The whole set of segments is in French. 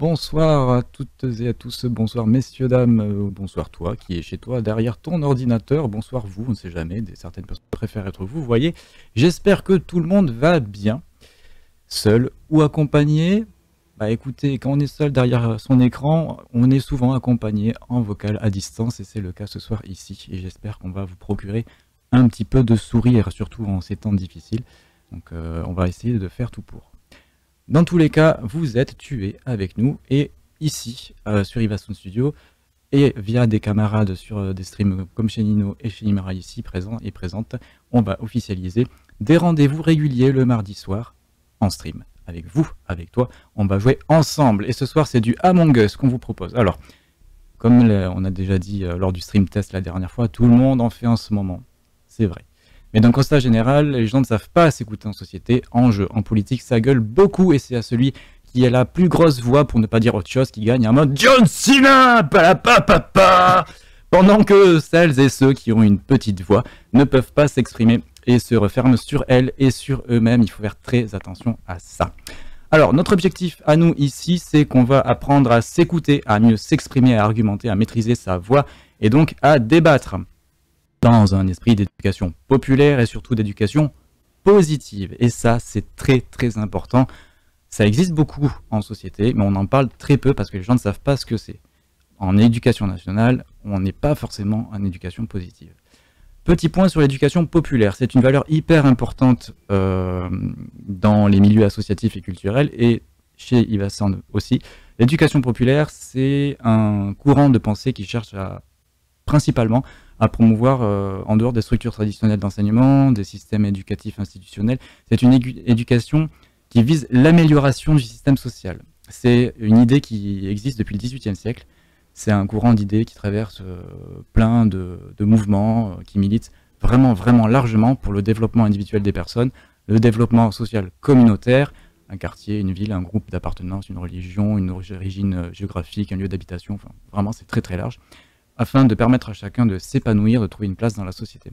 Bonsoir à toutes et à tous, bonsoir messieurs, dames, euh, bonsoir toi qui est chez toi derrière ton ordinateur, bonsoir vous, on ne sait jamais, certaines personnes préfèrent être vous, vous voyez. J'espère que tout le monde va bien, seul ou accompagné? Bah écoutez, quand on est seul derrière son écran, on est souvent accompagné en vocal à distance et c'est le cas ce soir ici. Et j'espère qu'on va vous procurer un petit peu de sourire, surtout en ces temps difficiles. Donc euh, on va essayer de faire tout pour. Dans tous les cas, vous êtes tués avec nous et ici euh, sur Ivason Studio et via des camarades sur euh, des streams comme chez Nino et chez Imara ici présents et présentes, on va officialiser des rendez-vous réguliers le mardi soir en stream avec vous, avec toi. On va jouer ensemble et ce soir c'est du Among Us qu'on vous propose. Alors, comme on a déjà dit lors du stream test la dernière fois, tout le monde en fait en ce moment. C'est vrai. Mais d'un constat général, les gens ne savent pas s'écouter en société, en jeu, en politique, ça gueule beaucoup et c'est à celui qui a la plus grosse voix, pour ne pas dire autre chose, qui gagne en mode John Cena, papa, pendant que celles et ceux qui ont une petite voix ne peuvent pas s'exprimer et se referment sur elles et sur eux-mêmes. Il faut faire très attention à ça. Alors, notre objectif à nous ici, c'est qu'on va apprendre à s'écouter, à mieux s'exprimer, à argumenter, à maîtriser sa voix et donc à débattre dans un esprit d'éducation populaire et surtout d'éducation positive. Et ça, c'est très très important. Ça existe beaucoup en société, mais on en parle très peu parce que les gens ne savent pas ce que c'est. En éducation nationale, on n'est pas forcément en éducation positive. Petit point sur l'éducation populaire. C'est une valeur hyper importante euh, dans les milieux associatifs et culturels et chez Yves aussi. L'éducation populaire, c'est un courant de pensée qui cherche à principalement à promouvoir euh, en dehors des structures traditionnelles d'enseignement, des systèmes éducatifs institutionnels. C'est une éducation qui vise l'amélioration du système social. C'est une idée qui existe depuis le XVIIIe siècle. C'est un courant d'idées qui traverse euh, plein de, mouvements, euh, qui militent vraiment, vraiment largement pour le développement individuel des personnes, le développement social communautaire, un quartier, une ville, un groupe d'appartenance, une religion, une origine géographique, un lieu d'habitation. Enfin, vraiment, c'est très très large afin de permettre à chacun de s'épanouir, de trouver une place dans la société.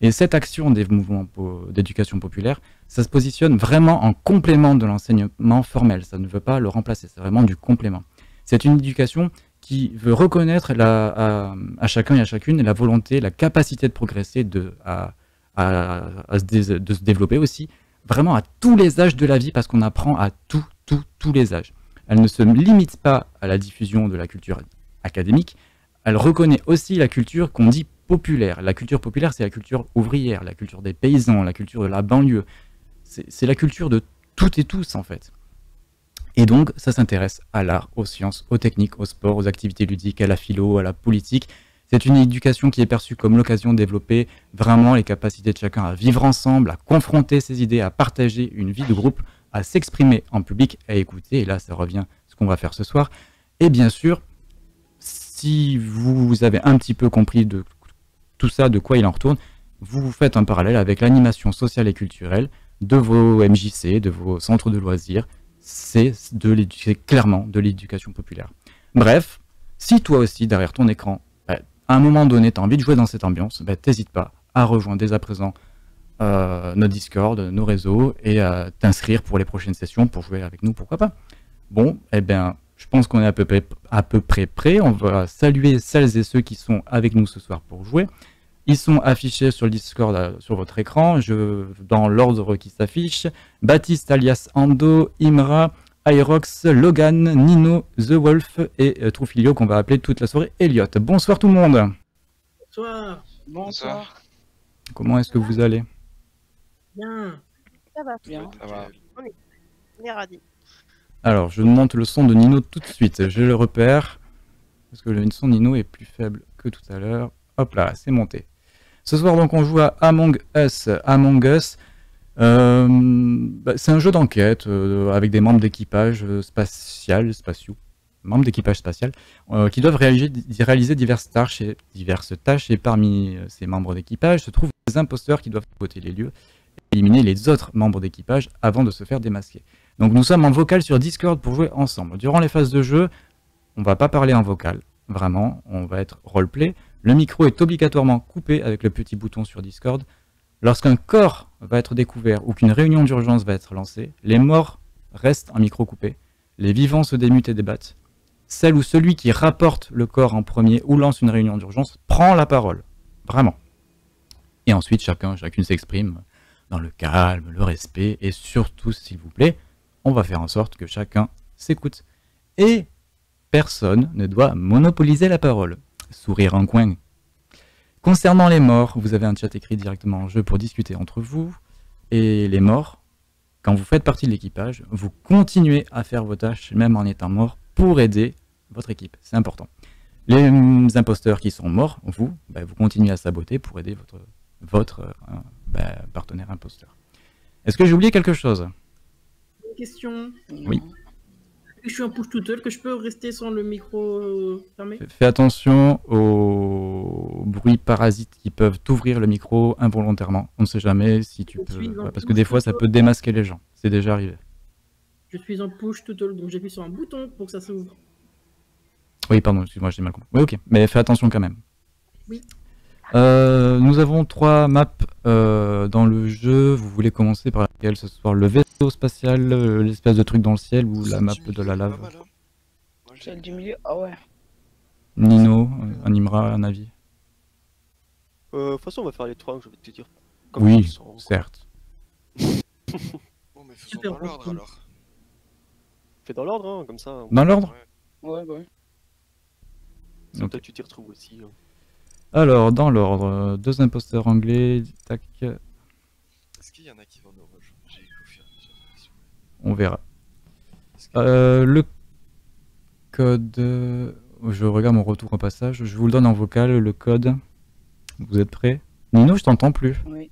Et cette action des mouvements d'éducation populaire, ça se positionne vraiment en complément de l'enseignement formel. Ça ne veut pas le remplacer, c'est vraiment du complément. C'est une éducation qui veut reconnaître à, chacun et à chacune la volonté, la capacité de progresser, de, se développer aussi, vraiment à tous les âges de la vie, parce qu'on apprend à tout, tout, tous les âges. Elle ne se limite pas à la diffusion de la culture académique, elle reconnaît aussi la culture qu'on dit populaire. La culture populaire, c'est la culture ouvrière, la culture des paysans, la culture de la banlieue. C'est la culture de toutes et tous, en fait. Et donc, ça s'intéresse à l'art, aux sciences, aux techniques, au sport, aux activités ludiques, à la philo, à la politique. C'est une éducation qui est perçue comme l'occasion de développer vraiment les capacités de chacun à vivre ensemble, à confronter ses idées, à partager une vie de groupe, à s'exprimer en public, à écouter. Et là, ça revient à ce qu'on va faire ce soir. Et bien sûr, si vous avez un petit peu compris de tout ça, de quoi il en retourne, vous faites un parallèle avec l'animation sociale et culturelle de vos MJC, de vos centres de loisirs. C'est clairement de l'éducation populaire. Bref, si toi aussi, derrière ton écran, bah, à un moment donné, tu as envie de jouer dans cette ambiance, bah, pas à rejoindre dès à présent euh, nos Discord, nos réseaux, et à t'inscrire pour les prochaines sessions pour jouer avec nous, pourquoi pas. Bon, eh bien, je pense qu'on est à peu, près, à peu près prêt. On va saluer celles et ceux qui sont avec nous ce soir pour jouer. Ils sont affichés sur le Discord euh, sur votre écran, je, dans l'ordre qui s'affiche. Baptiste alias Ando, Imra, Irox, Logan, Nino, The Wolf et euh, Trufilio qu'on va appeler toute la soirée Elliot. Bonsoir tout le monde. Bonsoir. Bonsoir. Comment est-ce que vous allez? Bien. Ça va. Bien. Ça va. On est, on est radis. Alors, je monte le son de Nino tout de suite. Je le repère. Parce que le son de Nino est plus faible que tout à l'heure. Hop là, c'est monté. Ce soir, donc, on joue à Among Us. Among Us, euh, bah, c'est un jeu d'enquête euh, avec des membres d'équipage euh, spatial, spatiaux, membres d'équipage spatial, qui doivent réaliser, réaliser diverses, tâches et, diverses tâches. Et parmi ces membres d'équipage se trouvent des imposteurs qui doivent voter les lieux et éliminer les autres membres d'équipage avant de se faire démasquer. Donc nous sommes en vocal sur Discord pour jouer ensemble. Durant les phases de jeu, on va pas parler en vocal, vraiment, on va être roleplay. Le micro est obligatoirement coupé avec le petit bouton sur Discord. Lorsqu'un corps va être découvert ou qu'une réunion d'urgence va être lancée, les morts restent en micro coupé. Les vivants se démutent et débattent. Celle ou celui qui rapporte le corps en premier ou lance une réunion d'urgence prend la parole. Vraiment. Et ensuite, chacun, chacune s'exprime dans le calme, le respect, et surtout, s'il vous plaît, on va faire en sorte que chacun s'écoute. Et personne ne doit monopoliser la parole. Sourire en coin. Concernant les morts, vous avez un chat écrit directement en jeu pour discuter entre vous. Et les morts, quand vous faites partie de l'équipage, vous continuez à faire vos tâches, même en étant mort, pour aider votre équipe. C'est important. Les imposteurs qui sont morts, vous, bah, vous continuez à saboter pour aider votre, euh, bah, partenaire imposteur. Est-ce que j'ai oublié quelque chose? Question. Oui. Je suis un push tout seul, que je peux rester sans le micro euh, fermé Fais attention aux bruits parasites qui peuvent t'ouvrir le micro involontairement. On ne sait jamais si tu Je peux... ouais, parce que des fois, ça peut démasquer les gens. C'est déjà arrivé. Je suis en push tout seul, donc j'appuie sur un bouton pour que ça s'ouvre. Oui, pardon, excuse-moi, j'ai mal compris. Oui, ok, mais fais attention quand même. Oui. Euh, nous avons trois maps euh, dans le jeu. Vous voulez commencer par laquelle ce soir? Le vaisseau spatial, euh, l'espèce de truc dans le ciel ou la map de la lave? j'ai- Celle du milieu, ah ouais. Nino euh, animera un avis. Euh, de toute façon, on va faire les trois, je vais te dire. Comme Oui, ils sont. certes. Bon, mais faisons dans l'ordre cool. alors. Fais dans l'ordre, hein, comme ça. Dans l'ordre? Ouais. Ouais, bah ouais. Comme Ok. toi, tu t'y retrouves aussi. hein. Alors, dans l'ordre, deux imposteurs anglais, tac, Est-ce qu'il y en a qui vont nous rejoindre? J'ai confirmé, j'ai l'impression. on verra. Euh, le code, je regarde mon retour au passage, je vous le donne en vocal, le code. Vous êtes prêts? Nino, je t'entends plus. Oui.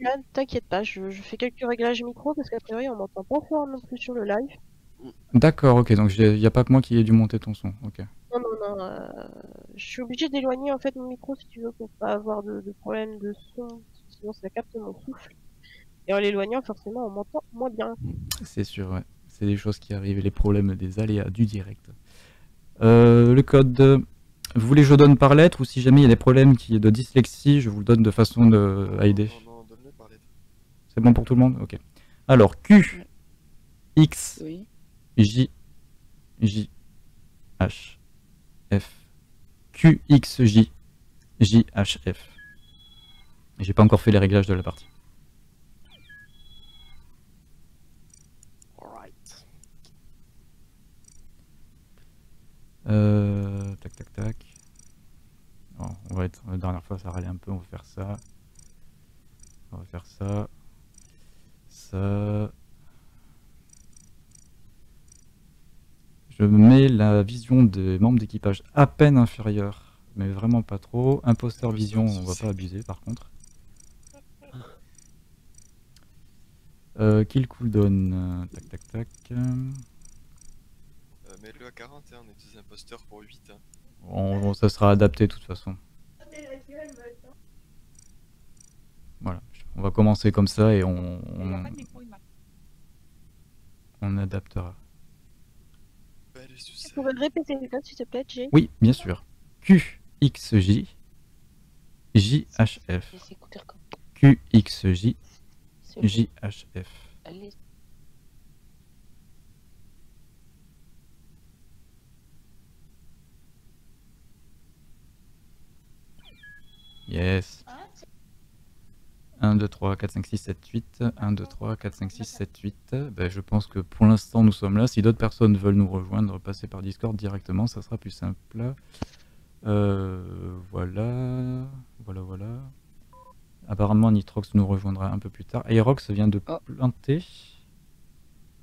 Là, t'inquiète pas, je, je fais quelques réglages micro parce qu'a priori on m'entend pas fort non plus sur le live. D'accord, ok, donc il n'y a pas que moi qui ai dû monter ton son. Ok. Non, euh, je suis obligée d'éloigner en fait mon micro si tu veux pour pas avoir de, de problème de son, sinon ça capte mon souffle. Et en l'éloignant, forcément, on m'entend moins bien. C'est sûr, ouais. C'est des choses qui arrivent, les problèmes des aléas du direct. Euh, le code, euh, vous voulez que je donne par lettre ou si jamais il y a des problèmes qui de dyslexie, je vous le donne de façon de, à aider? Non, non, donne-le par lettre. C'est bon pour tout le monde? Ok. Alors, Q, X, Oui. J, J, H, F, Q, X, J, J, H, F. J'ai pas encore fait les réglages de la partie. Alright. Euh, tac, tac, tac. Bon, on va être. La dernière fois, ça râlait un peu. On va faire ça. On va faire ça. Ça. Je mets la vision des membres d'équipage à peine inférieure, mais vraiment pas trop. Imposteur vision, on va pas abuser par contre. Euh, kill cooldown. euh, Tac, tac, tac. Euh, Mets-le à 40, hein, on est des imposteurs pour 8. Hein. On, ça sera adapté de toute façon. Voilà, on va commencer comme ça et on, on, on adaptera. Tu sucette. pourrais répéter le code s'il te plaît, Jay Oui, bien sûr. Q, X, J, J, H, F. 1, 2, 3, 4, 5, 6, 7, 8. 1, 2, 3, 4, 5, 6, 7, 8. Ben, je pense que pour l'instant nous sommes là. Si d'autres personnes veulent nous rejoindre, passer par Discord directement, ça sera plus simple. Euh, voilà. Voilà, voilà. Apparemment Nitrox nous rejoindra un peu plus tard. Aerox vient de Oh. planter.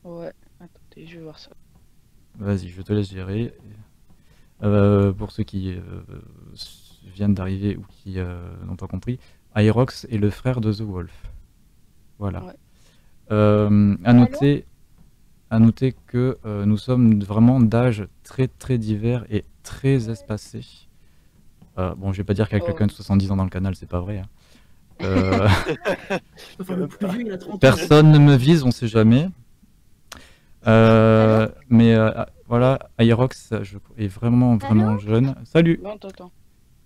Ouais. Attendez, je vais voir ça. Vas-y, je te laisse gérer. Euh, pour ceux qui euh, viennent d'arriver ou qui n'ont pas compris, Aerox est le frère de The Wolf. Voilà. Ouais. Euh, à, noter, à noter que euh, nous sommes vraiment d'âge très très divers et très espacés. Euh, bon, je vais pas dire qu'il y a Oh. quelqu'un de 70 ans dans le canal, c'est pas vrai. hein. Euh, Enfin, le plus vieux, il a 30 ans. Personne ne me vise, on sait jamais. Euh, mais euh, ah, voilà, Aerox je, est vraiment vraiment jeune. Salut Non.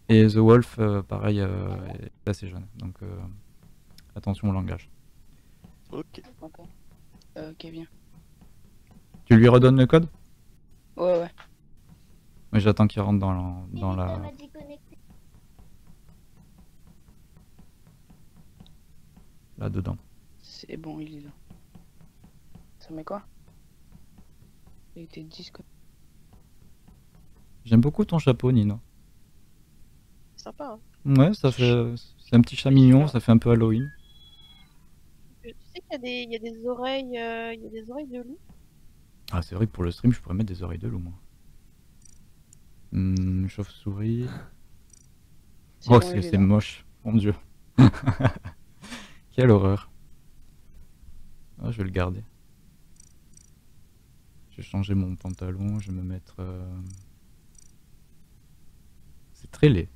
Et The Wolf, euh, pareil, euh, est assez jeune. Donc euh, attention au langage. Ok. Ok, viens. Tu lui redonnes le code? Ouais, ouais. Mais j'attends qu'il rentre dans la... Dans la... Là-dedans. C'est bon, il est là. Ça met quoi? Il était 10 quoi. J'aime beaucoup ton chapeau, Nino. Sympa. Hein. Ouais, ça fait... C'est un petit chat mignon, ça fait un peu Halloween. Tu tu sais qu'il y, a des- il y a des oreilles, euh, il y a des oreilles de loup? Ah, c'est vrai que pour le stream, je pourrais mettre des oreilles de loup, moi. Hmm, Chauve-souris. Oh, c'est moche, mon dieu. Quelle horreur. Ah, je vais le garder. Je vais changer mon pantalon, je vais me mettre... euh, C'est très laid.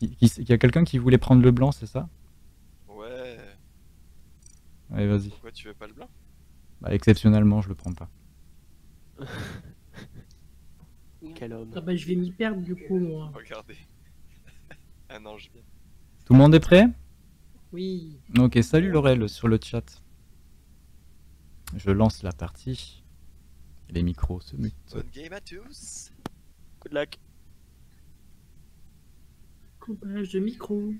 Il y a quelqu'un qui voulait prendre le blanc, c'est ça? Ouais. Allez, vas-y. Pourquoi tu veux pas le blanc? Bah, exceptionnellement, je le prends pas. Quel homme. Ah bah je vais m'y perdre du coup moi. Regardez. Un ange bien. Tout le monde est prêt? Oui. Ok, salut Laurel sur le chat. Je lance la partie. Les micros se mutent. Bonne game à tous. Good luck. Coupage de micro.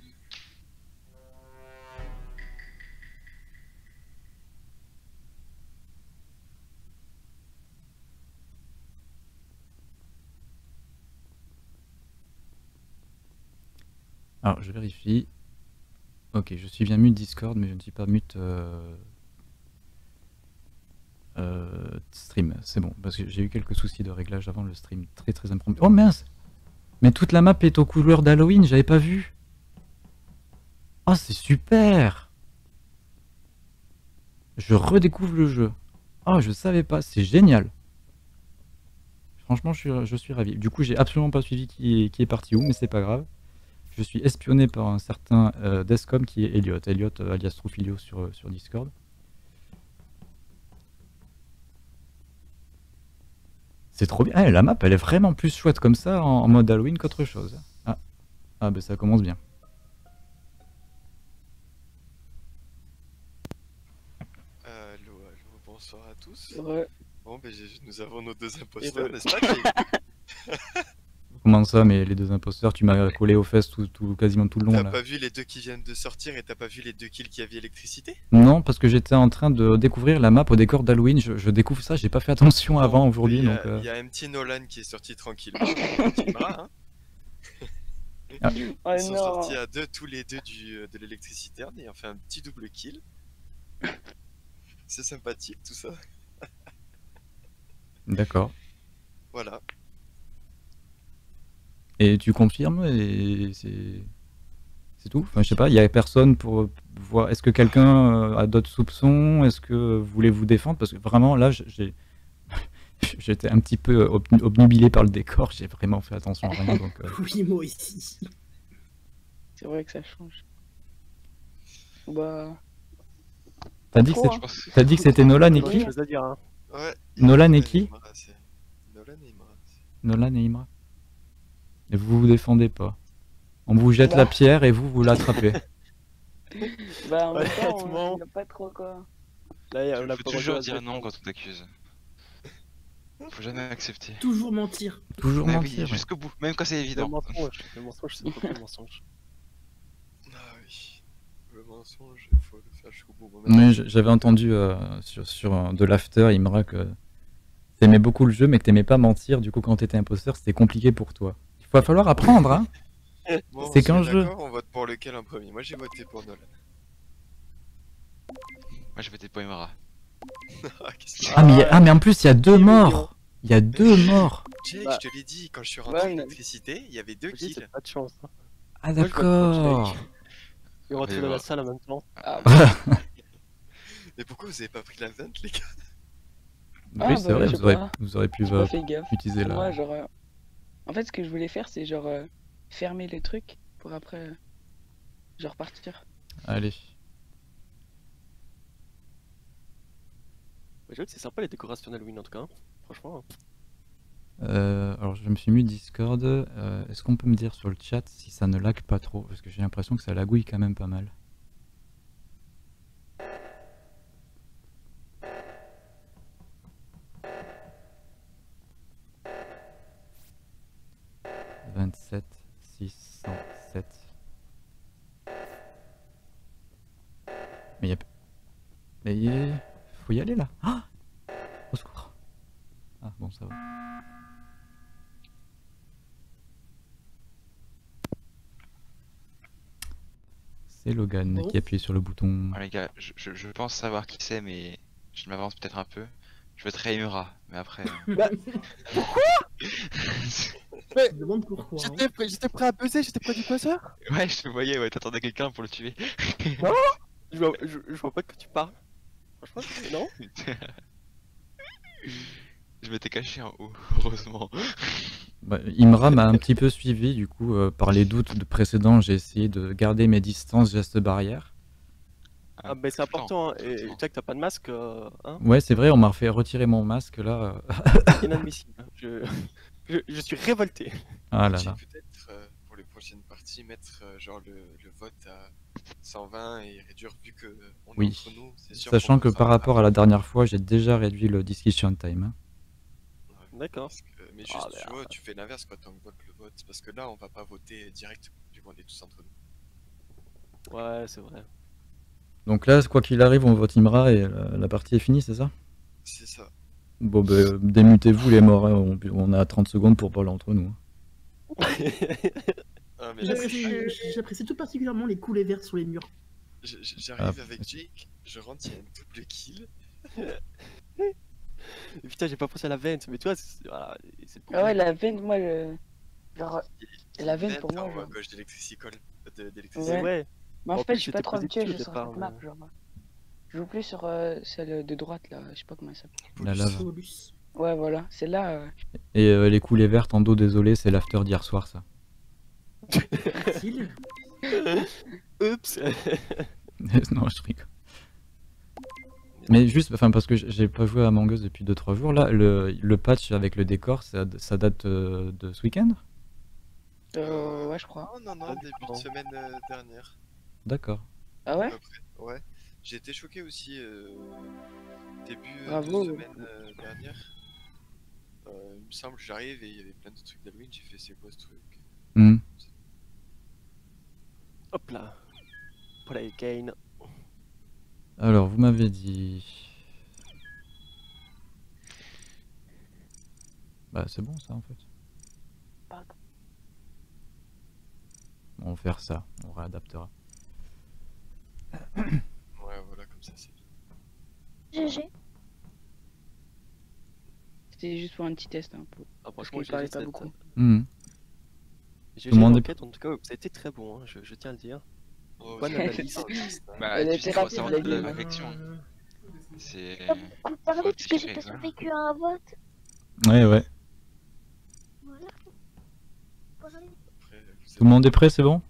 Alors, je vérifie. Ok, je suis bien mute Discord, mais je ne suis pas mute euh, euh, stream. C'est bon, parce que j'ai eu quelques soucis de réglage avant le stream. Très très impromptu. Oh mince Mais toute la map est aux couleurs d'Halloween, j'avais pas vu. Oh, c'est super Je redécouvre le jeu. Oh, je savais pas, c'est génial. Franchement, je suis, je ravi. Du coup, j'ai absolument pas suivi qui est, qui est parti où, mais c'est pas grave. Je suis espionné par un certain euh, Descom qui est Elliot. Elliot euh, alias Trufilio sur, euh, sur Discord. C'est trop bien. Eh, la map, elle est vraiment plus chouette comme ça en, en mode Halloween qu'autre chose. Ah, ah ben ça commence bien. Euh, Allô, allô, bonsoir à tous. Ouais. Bon, ben nous avons nos deux imposteurs, ben- n'est-ce pas Comment ça, mais les deux imposteurs, tu m'as collé aux fesses tout, tout- quasiment tout le long T'as pas vu les deux qui viennent de sortir et t'as pas vu les deux kills qui avaient électricité Non, parce que j'étais en train de découvrir la map au décor d'Halloween. Je, je découvre ça, j'ai pas fait attention avant aujourd'hui. Il y, a- donc, euh, il y a un petit Nolan qui est sorti tranquillement. tranquille hein. Oh Ils sont non. sortis à deux, tous les deux du, euh, de l'électricité en ayant fait un petit double kill. C'est sympathique tout ça. D'accord. Voilà. Et tu confirmes et c'est c'est tout? Enfin, je sais pas. Il y a personne pour voir. Est-ce que quelqu'un euh, a d'autres soupçons? Est-ce que vous voulez vous défendre? Parce que vraiment là, j'ai j'étais un petit peu ob- obnubilé par le décor. J'ai vraiment fait attention à rien. Donc, euh, Oui, moi aussi. C'est vrai que ça change. Bah. t'as dit que hein. pense- t'as dit que c'était Nolan et qui? dire, hein. Ouais. Nolan et qui? Nolan et Imra. Nolan et Imra. Et vous vous défendez pas. On vous jette la pierre et vous vous l'attrapez. Bah, en même temps, on a pas trop quoi. Là, y a- on a Faut pas toujours le dire non quand on t'accuse. Faut jamais accepter. Toujours mentir. Toujours Mais oui, mentir. ouais. jusqu'au bout, même quand c'est Le évident. mensonge, le mensonge, c'est pas le mensonge. Ah oui. Le mensonge, il faut le faire jusqu'au bout. Mais j'avais entendu euh, sur, sur euh, de l'after, Imra, que t'aimais beaucoup le jeu, mais que t'aimais pas mentir. Du coup, quand t'étais imposteur, c'était compliqué pour toi. Il va falloir apprendre, hein bon, c'est qu'un jeu. On vote pour lequel en premier Moi j'ai voté pour Nolan. Moi j'ai voté pour Imara. Ah, ah mais, il y a- ah, mais en plus, il y a deux morts Il y a deux morts Jake, Bah. je te l'ai dit, quand je suis rentré à Ouais, mais- l'électricité, il y avait deux kills. pas de chance. hein. Ah d'accord Jake. On rentre Mais dans la salle en même temps. Ah, Mais pourquoi vous avez pas pris la vente, les gars? Ah, Oui, bah, c'est vrai, je sais vous aurez, vous aurez pu euh, utiliser Moi, la... En fait, ce que je voulais faire, c'est genre. euh, fermer le truc pour après. euh, Genre partir. Allez. Mais J'avoue que c'est sympa les décorations d'Halloween en tout cas. hein. Franchement. Euh, alors, je me suis mis Discord. Euh, Est-ce qu'on peut me dire sur le chat si ça ne lag pas trop? Parce que j'ai l'impression que ça lagouille quand même pas mal. 607. Mais y a... Mais y a- faut y aller là. Ah Au secours. Ah bon, ça va. C'est Logan Oh. qui appuie sur le bouton. Ah, les gars, je, je- je pense savoir qui c'est, mais je m'avance peut-être un peu. Je veux être Raimura, mais après. euh, Je me demande pourquoi. hein. J'étais prêt, prêt à buzzer, j'étais près du buzzer. ouais, je te voyais, ouais, t'attendais quelqu'un pour le tuer. Je vois, je, je vois pas de quoi tu parles. Franchement, non je m'étais caché en haut, heureusement. Bah, Imra m'a un petit peu suivi, du coup, euh, par les doutes de précédents, j'ai essayé de garder mes distances, gestes barrières. Ah, mais c'est important, hein. et. Jack, t'as pas de masque, euh, hein? Ouais, c'est vrai, on m'a fait retirer mon masque là. euh, C'est inadmissible. hein. Je... Je, je suis révolté. Ah là là. peut-être euh, pour les prochaines parties mettre euh, genre le, le vote à 120 et réduire vu que euh, on Oui. est entre nous. c'est sûr Sachant qu'on que par rapport à la dernière fois, j'ai déjà réduit le discussion time. hein. Ouais, D'accord. mais juste, Ah, tu vois, tu fais l'inverse quand on vote le vote. Parce que là, on va pas voter direct, vu qu'on est tous entre nous. Ouais, c'est vrai. Donc là, quoi qu'il arrive, on vote Imra et la, la partie est finie, c'est ça? C'est ça. Bon, bah, démutez-vous les morts, hein, on, on a 30 secondes pour parler entre nous. hein. Ah, J'apprécie tout particulièrement les coulées vertes sur les murs. j'arrive Ah. avec Jake, je rentre, il y a une double kill. Putain, j'ai pas pensé à la vente, mais tu vois, c'est voilà, Ah ouais, la veine, moi, je... Genre, Il y a La une veine, vente pour moi, gauche d'électricicole. Ouais. ouais. Mais en, En fait, plus, je suis pas trop habitué, je départ, cette map, genre. Je joue plus sur euh, celle de droite, là, je sais pas comment elle s'appelle. La lave. Ouais, voilà, c'est là. euh, Et euh, les coulées vertes en dos, désolé, c'est l'after d'hier soir, ça. Facile. Oups. non, je rigole. Mais juste, enfin, parce que j'ai pas joué à Among Us depuis 2-3 jours, là, le, le patch avec le décor, ça, ça date euh, de ce week-end? Euh, ouais, je crois. Oh non, non, Ah, début de semaine euh, dernière. D'accord. Ah ouais? Ouais. J'ai été choqué aussi euh, début euh, Bravo. de semaine euh, dernière. Euh, il me semble que j'arrive et il y avait plein de trucs d'Halloween. J'ai fait c'est quoi ce truc? Hmm. Hop là. Play again. Alors, vous m'avez dit... Bah, c'est bon, ça, en fait. On va faire ça, on réadaptera. Ça c'est bien. GG. C'était juste pour un petit test, hein, pour... Ah, franchement, parlait juste pas beaucoup. Hmm. J'ai Tout le monde est- l'enquête, en tout cas, ça a été très bon, hein, je, je tiens à le dire. Oh, Bonne c'est- analyse. Bah, Elle tu de la réflexion. C'est. Faut parce que j'ai pas ça. survécu à un vote. Ouais, ouais. Voilà. Tout le monde est prêt, c'est bon?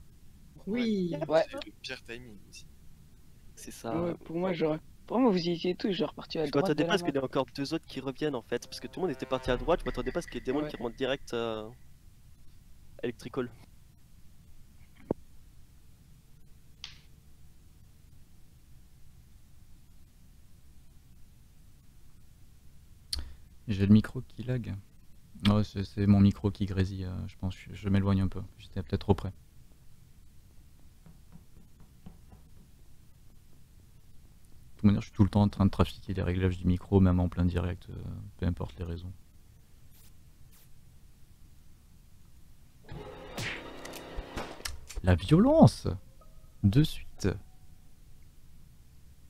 Oui. Ouais. C'est le pire timing aussi. C'est ça. Ouais, pour moi, genre... Pour moi, vous y étiez tous, genre parti à Je droite de m'attendais pas à ce qu'il y ait encore deux autres qui reviennent en fait, parce que tout le monde était parti à droite, je m'attendais pas à ce qu'il y ait des Ouais. qui remontent direct euh... Electrical. J'ai le micro qui lag. Ouais, c'est mon micro qui grésille, euh, je pense. Je, je m'éloigne un peu. J'étais peut-être trop près. Toute manière, je suis tout le temps en train de trafiquer les réglages du micro, même en plein direct, euh, peu importe les raisons. La violence De suite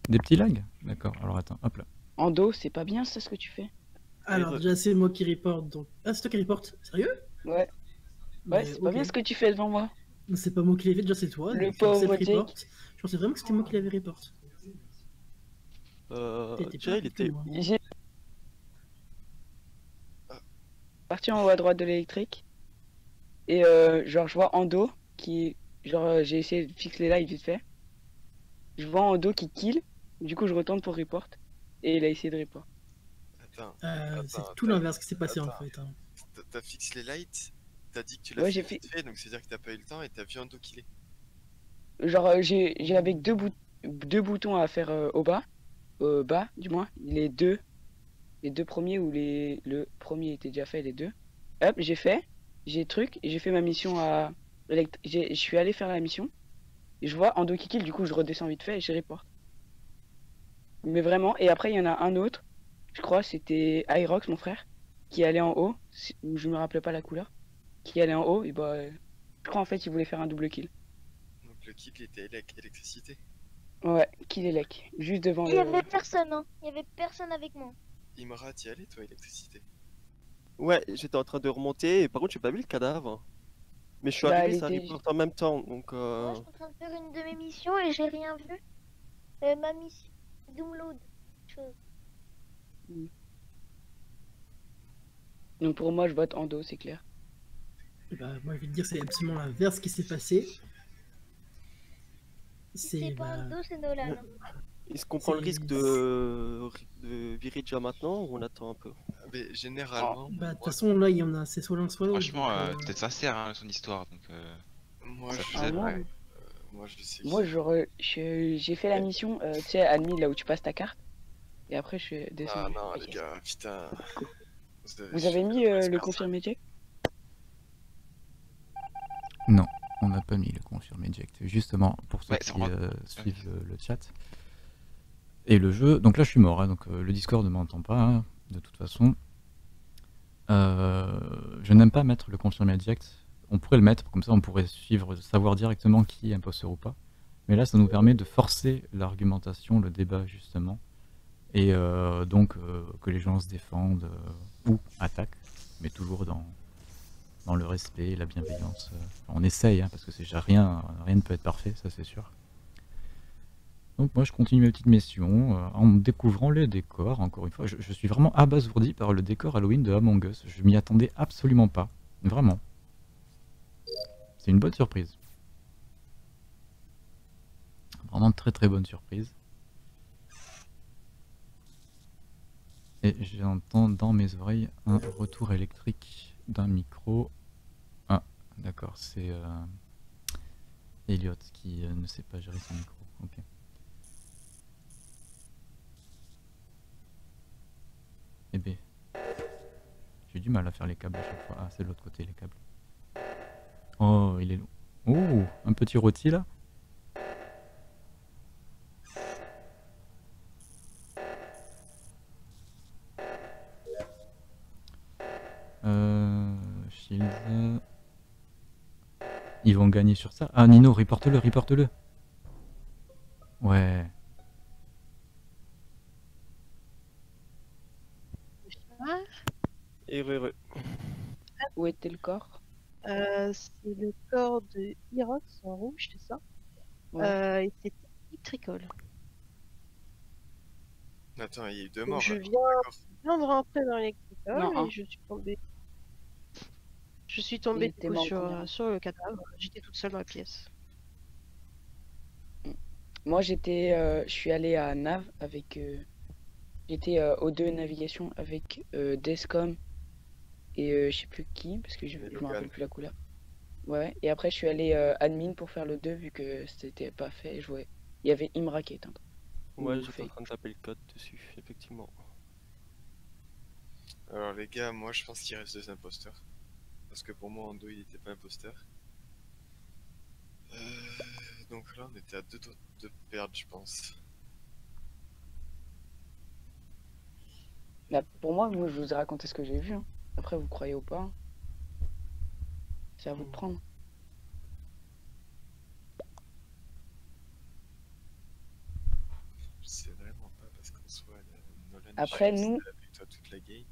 Des petits lags? D'accord, alors attends, hop là. En dos, c'est pas bien ça ce que tu fais? Alors, déjà, c'est moi qui reporte. Donc... Ah, c'est toi qui reporte Sérieux? Ouais. Ouais, Mais, c'est pas bien ce que tu fais devant moi. C'est pas moi qui l'ai fait, déjà, c'est toi. Le donc je pensais pauvre. Je pensais vraiment que c'était moi qui l'avais report. Euh, il était. moi. J'ai... Parti en haut à droite de l'électrique. Et euh, genre, je vois Ando qui. Genre, euh, j'ai essayé de fixer les lives vite fait. Je vois Ando qui kill. Du coup, je retourne pour report. Et il a essayé de report. Attends, Euh, Attends, c'est tout l'inverse qui s'est passé en fait. hein. t'as- fixé les lights, t'as dit que tu l'as Ouais, fait donc c'est-à-dire que t'as pas eu le temps et t'as vu un dos killé. Genre, j'ai j'ai avec deux, bout- deux boutons à faire euh, au bas. Bas, du moins. Les deux. Les deux premiers ou les. Le premier était déjà fait, les deux. Hop, j'ai fait. J'ai truc. J'ai fait ma mission à je suis allé faire la mission. Et je vois Ando qui kill, du coup je redescends vite fait et je report. Mais vraiment, et après il y en a un autre, je crois c'était Irox, mon frère, qui allait en haut, je me rappelais pas la couleur, qui allait en haut, et bah je crois en fait il voulait faire un double kill. Donc le kill était élec- électricité. Ouais, kill Elec, juste devant Il y le. avait personne, hein. Il y avait personne avec moi. Imra, t'y allais toi, électricité Ouais, j'étais en train de remonter et par contre j'ai pas vu le cadavre. Mais je suis Bah, arrivé, ça arrive en même temps donc euh... Moi, je suis en train de faire une de mes missions et j'ai rien vu. Euh, ma mission, download. Chose. Donc pour moi je vote Ando, c'est clair. Bah, moi, je vais te dire, c'est absolument l'inverse qui s'est passé. C'est pas un dos, c'est Nolan. Est-ce qu'on prend le risque de... de virer déjà maintenant ou on attend un peu? Ah, Mais généralement, bah, de toute façon, là, il y en a, c'est soit l'un soit l'autre. Franchement, euh, euh, peut-être sincère hein, son histoire, donc euh, moi, je, être moi, je sais. Moi j'aurais. J'ai fait la mission, euh, tu sais, admis là où tu passes ta carte. Et après je suis Ah descendu. non, Ok. les gars, putain. Vous avez mis euh, le confirmé confirmé check? Non, on n'a pas mis le confirm eject. Justement, pour ceux Ouais, qui euh, suivent le chat. Et le jeu, donc là je suis mort, hein, donc euh, le Discord ne m'entend pas, hein, de toute façon. Euh, je n'aime pas mettre le confirm eject. On pourrait le mettre, comme ça on pourrait suivre, savoir directement qui est imposteur ou pas. Mais là ça nous permet de forcer l'argumentation, le débat justement. Et donc que les gens se défendent ou attaquent, mais toujours dans, dans le respect, la bienveillance. euh. On essaye, hein, parce que c'est rien, rien ne peut être parfait, ça c'est sûr. Donc moi je continue mes petites missions euh, en découvrant les décors, encore une fois. Je, je suis vraiment abasourdi par le décor Halloween de Among Us. Je m'y attendais absolument pas. Vraiment. C'est une bonne surprise. Vraiment très très bonne surprise. Et j'entends dans mes oreilles un retour électrique d'un micro. Ah, d'accord, c'est euh, Elliot qui euh, ne sait pas gérer son micro. Ok. Eh ben, j'ai du mal à faire les câbles à chaque fois. Ah, c'est de l'autre côté les câbles. Oh, il est long. Oh, un petit rôti là? Sur ça. Ah, Nino, reporte-le, reporte-le. Ouais. Re- Où était le corps? Euh, c'est le corps de Irox en rouge, c'est ça? Ouais. euh, Et c'était Tricole. Attends, il y a eu deux morts. je viens, je viens de rentrer dans l'électricole et je suis tombée. Je suis tombée du coup, sur, le cadavre. J'étais toute seule dans la pièce. Moi j'étais. euh, je suis allé à Nav avec. euh, J'étais euh, aux deux navigations avec euh, Descom et euh, je sais plus qui, parce que je, je me rappelle plus la couleur. Ouais, et après je suis allé euh, admin pour faire le 2 vu que c'était pas fait. Je voyais. Il y avait Imra qui était train. Ouais, Ou j'étais en train de taper le code dessus, effectivement. Alors les gars, moi je pense qu'il reste deux imposteurs. Parce que pour moi, Ando il était pas imposteur. Euh, donc là, on était à deux doigts de perdre, je pense. Là, pour moi, moi, je vous ai raconté ce que j'ai vu. hein. Après, vous croyez ou pas. hein. C'est à vous de prendre. Je sais vraiment pas parce qu'en soit, Nolan, Après, nous- avec toi toute la game.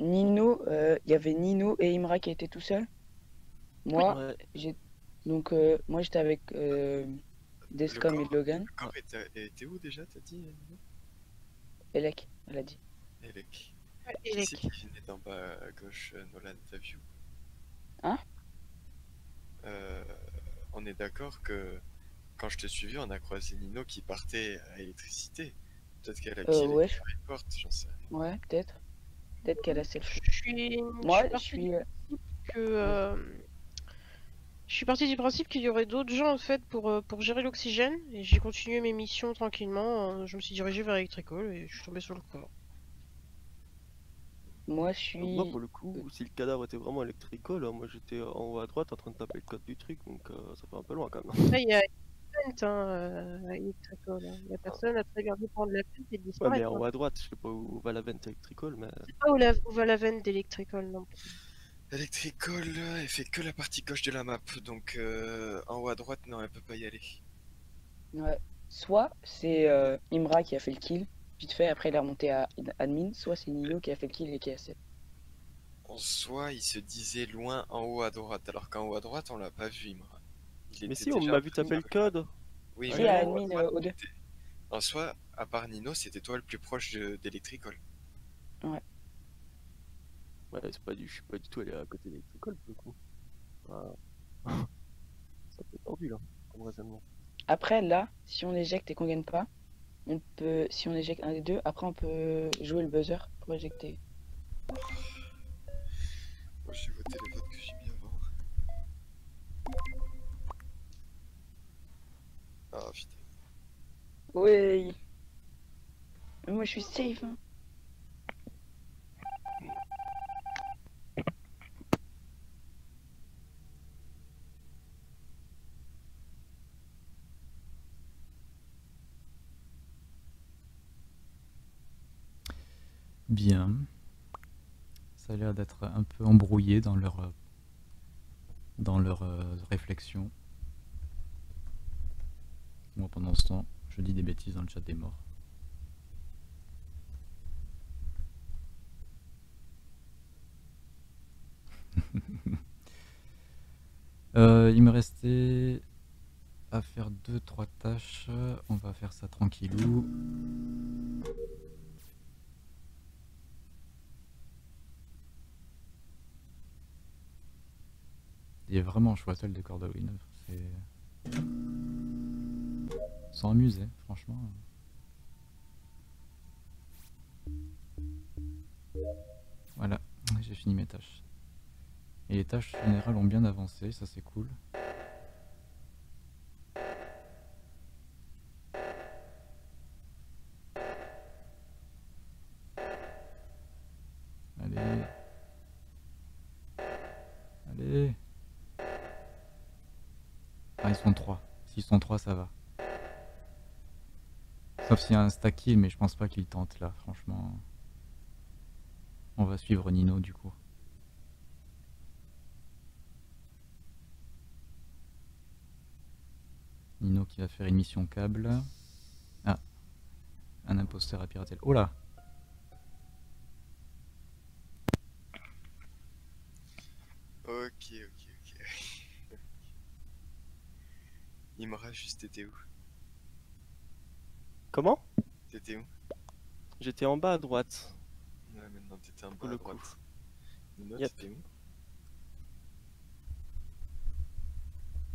Euh, Nino, euh, il y avait Nino et Imra qui étaient tout seuls. Moi, Ouais. j'ai donc euh, moi j'étais avec euh, Descom et Logan. Le corps était, était où déjà, t'as dit euh, Nino? Elec, elle a dit. Elec. Et Qui les- c'est qui venait d'en bas à gauche, euh, Nolan, t'as vu Hein? Euh, On est d'accord que quand je te suivais, on a croisé Nino qui partait à électricité. Peut-être qu'elle a Euh, killé ouais. les porte, j'en sais rien. Ouais, peut-être. Peut-être qu'elle a selfie. Je suis. Moi, je suis. du euh, que. euh, Je suis partie du principe qu'il y aurait d'autres gens en fait pour, euh, pour gérer l'oxygène et j'ai continué mes missions tranquillement. Je me suis dirigée vers Electrical et je suis tombée sur le corps. Moi, je suis. Moi, pour le coup, si le cadavre était vraiment électricole, moi j'étais en haut à droite en train de taper le code du truc, donc euh, ça fait un peu loin quand même. Après, il y a Vent, hein, euh, hein. La personne a très bien dû prendre la pente et Ouais, disparaître. mais en haut à droite, je sais pas où va la vente électricole, mais. Je sais pas où, la, où va la veine d'Electricol non plus. Electricol, elle fait que la partie gauche de la map, donc euh, en haut à droite, non, elle peut pas y aller. Ouais. Soit c'est euh, Imra qui a fait le kill, vite fait, après il est remonté à admin, soit c'est Nino qui a fait le kill et qui a 7. En soi, il se disait loin en haut à droite, alors qu'en haut à droite, on l'a pas vu, Imra. Il Mais si, on m'a vu taper le code. Oui, Si, mais à admin, euh, au En soi, à part Nino, c'était toi le plus proche de- d'Electricol. Ouais, c'est pas du... je suis pas du tout allé à côté d'électricole pour le coup. Ça peut être tordu là, comme raisonnement. Après, là, si on éjecte et qu'on gagne pas, on peut, si on éjecte un des deux, après on peut jouer le buzzer pour éjecter. Moi, j'ai voté le vote que j'ai mis avant. Ah putain. Mais Moi je suis safe. Hein. Bien. Ça a l'air d'être un peu embrouillé dans leur, euh, dans leur euh, réflexion. Moi, pendant ce temps, je dis des bêtises dans le chat des morts. Euh, il me restait à faire deux trois tâches. On va faire ça tranquillou. Il est vraiment chouette le décor de Win. Sans amuser, franchement. Voilà, j'ai fini mes tâches. Et les tâches générales ont bien avancé, ça c'est cool. Allez. Allez. Ah, ils sont trois. S'ils sont trois, ça va. Sauf s'il y a un stack mais je pense pas qu'il tente là, franchement. On va suivre Nino du coup. Nino qui va faire une mission câble. Ah. Un imposteur à pirater. Oh là Ok, ok, ok. Imra, juste t'étais où Comment T'étais où J'étais en bas à droite. Ouais, maintenant t'étais Pour peu à le droite. Nino, Yep. t'étais où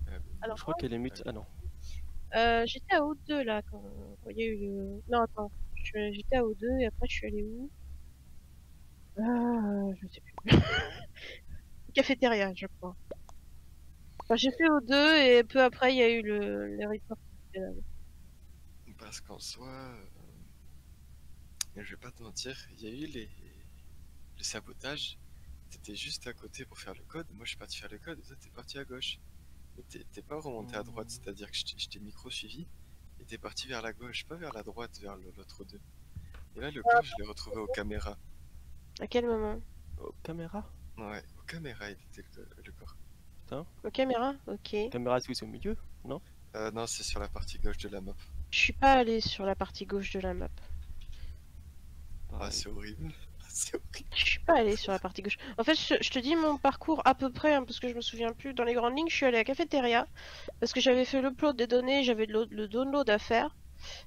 Ah, bah, Alors, Je crois qu'elle est mute. Ah non. Euh, j'étais à O2 là quand, quand il y a eu le. Non, attends. J'étais à O2 et après je suis allé où? Ah, je sais plus. Cafétéria, je crois. Enfin, j'ai fait O2 et peu après il y a eu le, les reports. Parce qu'en soi, euh, je vais pas te mentir, il y a eu les... le sabotage. T'étais juste à côté pour faire le code. Moi, je suis parti faire le code et toi, t'es parti à gauche. Mais t'es pas remonté à droite, c'est-à-dire que je t'ai- je t'ai micro suivi et t'es parti vers la gauche, pas vers la droite, vers l'autre deux. Et là, le corps, je l'ai retrouvé aux caméras. À quel moment? Oh, caméra Ouais, aux caméras, il était le, le corps. Aux caméras? Ok. Caméra, c'est où c'est au milieu? Non? Euh, non, c'est sur la partie gauche de la map. Je suis pas allé sur la partie gauche de la map. Ah, c'est horrible. Je suis pas allé sur la partie gauche. En fait, je, je te dis mon parcours à peu près, hein, parce que je me souviens plus. Dans les grandes lignes, je suis allé à Cafétéria, parce que j'avais fait l'upload des données, j'avais le, le download à faire.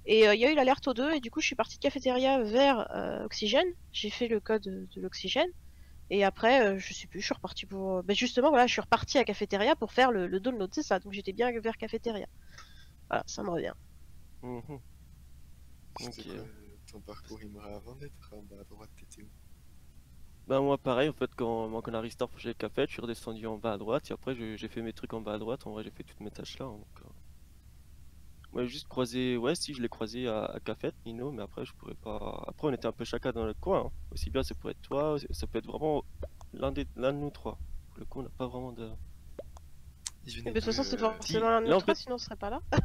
Et euh, il y a eu l'alerte au 2, et du coup, je suis partie de Cafétéria vers euh, Oxygène. J'ai fait le code de l'Oxygène. Et après, euh, je sais plus, je suis reparti pour. Ben justement, voilà, je suis reparti à Cafétéria pour faire le, le download, c'est ça. Donc j'étais bien vers Cafétéria. Voilà, ça me revient. C'était Ok. quoi, euh, ton parcours? Imra avant d'être en bas à droite, t'étais où? Bah moi pareil en fait quand, moi, quand on a restart chez le café, je suis redescendu en bas à droite et après j'ai fait mes trucs en bas à droite, en vrai j'ai fait toutes mes tâches là. hein, donc, euh. Moi, j'ai juste croisé, ouais, si je l'ai croisé à, à Cafette, Nino, mais après, je pourrais pas. Après, on était un peu chacun dans notre coin. hein. Aussi bien, ça peut être toi, ça peut être vraiment l'un des... l'un de nous trois. Pour le coup, on n'a pas vraiment de. Mais de toute façon, c'est forcément l'un de Là, nous en trois, fait- sinon on serait pas là.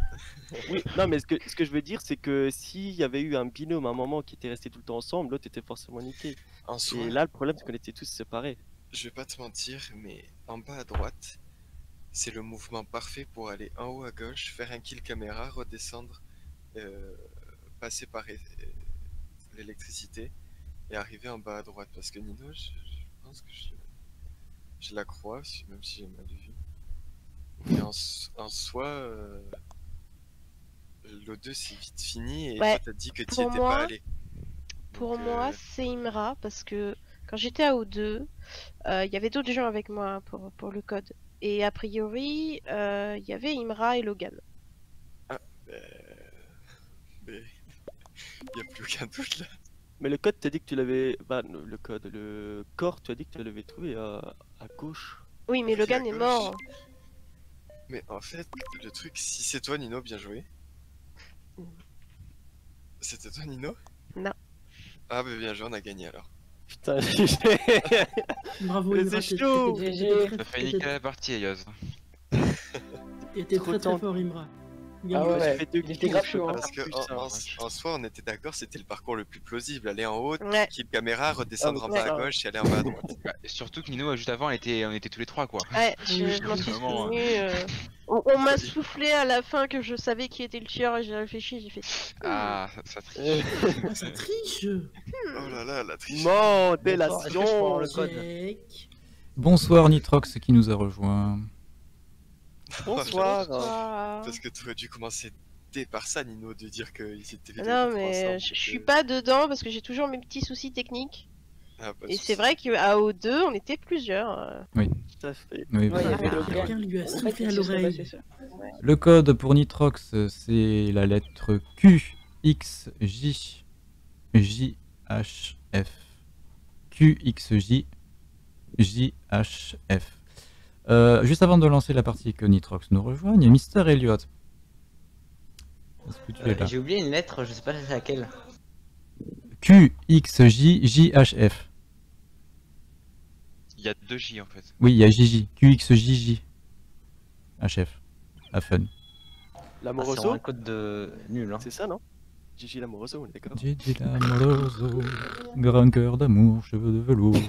Oui, non, mais ce que, ce que je veux dire, c'est que s'il y avait eu un binôme à un moment qui était resté tout le temps ensemble, l'autre était forcément niqué. En soi, Et là, le problème, c'est qu'on était tous séparés. je vais pas te mentir, mais en bas à droite, c'est le mouvement parfait pour aller en haut à gauche, faire un kill caméra, redescendre, euh, passer par euh, l'électricité et arriver en bas à droite. Parce que Nino, je, je pense que je, je la crois, même si j'ai mal vu. Et en, s- en soi, euh, l'O2 c'est vite fini et Ouais, toi t'as dit que tu étais moi, pas allé. Pour Donc, moi, euh, c'est Imra parce que quand j'étais à O2, euh, il y avait d'autres gens avec moi pour, pour le code. Et a priori, euh, il y avait Imra et Logan. euh, mais il n'y a plus aucun doute là. Mais le code, tu as dit que tu l'avais. Bah, le code, le corps, tu as dit que tu l'avais trouvé à, à gauche. Oui, mais Logan est mort. Mais en fait, le truc, si c'est toi Nino, bien joué. C'était toi Nino? Non. Ah bah bien joué, on a gagné alors. Putain, Bravo, Mais Imra, c'est t'es- chaud. fait t'étais- niquer la partie, Ayoz. t'étais Trop très très fort, Imra. Ah joué. ouais, fait deux il était kills, grave je peux chaud, pas hein. Parce que plus, en, soi, on était d'accord, c'était le parcours le plus plausible. Aller en haut, Ouais. caméra, redescendre Ah, en bas à gauche et aller en bas à droite. Bah, surtout que Nino, juste avant, on était, on était tous les trois, quoi. Ouais, je, Oui, je m'en suis vraiment, souvenu. euh, On, on m'a soufflé à la fin que je savais qui était le tueur et j'ai réfléchi, j'ai fait. Ah, ça, ça triche. Ah, ça triche. Oh là là, la triche. Avoir délation le code Check. Bonsoir Nitrox qui nous a rejoint. Bonsoir. Parce que tu aurais dû commencer dès par ça, Nino, de dire qu'ils étaient Non, mais ensemble, je, suis euh, pas dedans parce que j'ai toujours mes petits soucis techniques. ah, Et c'est vrai qu'à O2, on était plusieurs. euh. Tout à fait. Oui, Ouais. Quelqu'un lui a soufflé à l'oreille. ça. Le code pour Nitrox, c'est la lettre Q, X, J, J, H, F. Q, X, J, J, H, F. Euh, juste avant de lancer la partie que Nitrox nous rejoigne, il y a Mister Elliot. Est-ce que tu es Euh, J'ai oublié une lettre, je sais pas laquelle. Q, X, J, J, H, F. Il y a deux J en fait. Oui, il y a JJ. Q, X, J, J. HF. A fun. Ah, c'est L'amoroso, un code de nul. Hein. c'est ça, non? Gigi l'amoroso, on est d'accord Gigi l'amoroso, grand cœur d'amour, cheveux de velours.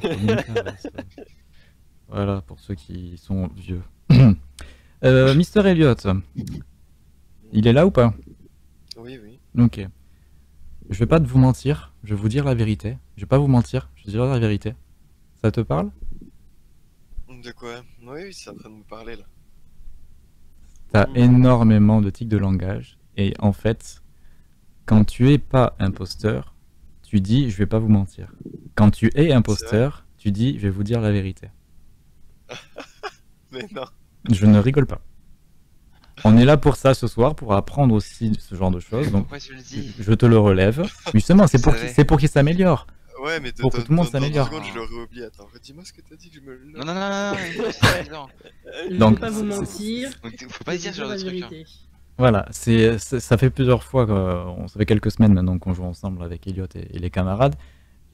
Voilà, pour ceux qui sont vieux. euh, Mister Elliot, il est là ou pas? Oui, oui. Ok. Je vais pas vous mentir, je vais vous dire la vérité. Je vais pas vous mentir, je vais dire la vérité. Ça te parle? De quoi? Oui, oui, c'est en train de me parler là. T'as Mhm. énormément de tics de langage. Et en fait, quand tu es pas imposteur, tu dis je vais pas vous mentir. Quand tu es imposteur, tu dis je vais vous dire la vérité. Mais non. Je ne rigole pas. On est là pour ça ce soir, pour apprendre aussi ce genre de choses. Donc Pourquoi tu le dis je te le relève. Justement, c'est Je pour c'est pour qu'il s'améliore. Ouais, mais de, Pour que tout le monde s'améliore. je l'aurais oublié. Attends, redis-moi ce que t'as dit que je me le. Non, non, non, non. Je Donc, vais pas vous mentir. Donc, Faut pas dire ce genre de truc. hein. Voilà, c'est ça fait plusieurs fois, que- on ça fait quelques semaines maintenant qu'on joue ensemble avec Elliot et, et les camarades.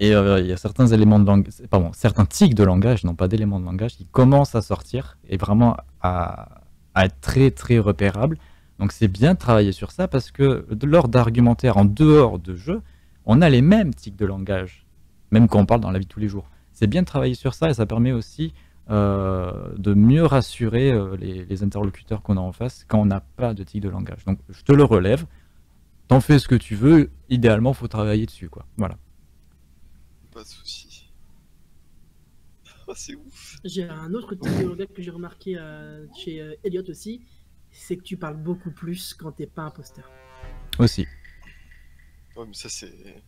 Et euh, il y a certains éléments de langage, pardon, certains tics de langage, non pas d'éléments de langage, qui commencent à sortir et vraiment à, être très très repérables. Donc c'est bien de travailler sur ça parce que lors d'argumentaire en dehors de jeu, on a les mêmes tics de langage, même quand on parle dans la vie de tous les jours. C'est bien de travailler sur ça et ça permet aussi euh, de mieux rassurer euh, les, interlocuteurs qu'on a en face quand on n'a pas de tics de langage. Donc je te le relève, t'en fais ce que tu veux, idéalement faut travailler dessus quoi. Voilà. Pas de soucis. Oh, c'est ouf. J'ai un autre type de langage que j'ai remarqué euh, chez euh, Elliot aussi, c'est que tu parles beaucoup plus quand t'es pas imposteur. Aussi. Ouais, mais ça, c'est.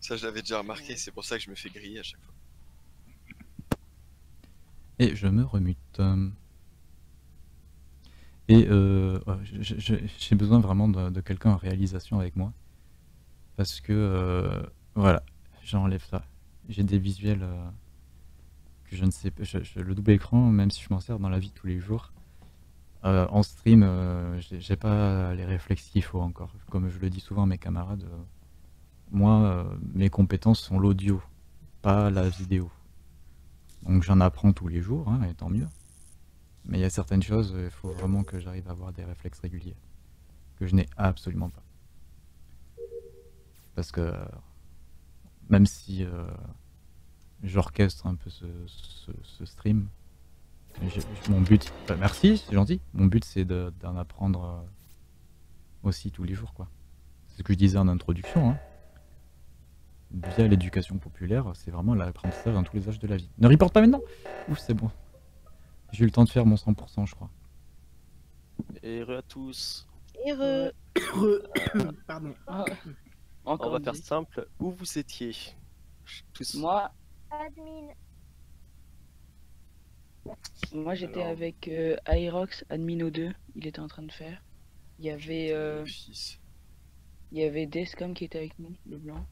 Ça, je l'avais déjà remarqué, c'est pour ça que je me fais griller à chaque fois. Et je me remute. Et euh, j'ai besoin vraiment de, de quelqu'un en réalisation avec moi. Parce que, euh, voilà, j'enlève ça. J'ai des visuels euh, que je ne sais pas. le double écran, même si je m'en sers dans la vie de tous les jours, Euh, en stream, euh, j'ai pas les réflexes qu'il faut encore. Comme je le dis souvent à mes camarades, euh, moi, mes compétences sont l'audio, pas la vidéo. Donc j'en apprends tous les jours, hein, et tant mieux. Mais il y a certaines choses, il faut vraiment que j'arrive à avoir des réflexes réguliers, que je n'ai absolument pas. Parce que même si euh, j'orchestre un peu ce, ce- ce stream, mon but, bah, merci, c'est gentil. Mon but c'est de- d'en apprendre euh, aussi tous les jours, quoi. C'est ce que je disais en introduction. Hein. Via l'éducation populaire, c'est vraiment l'apprentissage dans tous les âges de la vie. Ne reporte pas maintenant Ouf, c'est bon. J'ai eu le temps de faire mon 100%, je crois. Et heureux à tous. Heureux. Pardon. Ah, On Encore va une faire simple. Où vous étiez? Tous. Moi, Admin. moi j'étais Alors. avec euh, Aerox, Admin 2 il était en train de faire. Il y avait, euh, Fils. il y avait Descom qui était avec nous, le blanc.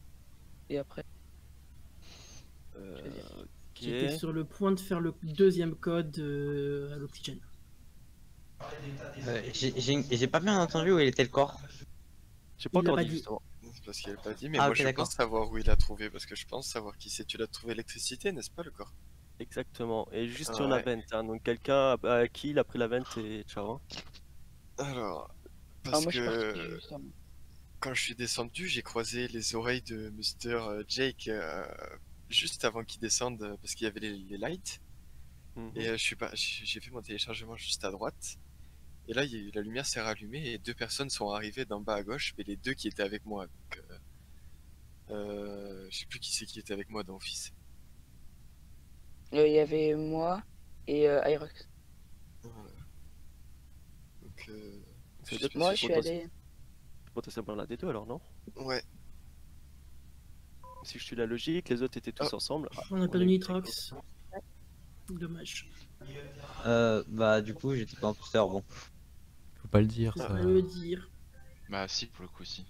Et après, Euh, je veux dire. ok. J'étais sur le point de faire le deuxième code euh, à l'oxygène. Euh, j'ai- pas bien entendu où il était le corps. J'ai pas Il encore pas dit, parce qu'il a pas dit, mais Ah, moi je pense savoir où il a trouvé, parce que je pense savoir qui c'est. Tu l'as trouvé électricité, n'est-ce pas, le corps? Exactement. Et juste Ah sur la ouais. vente. hein. Donc quelqu'un a a kill, a pris la vente et ciao. hein. Alors, Ah, parce moi que quand je suis descendu, j'ai croisé les oreilles de Mr. euh, Jake euh, juste avant qu'il descende, euh, parce qu'il y avait les, les lights. Mhm. Et euh, je suis pas, j'ai j'ai fait mon téléchargement juste à droite. Et là, y a la lumière s'est rallumée et deux personnes sont arrivées d'en bas à gauche, mais les deux qui étaient avec moi. Donc, euh, euh, je sais plus qui c'est qui était avec moi dans Office. Euh, Il y avait moi et euh. Voilà. Donc, euh, je sais Moi si je suis allé. Potentiellement l'un des deux alors, non? Ouais. Si je suis la logique, les autres étaient tous Ah. ensemble. Ah, On a pas de nitrox. Dommage. Euh, bah du coup j'étais pas imposteur, bon. Pas le dire, Faut ça. pas le dire. Bah si, pour le coup, si.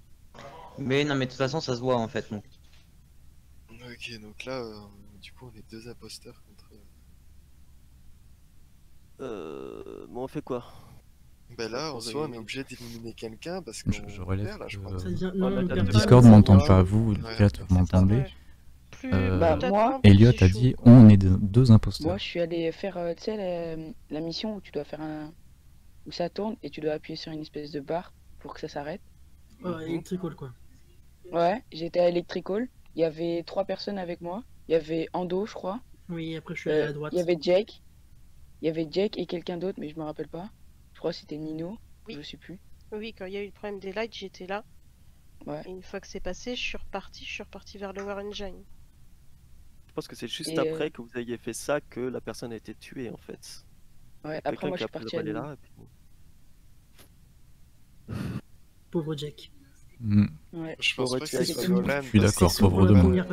Mais non mais de toute façon ça se voit en fait non. Ok, donc là, euh, du coup, on est deux imposteurs contre. Euh, bon, on fait quoi? Ben là, en On soi, on est obligé d'éliminer quelqu'un parce qu'on Je, je relève perd, là, je que, crois. Euh, Non, bah. Discord m'entend pas, vous, Ouais. vous m'entendez Euh, Bah, moi- Elliot a dit on est deux, deux imposteurs. Moi je suis allé faire, euh, tu sais, la, la mission où tu dois faire un. Où ça tourne et tu dois appuyer sur une espèce de barre pour que ça s'arrête. Ouais, électrical quoi. Ouais, j'étais à Electrical. Il y avait trois personnes avec moi. Il y avait Ando, je crois. Oui, après je suis allé Euh, à droite. Il y avait Jake. Il y avait Jake et quelqu'un d'autre, mais je me rappelle pas. Je crois que c'était Nino. Oui. Je sais plus. Oui, quand il y a eu le problème des lights, j'étais là. Ouais. Et une fois que c'est passé, je suis reparti, je suis reparti vers le War Engine. Je pense que c'est juste Et, euh, après que vous ayez fait ça que la personne a été tuée en fait. Ouais, après moi je suis parti à relais Nino. là. et puis- Pauvre Jack. Hmm, Ouais. Je pense pas que été ce soit mis- Nolan. Je suis d'accord, C'est pauvre de moi.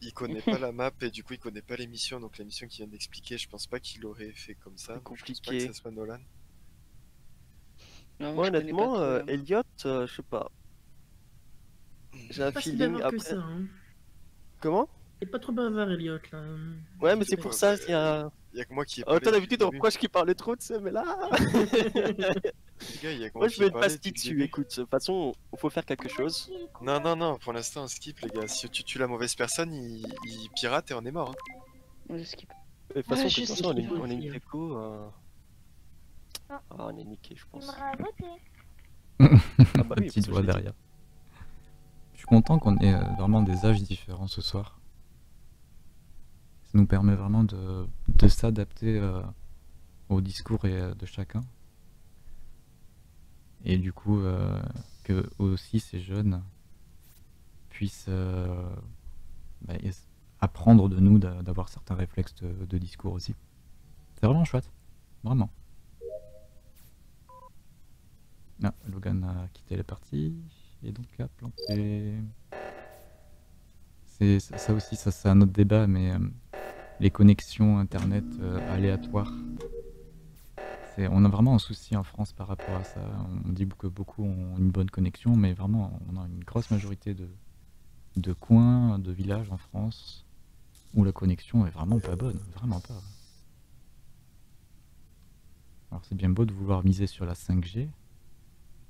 qu'il connaît pas la map et du coup il connaît pas l'émission. Donc l'émission qu'il vient d'expliquer, je pense pas qu'il aurait fait comme ça. C'est donc Je pense pas compliqué. que ça soit Nolan. Non, Moi honnêtement, euh, hein. Elliot, euh, je sais pas. J'ai un Pas si feeling que après. ça. Hein. Comment? Il est pas trop bavard, Elliot là. Ouais, mais c'est pour ça, il y a. Il y a que moi qui ai parlé toi depuis d'habitude, le on début. reproche qu'il parlait trop, tu sais, mais là. Les gars, il y a que Moi, je vais depuis le dessus. Écoute, de toute façon, il faut faire quelque chose. Non, non, non, pour l'instant on skip les gars. Si tu tues la mauvaise personne, il, il pirate et on est mort. hein. Je skip. De toute façon, Ouais, de toute façon, on est, on est faut une aussi, déco. euh, Ah. Ah, on est niqué, je Tu pense. Ah bah oui, petite voix derrière. Je suis content qu'on ait euh, vraiment des âges différents ce soir. Nous permet vraiment de, de s'adapter euh, au discours et, euh, de chacun. Et du coup, euh, que aussi ces jeunes puissent bah, apprendre de nous d'a- d'avoir certains réflexes de, discours aussi. C'est vraiment chouette. Vraiment. Ah, Logan a quitté la partie et donc a planté. C'est ça ça aussi, ça c'est un autre débat, mais les connexions internet euh, aléatoires. On a vraiment un souci en France par rapport à ça. On dit que beaucoup ont une bonne connexion, mais vraiment on a une grosse majorité de, coins, de villages en France où la connexion est vraiment pas bonne, vraiment pas. Alors c'est bien beau de vouloir miser sur la 5G,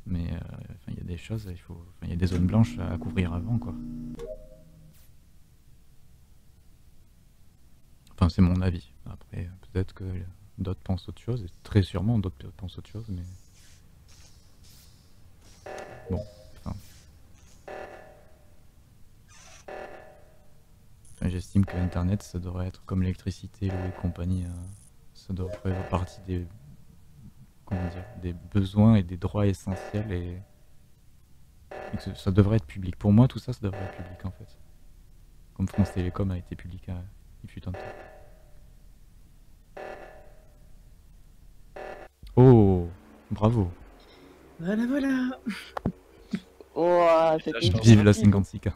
mais euh, il y a des choses, il faut, y a des zones blanches à couvrir avant, quoi. Enfin, c'est mon avis. Après, peut-être que d'autres pensent autre chose, et très sûrement d'autres pensent autre chose, mais bon. Enfin, J'estime que Internet, ça devrait être comme l'électricité, l'eau et compagnie. euh, ça devrait faire partie des, comment dire, des besoins et des droits essentiels et, ça devrait être public. Pour moi, tout ça, ça devrait être public en fait. Comme France Télécom a été public à, il fut un temps. Oh, bravo. Voilà, voilà. Oh. Vive la gentil. 56K.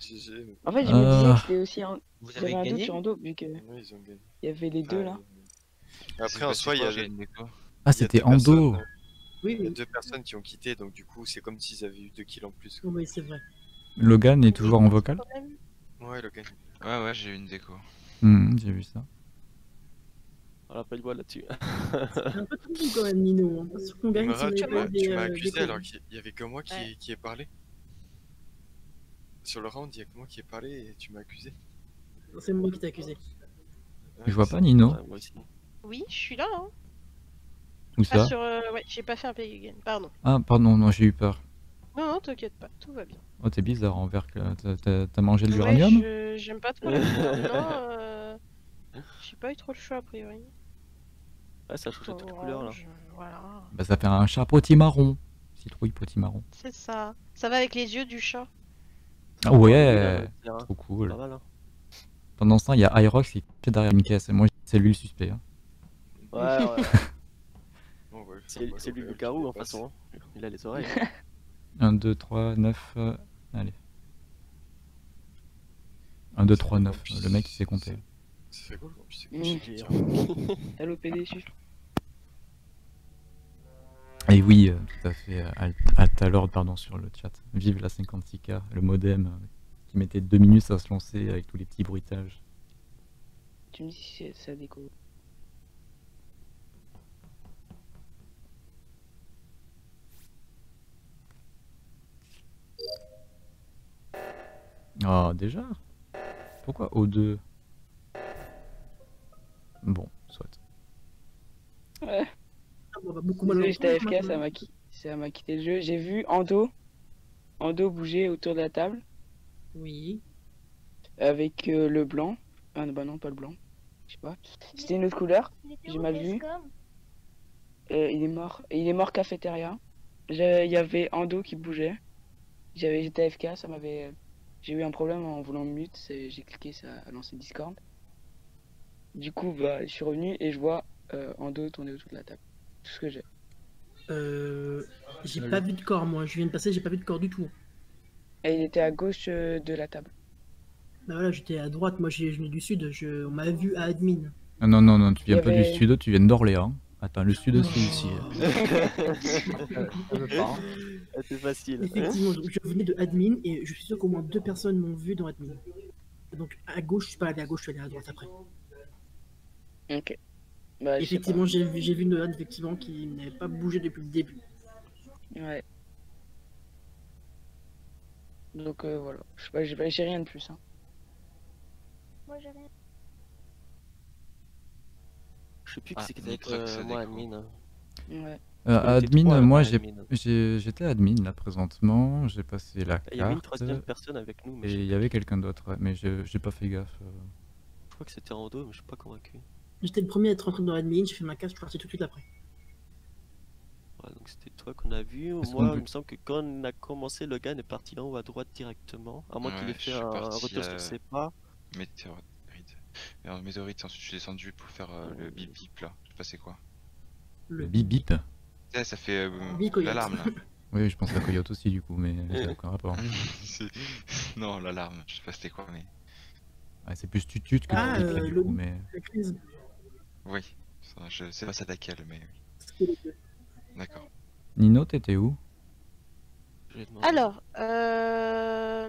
GG, mais En fait, je me disais Ah. que c'était aussi un. Vous avez un doute gagné sur Ando, vu que ouais, ils ont gagné. il y avait les deux Ah, là. Après, en soi, il y avait. Ah, c'était deux personnes, Ando. euh, Oui, il y a oui. deux personnes qui ont quitté, donc du coup, c'est comme s'ils avaient eu deux kills en plus. Oui, c'est vrai. Logan est toujours en vocal? Ouais, Logan. Ouais, ouais, j'ai eu une déco. Hmm, J'ai vu ça. Rappelle-moi là-dessus. C'est un peu tendu quand même, Nino. hein. Pas sûr qu'on gagne Mara, on tu m'as pas euh, accusé alors qu'il y avait que moi qui, Ouais. qui ai parlé. Sur le round, il y a que moi qui ai parlé et tu m'as accusé. C'est moi qui t'ai accusé. Ouais, Je vois pas Nino. Ouais, moi aussi. Oui, je suis là. Hein. Où Ah, ça? sur. euh, ouais, j'ai pas fait un play again. Pardon. Ah, pardon, non, j'ai eu peur. Non, non, t'inquiète pas, tout va bien. Oh, t'es bizarre envers que t'as- mangé de Ouais, l'uranium je- j'aime pas trop. Non, euh, j'ai pas eu trop le choix a priori. Ouais, ça a changé toute couleur là. Voilà, Bah, ça fait un chat potimarron. Citrouille potimarron. c'est ça. Ça va avec les yeux du chat. Ah ouais, C'est un- trop cool. Pas mal, hein. Pendant ce temps, il y a Irox qui est caché derrière une caisse. Et moi, c'est lui le suspect. hein. Ouais, ouais. Ouais, C'est ouais, lui ouais, le garou en façon. hein. Il a les oreilles. 1, 2, 3, 9. euh, Allez. 1, 2, 3, 9. Le mec, il sait compter. C'est Mmh. Allô PDSU. Et oui, euh, tout à fait. euh, l'heure, pardon, sur le chat. Vive la 56K, le modem euh, qui mettait 2 minutes à se lancer avec tous les petits bruitages. Tu me dis si c'est- ça déco. Ah, déjà Pourquoi O2 Bon, soit. Ouais. Ah, bah, beaucoup moins Désolé, j'étais AFK, ça m'a qui... ça m'a quitté le jeu. J'ai vu Ando, Ando bouger autour de la table Oui. avec euh, le blanc. Ah non, bah non, pas le blanc. Je sais pas. C'était une autre couleur. J'ai mal vu. Euh, il est mort. Il est mort cafétéria. Il y avait Ando qui bougeait. J'avais j'étais AFK, ça m'avait. J'ai eu un problème en voulant mute. J'ai cliqué, ça a lancé Discord. Du coup, bah, je suis revenu et je vois euh, Ando tourner autour de la table. Tout ce que j'ai. Euh, j'ai pas vu de corps, moi. Je viens de passer, j'ai pas vu de corps du tout. Et il était à gauche euh, de la table. Bah voilà, j'étais à droite, moi j'ai- je venais du sud, je... on m'a vu à admin. Ah non, non, non, tu viens pas avait- du sud, tu viens d'Orléans. Attends, le sud, c'est ici. Hein. C'est facile. Effectivement, je venais de admin et je suis sûr qu'au moins deux personnes m'ont vu dans admin. Donc à gauche, je suis pas allé à gauche, je suis allé à droite après. Ok. Bah, effectivement, j'ai vu, vu Nolan effectivement qui n'avait pas bougé depuis le début. Ouais. Donc euh, voilà. Je sais pas, j'ai pas- j'ai rien de plus. Hein. Moi j'ai rien. Je sais plus Ah, qui c'est qui était avec euh, moi, admin. hein. Ouais. Euh, admin, trois, moi j'ai- j'étais admin là présentement, j'ai passé la Il y avait une carte troisième personne avec nous, mais et il y avait quelqu'un d'autre, ouais, mais je- j'ai pas fait gaffe. euh. je crois que c'était en dos, mais je suis pas convaincu. J'étais le premier à être rentré dans admin, j'ai fait ma case, je suis parti tout de suite après. Ouais, donc c'était toi qu'on a vu. Moi, il me semble que quand on a commencé, le gars est parti en haut à droite directement. À moins qu'il Ouais, ait je fait un, retour euh, sur ses pas. Météorite. Et en météorite, ensuite je suis descendu pour faire euh, le bip bip là. Je sais pas c'est quoi. Le bip bip Ouais, ça fait euh, l'alarme là. Oui, je pense à Coyote aussi du coup, mais ça n'a aucun rapport. Non, l'alarme, je sais pas c'était quoi, mais. Ouais, c'est plus tutut que Ah, bip bip, euh, du le- coup, mais. La crise. Oui, ça, je sais pas c'est laquelle, mais oui. D'accord. Nino, t'étais où? Alors, euh...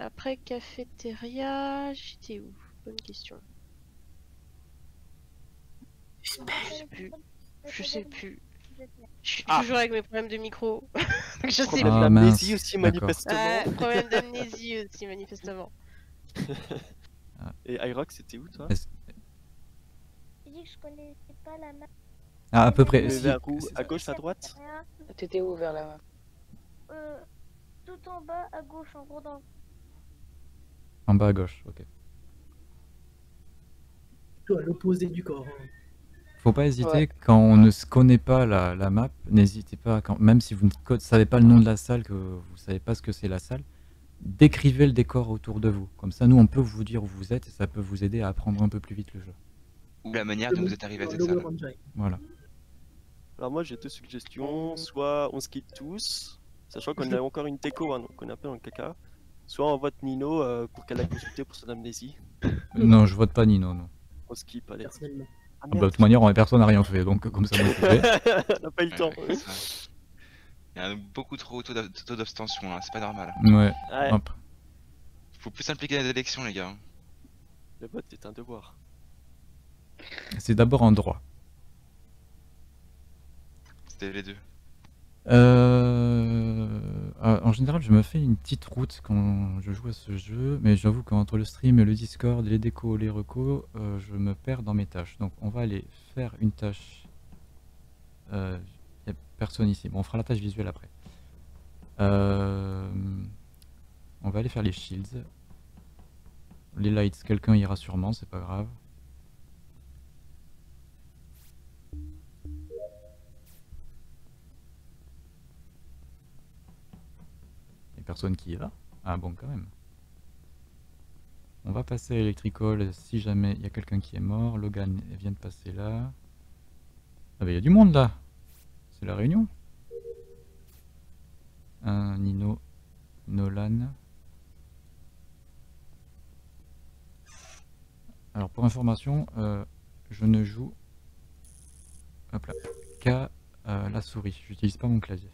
après cafétéria, j'étais où? Bonne question. Je sais plus. Je sais plus. Je suis Ah. toujours avec mes problèmes de micro. je sais Problème Ah, d'amnésie aussi, manifestement. Problème d'amnésie aussi, manifestement. Et Irox, c'était où toi? Est-ce- J'ai dit que je connaissais pas la map. Ah, à peu près. Mais si, vers où? c'est- À gauche, à droite? T'étais où vers la Euh, tout en bas à gauche, en gros dans le En bas à gauche, ok. Plutôt à l'opposé du corps. hein. Faut pas hésiter, Ouais. quand on ne se connaît pas la, la map, n'hésitez pas, quand, même si vous ne savez pas le nom de la salle, que vous savez pas ce que c'est la salle, décrivez le décor autour de vous. Comme ça, nous, on peut vous dire où vous êtes et ça peut vous aider à apprendre un peu plus vite le jeu. Ou la manière dont vous êtes arrivé à cette salle. Voilà. Alors moi j'ai deux suggestions, soit on se quitte tous, sachant qu'on a encore une déco, hein, donc on est un peu dans le caca, soit on vote Nino euh, pour qu'elle aille consulter pour son amnésie. Non, je vote pas Nino, non. On skip, allez. Personnellement. Ah, Ah bah, de toute manière, on- personne n'a rien fait, donc comme ça, fait. on n'a pas eu le temps. Ouais. Il y a beaucoup trop taux d'ab- taux d'abstention là, c'est pas normal. Ouais, Ouais, hop. Faut plus s'impliquer dans les élections les gars. le vote est un devoir. C'est d'abord en droit. C'était les deux. Euh, ah, en général, je me fais une petite route quand je joue à ce jeu, mais j'avoue qu'entre le stream le Discord, les décos, les recos, euh, je me perds dans mes tâches. Donc, on va aller faire une tâche. Il n'y a personne ici. Bon, on fera la tâche visuelle après. Euh, on va aller faire les shields. Les lights, quelqu'un ira sûrement, c'est pas grave. Personne qui y va Ah bon, quand même. On va passer à Electrical si jamais il y a quelqu'un qui est mort. Logan vient de passer là. Ah bah il y a du monde là C'est la réunion Un Nino, Nolan. Alors pour information, euh, je ne joue qu'à euh, la souris. J'utilise pas mon clavier.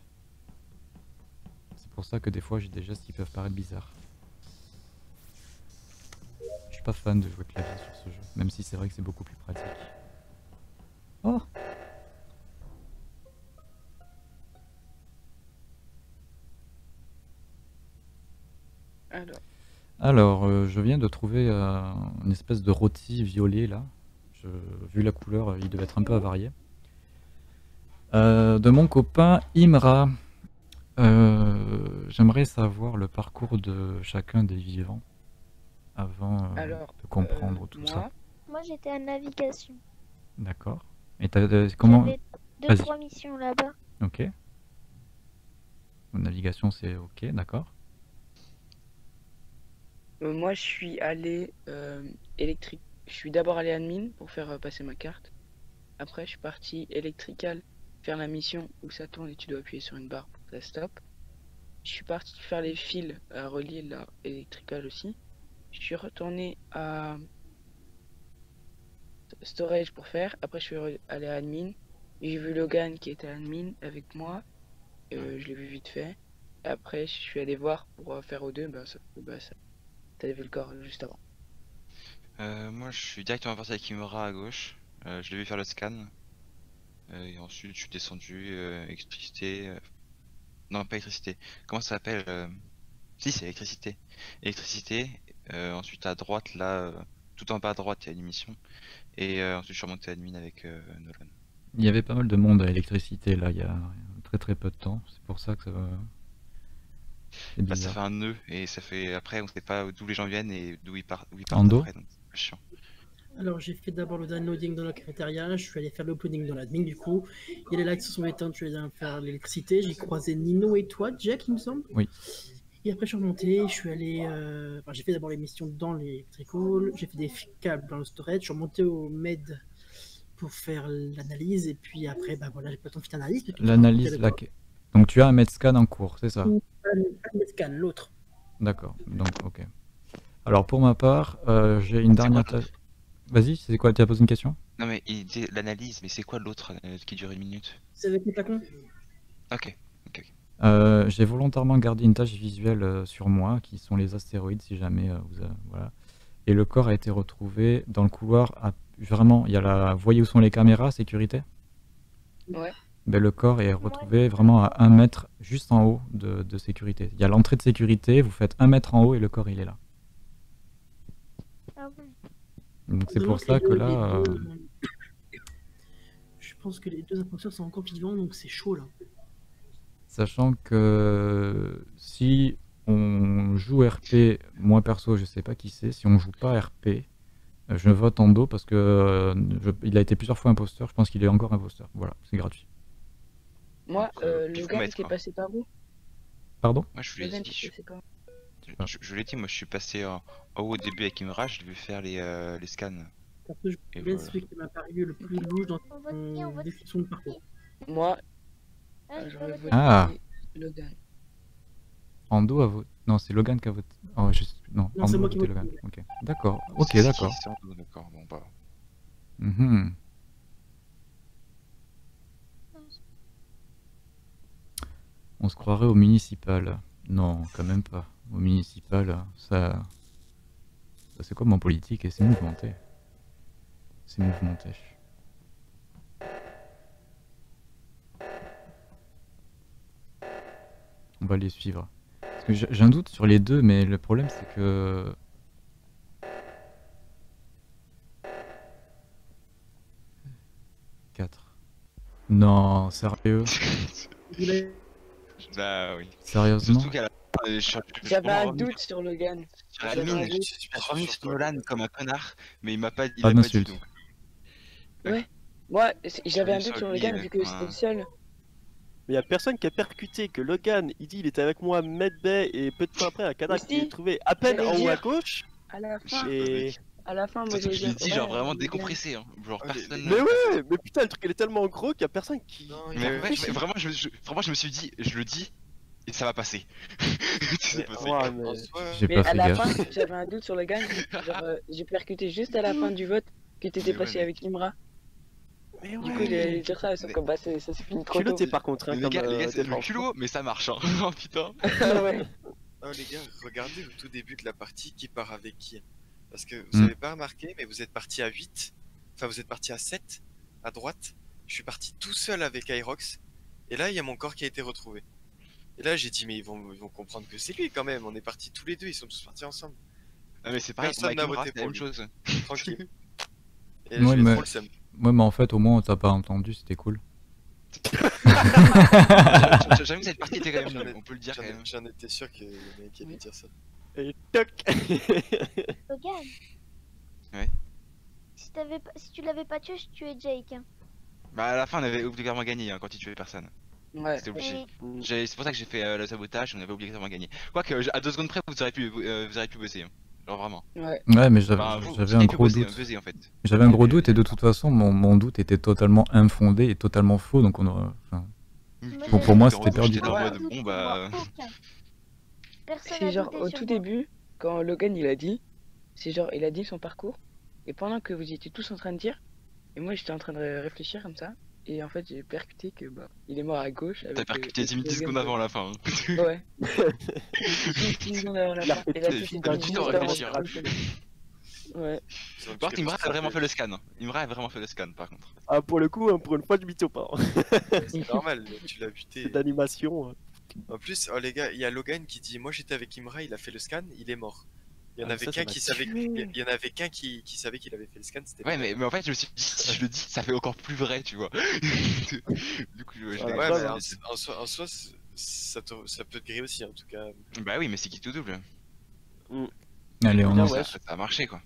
C'est pour ça que des fois j'ai des gestes qui peuvent paraître bizarres. Je suis pas fan de jouer clavier sur ce jeu, même si c'est vrai que c'est beaucoup plus pratique. Oh Alors, Alors, euh, je viens de trouver euh, une espèce de rôti violet là. Je- vu la couleur, il devait être un peu avarié. Euh, de mon copain Imra. Euh, J'aimerais savoir le parcours de chacun des vivants avant euh, Alors, de comprendre euh, tout moi, ça. Moi j'étais à navigation. D'accord. Et t'as euh, comment deux, trois missions là-bas. Ok. Navigation, c'est ok, d'accord. euh, moi, je suis allé euh, électrique. Je suis d'abord allé admin pour faire euh, passer ma carte. Après, je suis parti électrical faire la mission où ça tourne et tu dois appuyer sur une barre stoppe. Je suis parti faire les fils à relier là, électrical aussi. Je suis retourné à storage pour faire. Après, je suis allé à admin. J'ai vu Logan qui était admin avec moi. Euh, je l'ai vu vite fait. Après, je suis allé voir pour euh, faire O2. Bah, ça, bah, ça, t'avais vu le corps juste avant. Euh, moi je suis directement parti avec Imura à gauche. Euh, je l'ai vu faire le scan. Et ensuite je suis descendu électricité. Non pas électricité. Comment ça s'appelle euh, Si c'est électricité. Électricité. euh, ensuite à droite là, euh, tout en bas à droite il y a une mission. Et ensuite je suis remonté admin avec Nolan. Il y avait pas mal de monde à l'électricité là, il y a très très peu de temps. C'est pour ça que ça va. Bah, ça fait un nœud et ça fait après on sait pas d'où les gens viennent et d'où ils partent. Où ils En partent dos après, donc c'est chiant. Alors j'ai fait d'abord le downloading dans la cafétéria, je suis allé faire l'uploading dans l'admin du coup. Et les lights se sont éteints, je suis allé faire l'électricité. J'ai croisé Nino et toi, Jack, il me semble. Oui. Et après je suis remonté, je suis allé. euh, Enfin, j'ai fait d'abord les missions dans l'électrical, j'ai fait des câbles dans le storage, je suis remonté au med pour faire l'analyse. Et puis après, bah voilà, j'ai pas le temps de faire l'analyse. que- Donc tu as un medscan en cours, c'est ça? Le le Medscan, l'autre. D'accord. Donc ok. Alors pour ma part, euh, j'ai une C'est dernière tâche. Vas-y, c'est quoi Tu as posé une question? Non mais il dit l'analyse, mais c'est quoi l'autre euh, qui dure une minute? C'est avec les flacons Ok. Euh, J'ai volontairement gardé une tâche visuelle euh, sur moi, qui sont les astéroïdes, si jamais euh, vous, a- voilà. et le corps a été retrouvé dans le couloir. à- Vraiment, il y a la. Vous voyez où sont les caméras sécurité? Ouais. ben, Le corps est retrouvé vraiment à un mètre juste en haut de, de sécurité. Il y a l'entrée de sécurité, vous faites un mètre en haut et le corps il est là. Ah ouais. Donc c'est pour ça les que là. les euh, deux, Je pense que les deux imposteurs sont encore vivants, donc c'est chaud là. Sachant que si on joue RP, moi perso, je sais pas qui c'est, si on joue pas RP, euh, je vote en dos parce que euh, je- il a été plusieurs fois imposteur, je pense qu'il est encore imposteur. Voilà, c'est gratuit. Moi, euh, le gars qui est quoi. passé par où Pardon? Moi, je vous Le je, Ah. je- je l'ai dit, moi, je suis passé en, en haut au début avec Imra, je lui ai faire les, euh, les scans. Parce que je Et laisse voilà. celui qui m'a paru le plus louche dans son description de parcours. Moi, Ah, euh, je j'aurais vais voté. Ah. Logan. Ando a voté. Non, c'est Logan qui a voté. Oh, je. Non, Non, c'est Ando moi a qui voté. Logan. Ok, d'accord. Ok, C'est- d'accord. D'accord, bon, bah. Mhm. On se croirait au municipal. Non, quand même pas. Au municipal, ça. ça c'est comme en politique et c'est mouvementé. C'est mouvementé. On va les suivre. Parce que j'ai un doute sur les deux, mais le problème c'est que. Quatre. Non, sérieux bah oui. Sérieusement? Surtout qu'à la euh, J'avais un doute sur Logan. j'avais un doute. je suis revenu sur Nolan comme un connard, mais il m'a pas, il Pas dit d'insulte. donc. Moi, j'avais un doute sur Logan ouais. vu que c'était Ouais. le seul. Mais y a personne qui a percuté que Logan, il dit il était avec moi à Medbay et peu de temps après un cadavre qui est trouvé à peine en haut à gauche. À la fin, Et... à la fin, moi j'ai dit, genre vraiment décompressé, hein. Genre les- personne. Mais ouais, mais putain, le truc il est tellement gros qu'il y a personne qui. Non, Mais ouais, je- vraiment, je, je- vraiment, je me suis dit, je le dis, et ça va passer. Mais- ouais, J'ai pas à fait la gaffe. fin, j'avais un doute sur Logan. Genre, euh, j'ai percuté juste à la fin du vote que t'étais passé ouais, avec Imra. Mais Du coup, j'allais dire ça, sauf Mais- que bah, c'est- ça s'est fini trop tôt. Culotté par contre, hein, les comme gars, les euh, gars, c'est le culot, mais ça marche, hein. oh putain. ouais. Oh les gars, regardez au tout début de la partie qui part avec qui. Parce que vous Hmm. avez pas remarqué, mais vous êtes parti à 8. Enfin, vous êtes parti à 7 à droite. Je suis parti tout seul avec Irox. Et là, il y a mon corps qui a été retrouvé. Et là, j'ai dit, mais ils vont, ils vont comprendre que c'est lui quand même. On est partis tous les deux, ils sont tous partis ensemble. Ah, mais c'est pareil, Personne n'a voté c'est la pour même chose. Tranquille. Et Ouais, j'ai mais- trop le seum. Ouais, mais en fait, au moins, on t'a pas entendu, c'était cool. J'avoue cette partie était quand même, on peut le dire J'en quand même. j'en étais sûr que le mec allait dire ça. Et toc Logan. Ouais. Si, t'avais pas- si tu l'avais pas tué, je tuais Jake. hein. Bah, à la fin, on avait obligatoirement gagné hein, quand il tuait personne. Ouais. C'était obligé. Et J'ai- C'est pour ça que j'ai fait euh, le sabotage, on avait obligatoirement gagné. Quoique, euh, à deux secondes près, vous aurez pu, euh, vous aurez pu bosser. Genre vraiment. Ouais. Ouais, mais j'avais Enfin, un gros bosser, doute. buzzer, en fait. J'avais un gros doute et de toute façon, mon, mon doute était totalement infondé et totalement faux, donc on aurait. enfin, moi, Pour- moi, c'était perdu, bon, bah. Personne C'est genre au tout début, quand Logan il a dit, c'est genre il a dit son parcours, et pendant que vous étiez tous en train de dire, et moi j'étais en train de réfléchir comme ça, et en fait j'ai percuté que bah il est mort à gauche. T'as percuté euh, 10 10 Logan. secondes avant la fin. hein. Ouais. 10 secondes avant la Il a fin, et la des- touche il était a juste mis du temps à avant réfléchir. le- Ouais. Par contre, Imra a vraiment fait le scan. hein. Imra a vraiment fait le scan par contre. Ah, pour le coup, hein, pour une fois, je mytho pas. hein. C'est normal, tu l'as buté. C'est d'animation. hein. En plus, oh les gars, il y a Logan qui dit Moi j'étais avec Imra, il a fait le scan, il est mort. Il y en Ah, avait qu'un qui savait, il y en avait qu'un qui, qui savait qu'il avait fait le scan, c'était Ouais, pas mais, mais en fait, je me suis dit, si je le dis, ça fait encore plus vrai, tu vois. du coup, je, Ah, Ouais, Ouais, mais ouais. en, soi, en soi, ça, peut te griller aussi, en tout cas. Bah oui, mais c'est qui tout double. Allez, on, Bien, en- ouais. Ça, ça a marché quoi.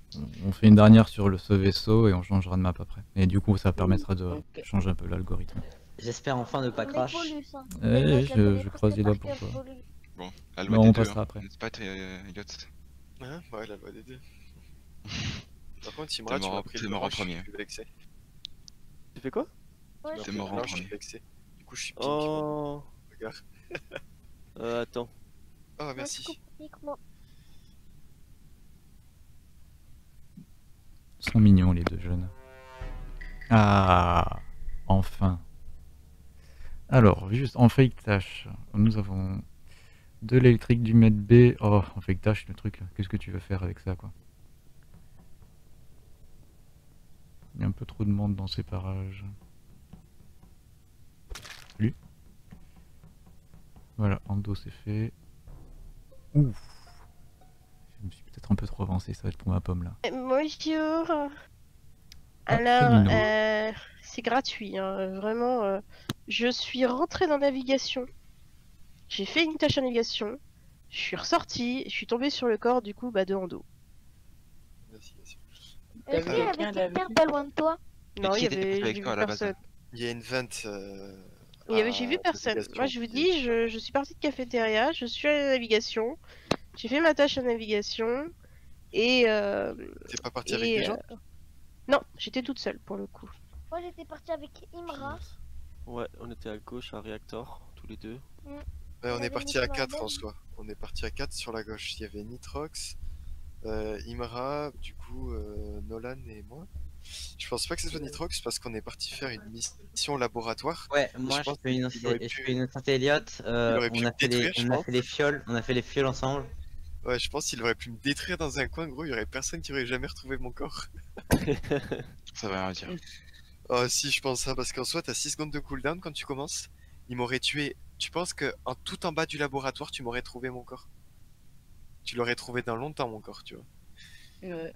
on fait une dernière sur le, ce vaisseau et on changera de map après. Et du coup, ça permettra de changer un peu l'algorithme. J'espère enfin ne pas crash. Hein. Eh, je- croise les doigts pour toi. Bon, on passera après. Pas, euh, Hein ouais, la loi des deux. Par contre, Imra, tu m'as pris le mort en bras, je suis premier. Tu fais quoi? Ouais, T'es mort en bras, je suis premier. vexé. Du coup, je suis pink. Oh. Regarde. Euh, attends. Oh, merci. Ils sont mignons les deux jeunes. Ah, enfin. Alors, juste en fake tâche, nous avons de l'électrique du mètre B. Oh, en fake tâche, le truc, qu'est-ce que tu veux faire avec ça, quoi? Il y a un peu trop de monde dans ces parages. Lui. Voilà, Ando c'est fait. Ouf. Je me suis peut-être un peu trop avancé, ça va être pour ma pomme là. Euh, Bonjour. Ah, Alors, euh, c'est gratuit, hein, vraiment. euh, je suis rentrée dans navigation. J'ai fait une tâche en navigation. Je suis ressortie. Je suis tombée sur le corps du coup bah, de Ando. Investigation. T'avais Est-ce qu'il y quelqu'un avait quelqu'un pas loin de toi? Non, il y avait j'ai vu à la base, personne. Il y a une vente. euh, Il y avait, j'ai à vu personne. navigation Moi, je vous dis, je, je suis partie de cafétéria, je suis à la navigation, j'ai fait ma tâche en navigation, et. euh, T'es pas parti avec les gens euh, Non, j'étais toute seule pour le coup. Moi j'étais partie avec Imra. Ouais, on était à gauche à réacteur, tous les deux. Ouais, on est parti à sur la 4 en soi. On est parti à 4 sur la gauche. Il y avait Nitrox, euh, Imra, du coup euh, Nolan et moi. Je pense pas que ce soit Nitrox parce qu'on est parti faire une mission laboratoire. Ouais, moi je pense je pu- fais une innocente Elliot. euh, aurait pu on, me a fait les, détruire, je on a fait les fioles, on a fait les fioles ensemble. Ouais, je pense qu'il aurait pu me détruire dans un coin, gros. Il y aurait personne qui aurait jamais retrouvé mon corps. Ça va rien dire. Oh, si, je pense ça parce qu'en soi, t'as 6 secondes de cooldown quand tu commences. Il m'aurait tué. Tu penses que en tout en bas du laboratoire, tu m'aurais trouvé mon corps? Tu l'aurais trouvé dans longtemps, mon corps, tu vois. Ouais.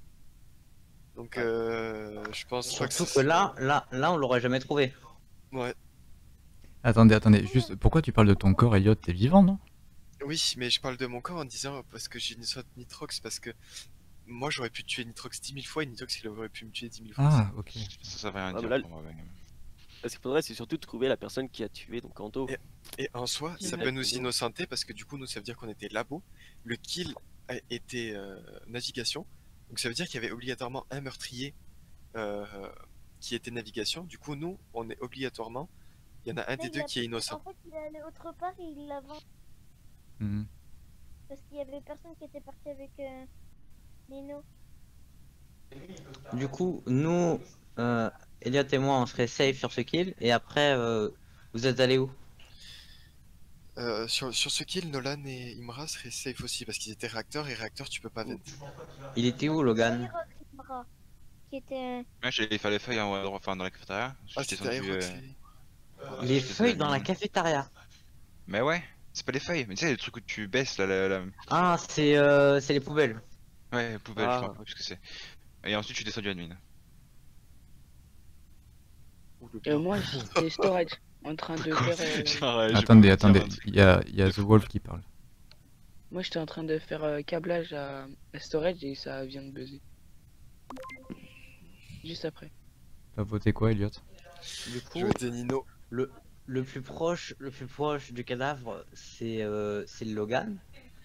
Donc, euh, je pense pas que Surtout que là, là, là, on l'aurait jamais trouvé. Ouais. Attendez, attendez, juste, pourquoi tu parles de ton corps, Elliot? T'es vivant, non? Oui, mais je parle de mon corps en disant parce que j'ai une sorte de Nitrox, parce que moi j'aurais pu tuer Nitrox 10 000 fois et Nitrox il aurait pu me tuer 10 000 fois. Ah, ok. Ça, ça va rien Ah, dire mais là- pour moi. Ce qu'il faudrait, c'est surtout trouver la personne qui a tué donc Ando. Et en soi, ça peut nous innocenter parce que du coup, nous ça veut dire qu'on était labo. Le kill a été euh, navigation, donc ça veut dire qu'il y avait obligatoirement un meurtrier euh, qui était navigation. Du coup, nous, on est obligatoirement. Il y en a un des deux a- qui est innocent. En fait, il est allé autre part et il l'a vendu Mhm. parce qu'il y avait personne qui était parti avec euh, Nino. Du coup, nous, euh, Elliot et moi, on serait safe sur ce kill. Et après, euh, vous êtes allés où? Euh, sur, sur ce kill, Nolan et Imra seraient safe aussi parce qu'ils étaient réacteurs et réacteurs, tu peux pas vendre. Il était où, Logan? Imra, qui était. Ouais, j'allais faire les feuilles en haut à droite, enfin dans la cafétéria. Ah, J'étais c'était euh, Les feuilles dans la à- cafétéria. Mais ouais, c'est pas les feuilles, mais tu sais, le truc où tu baisses là, la, la- Ah, c'est euh, c'est les poubelles. Ouais, poubelle, Ah. je me rappelle plus ce que c'est. Et ensuite, je suis descendu admin. Ouh, le Euh, moi, j'étais storage, en train de faire. euh, Attendez, attendez, il y a, il y a The Wolf qui parle. Moi, j'étais en train de faire euh, câblage à... à storage et ça vient de buzzer. Juste après. T'as voté quoi, Elliot? Du coup, Je votais Nino. le, le plus proche, le plus proche du cadavre, c'est euh, c'est Logan.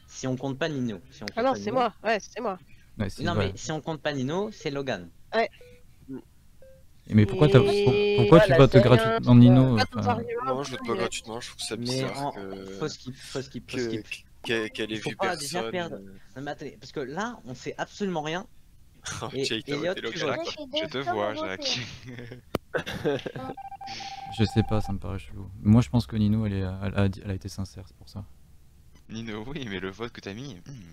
Si on compte pas Nino. Si on compte Ah non, c'est moi, ouais, c'est moi. Ouais, Non ouais. mais si on compte pas Nino, c'est Logan. Mais pourquoi, pourquoi tu votes gratuitement Nino Non, je vote pas gratuitement, je trouve ça bizarre en... que... faut skip, faut skip, faut que- skip. qu'elle ait vu pas déjà personne. perdre. Non mais attendez, parce que là, on sait absolument rien. Oh, Et Jake voté Je te deux vois. Jacques. Je sais pas, ça me paraît chelou. Moi, je pense que Nino, elle, est, elle, a, elle a été sincère, c'est pour ça. Nino, oui, mais le vote que t'as mis. hmm.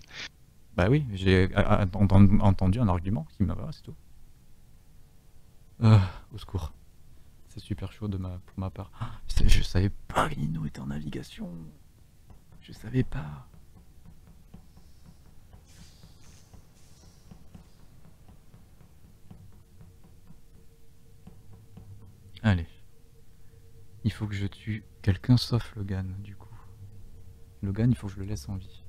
Bah oui, j'ai entendu un argument qui me va, c'est tout. Ah, au secours. C'est super chaud de ma, pour ma part. Ah, Je, je savais pas que Nino était en navigation. Je savais pas. Allez. Il faut que je tue quelqu'un sauf Logan, du coup. Logan, il faut que je le laisse en vie.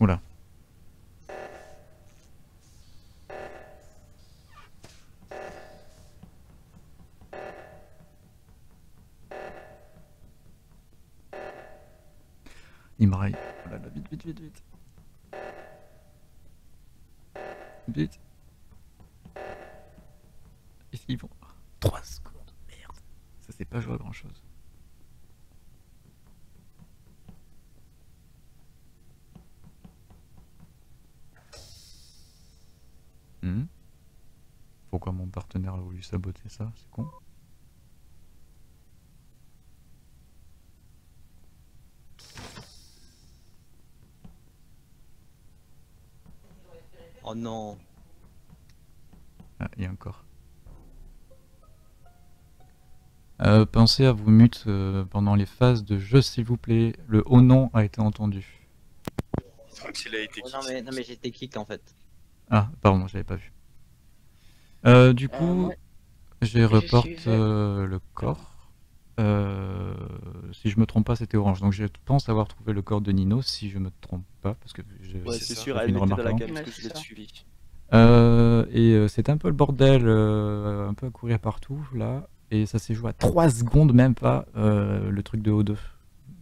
Oula. Il me raille. Oh là là, vite, vite, vite, vite. Vite. Est-ce qu'ils vont? 3 secondes, merde. Ça c'est pas joué à grand chose. Hmm pourquoi mon partenaire a voulu saboter ça, c'est con. Oh non. Ah, il y a encore. Euh, pensez à vous mute euh, pendant les phases de jeu, s'il vous plaît. Le haut nom a été entendu. Qu'il a été Oh, non mais, non mais j'étais kick en fait. Ah, pardon, j'avais pas vu. Euh, du Euh, coup, je reporte euh, le corps. Euh, si je me trompe pas, c'était orange. Donc je pense avoir trouvé le corps de Nino, si je me trompe pas, parce que Ouais, c'est sûr, elle une était dans remarque la parce Ouais, que je c'est l'ai suivi. Euh, et euh, c'était un peu le bordel, euh, un peu à courir partout là, et ça s'est joué à 3 secondes même pas euh, le truc de O2.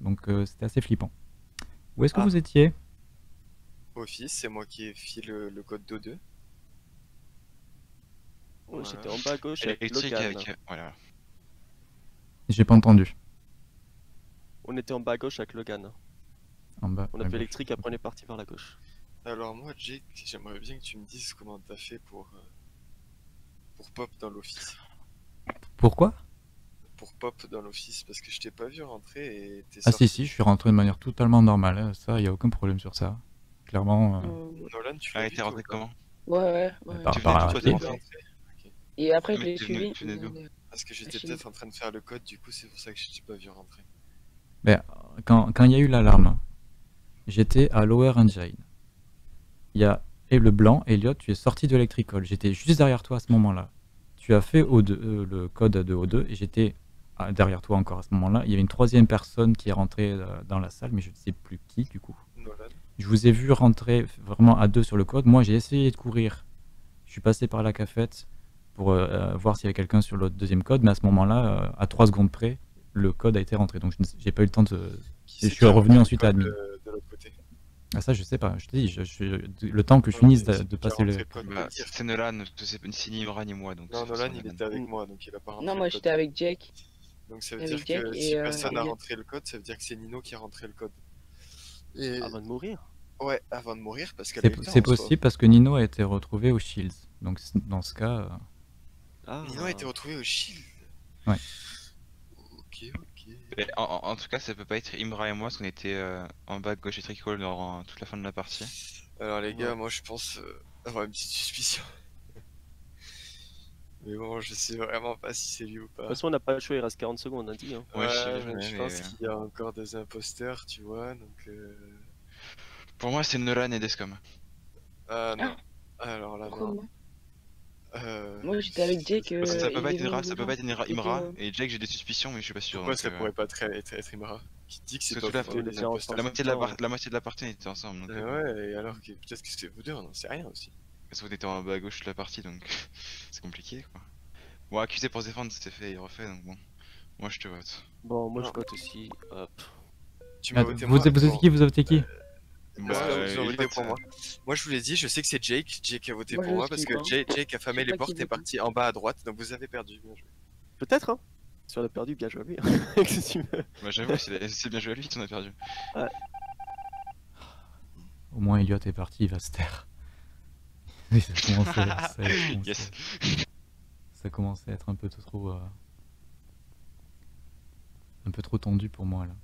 Donc euh, c'était assez flippant. Où est-ce que Ah. vous étiez? Office, c'est moi qui ai fait le, le code d'O2. Ouais, Voilà. J'étais en bas à gauche avec Électrique Logan. avec. euh, Voilà. J'ai pas entendu. On était en bas à gauche avec Logan. En bas. On a fait électrique, après on est parti vers la gauche. Alors moi, Jake, j'aimerais bien que tu me dises comment t'as fait pour euh, pour pop dans l'office. Pourquoi? Pour pop dans l'office, parce que je t'ai pas vu rentrer et t'es Ah sorti. si si, je suis rentré de manière totalement normale. Ça, y a aucun problème sur ça. Clairement. euh, Nolan, tu t'es toi, rentré comment? Ouais, ouais, ouais. Par- Tu par venais Et après, je l'ai suivi. euh, Parce que j'étais peut-être en train de faire le code, du coup c'est pour ça que je t'ai pas vu rentrer. Ben, quand quand il y a eu l'alarme, j'étais à Lower Engine. Il y a et le blanc, Elliot, tu es sorti de Electrical. J'étais juste derrière toi à ce moment-là. Tu as fait O2, euh, le code de O2 et j'étais ah, derrière toi encore à ce moment-là. Il y avait une troisième personne qui est rentrée euh, dans la salle, mais je ne sais plus qui du coup. Nolan. Je vous ai vu rentrer vraiment à deux sur le code. Moi, j'ai essayé de courir. Je suis passé par la cafette pour euh, euh, voir s'il y avait quelqu'un sur le deuxième code, mais à ce moment-là, euh, à trois secondes près, le code a été rentré. Donc, je n'ai- j'ai pas eu le temps de. Je suis revenu ensuite à admin. De, de l'autre côté? Ah, ça, je sais pas. Je te dis, je, je- le temps que je Ouais, finisse de, passer le. Bah, c'est Nolan, parce que c'est ni ni moi donc. Non, Nolan il était avec moi donc il a pas rentré Non, moi j'étais avec Jake. Donc ça veut avec dire Jack que si euh, personne n'a rentré le code, ça veut dire que c'est Nino qui a rentré le code. Et Avant de mourir. ouais, avant de mourir parce qu'elle C'est possible parce que Nino a été retrouvé au Shields. Donc, dans ce cas. Euh, Ah. Nino a été retrouvé au shield. Ouais. Ok, ok. En, en- en tout cas, ça peut pas être Imra et moi, parce qu'on était euh, en bas gauche et tricol dans toute la fin de la partie. Alors les gars, moi je pense euh, avoir une petite suspicion. Mais bon, je sais vraiment pas si c'est lui ou De pas. toute façon, on n'a pas le choix, il reste 40 secondes, on a dit. Hein. Ouais, je sais, Ouais, je mais sais, je mais- pense qu'il y a encore des imposteurs, tu vois, donc... Euh... Pour moi, c'est Nolan et Descom. Ah non. Alors là, non. Moi Euh... Moi j'étais avec Jake. Parce que ça euh, peut pas être Imra, ça peut pas être Imra, euh, et Jake, j'ai des suspicions, mais je suis pas sûr. Pourquoi donc, ça euh, pourrait pas être, être, être Imra Qui dit que c'est Parce pas que vous la- La moitié de la, par- la moitié de la partie, on était ensemble. Donc, Eh euh, ouais, et alors que peut-être que c'était vous deux, on n'en sait rien aussi. Parce qu'on était en bas à gauche de la partie, donc c'est compliqué quoi. Bon, accusé pour se défendre, c'était fait et refait, donc bon. Moi, je te vote. Bon, moi je vote aussi. Hop. Tu m'as ah, voté vous, moi vous êtes Bon. qui Vous avez voté qui Moi, vous pour moi. Moi, je vous l'ai dit, je sais que c'est Jake. Jake a voté Moi, pour moi parce que. Jake, Jake a sais les portes et est parti en bas à droite, donc vous avez perdu. Bien joué. Peut-être, hein Si on a perdu, bien joué à lui. Bah, j'avoue, c'est c'est bien joué à lui, on a perdu. Au moins, Elliot est parti, il va se taire. Ça commençait, ça, commençait- Yes. ça commençait à être un peu trop. euh, un peu trop tendu pour moi là.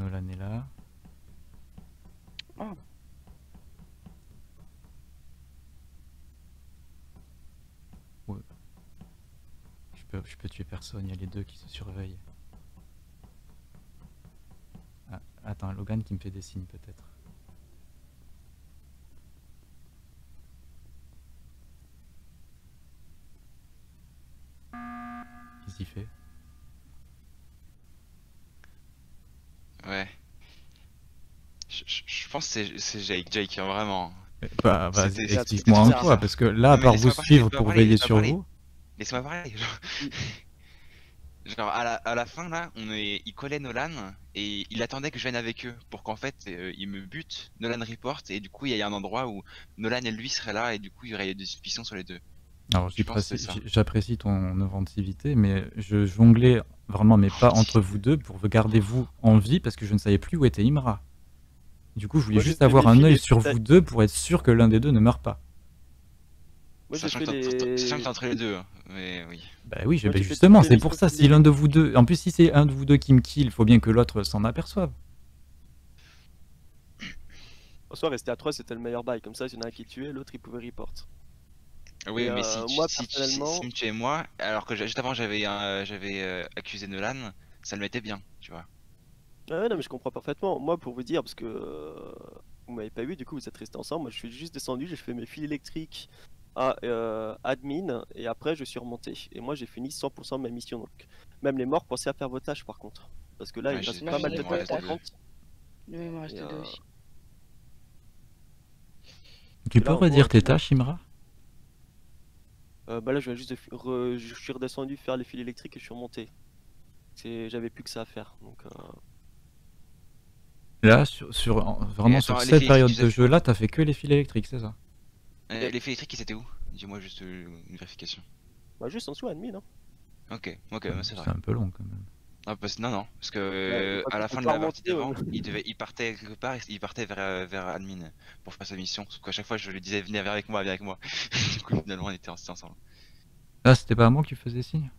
Nolan est là. Ouais. Je peux, je peux tuer personne, il y a les deux qui se surveillent. Ah, attends, Logan qui me fait des signes peut-être. Qu'est-ce qu'il fait? Ouais. Je, je- je pense que c'est- Jake, Jake, hein, vraiment. Bah, c'était explique-moi quoi, ça. parce que là, à part vous parler, suivre pour parler, veiller sur parler. vous, Laisse-moi parler. Genre, Genre, à, la, à la fin, là, on est, il collait Nolan et il attendait que je vienne avec eux pour qu'en fait, euh, il me bute, Nolan reporte et du coup, il y a un endroit où Nolan et lui seraient là et du coup, il y aurait des suspicions sur les deux. Alors j'apprécie ton inventivité, mais je jonglais vraiment mes pas entre vous deux pour garder vous en vie parce que je ne savais plus où était Imra. Du coup, je voulais Moi, juste avoir un œil sur vous deux pour être sûr que l'un des deux ne meurt pas. Moi j'ai fait les. entre les deux, hein. mais oui. Bah oui, je- Moi, bah justement, c'est pour ça. Si l'un de vous deux, en plus, si c'est un de vous deux qui me kill, il faut bien que l'autre s'en aperçoive. En soi, rester à 3 c'était le meilleur bail. Comme ça, s'il y en a un qui tuait, l'autre il pouvait report. Oui, Et, mais euh, si, tu, moi, si, tu- si- personnellement- si tuais moi, alors que j'ai- juste avant j'avais euh, j'avais euh, accusé Nolan, ça le mettait bien, tu vois. Ah ouais, non, mais je comprends parfaitement. Moi, pour vous dire, parce que euh, vous m'avez pas vu, du coup, vous êtes restés ensemble. Moi, je suis juste descendu, j'ai fait mes fils électriques à euh, admin, et après, je suis remonté. Et moi, j'ai fini 100% de ma mission. Donc, même les morts, pensez à faire vos tâches, par contre. Parce que là, Ouais, il reste pas mal de temps deux à aussi. Tu peux redire tes tâches, Imra? Euh, bah là, je viens juste de re- je suis redescendu faire les fils électriques et je suis remonté. C'est, j'avais plus que ça à faire. Donc, euh, Là, sur, sur- en- vraiment attends, sur cette période de jeu là, t'as fait que les fils électriques, c'est ça? Euh, les fils électriques, ils étaient où? Dis-moi juste euh, une vérification. bah, juste en dessous, admin. Hein. Ok, ok, bah, c'est C'est vrai. un peu long quand même. Ah, parce- non, non, parce que euh, à la fin de la partie d'avant, il, devait, il partait quelque part, il- il partait vers, vers admin pour faire sa mission. Sauf qu'à chaque fois, je lui disais, venez avec moi, viens avec moi. du coup, finalement, on était ensemble. Là, c'était pas à moi qui faisais signe?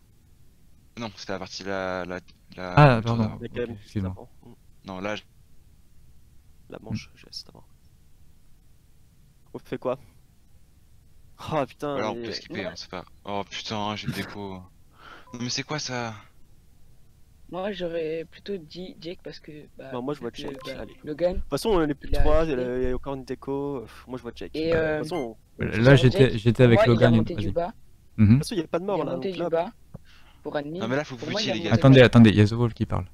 Non, c'était la partie la. la, la Ah, pardon. excuse-moi. Mm. Non, là, je- La manche, geste avant. On fait quoi? Ah putain, voilà, on peut skipper, on sait pas. Oh putain, j'ai le déco. Non, mais c'est quoi ça? Moi, j'aurais plutôt dit Jake parce que. Bah, Non, moi, je vois que, Jake, bah, allez. Logan. De toute façon, on est plus de Il a 3, il y a- il encore une déco. euh, Moi, je vois Jake. Et, De euh, toute façon, Là, j'étais j'étais avec Moi, il est Logan. remonté du bas. Mhm. de toute façon, il n'y a pas de Il mort est là. remonté donc du là, bas pour admin. Non, mais là, faut Pour vous il est les gars. Attendez, attendez, il y a The Wolf qui parle.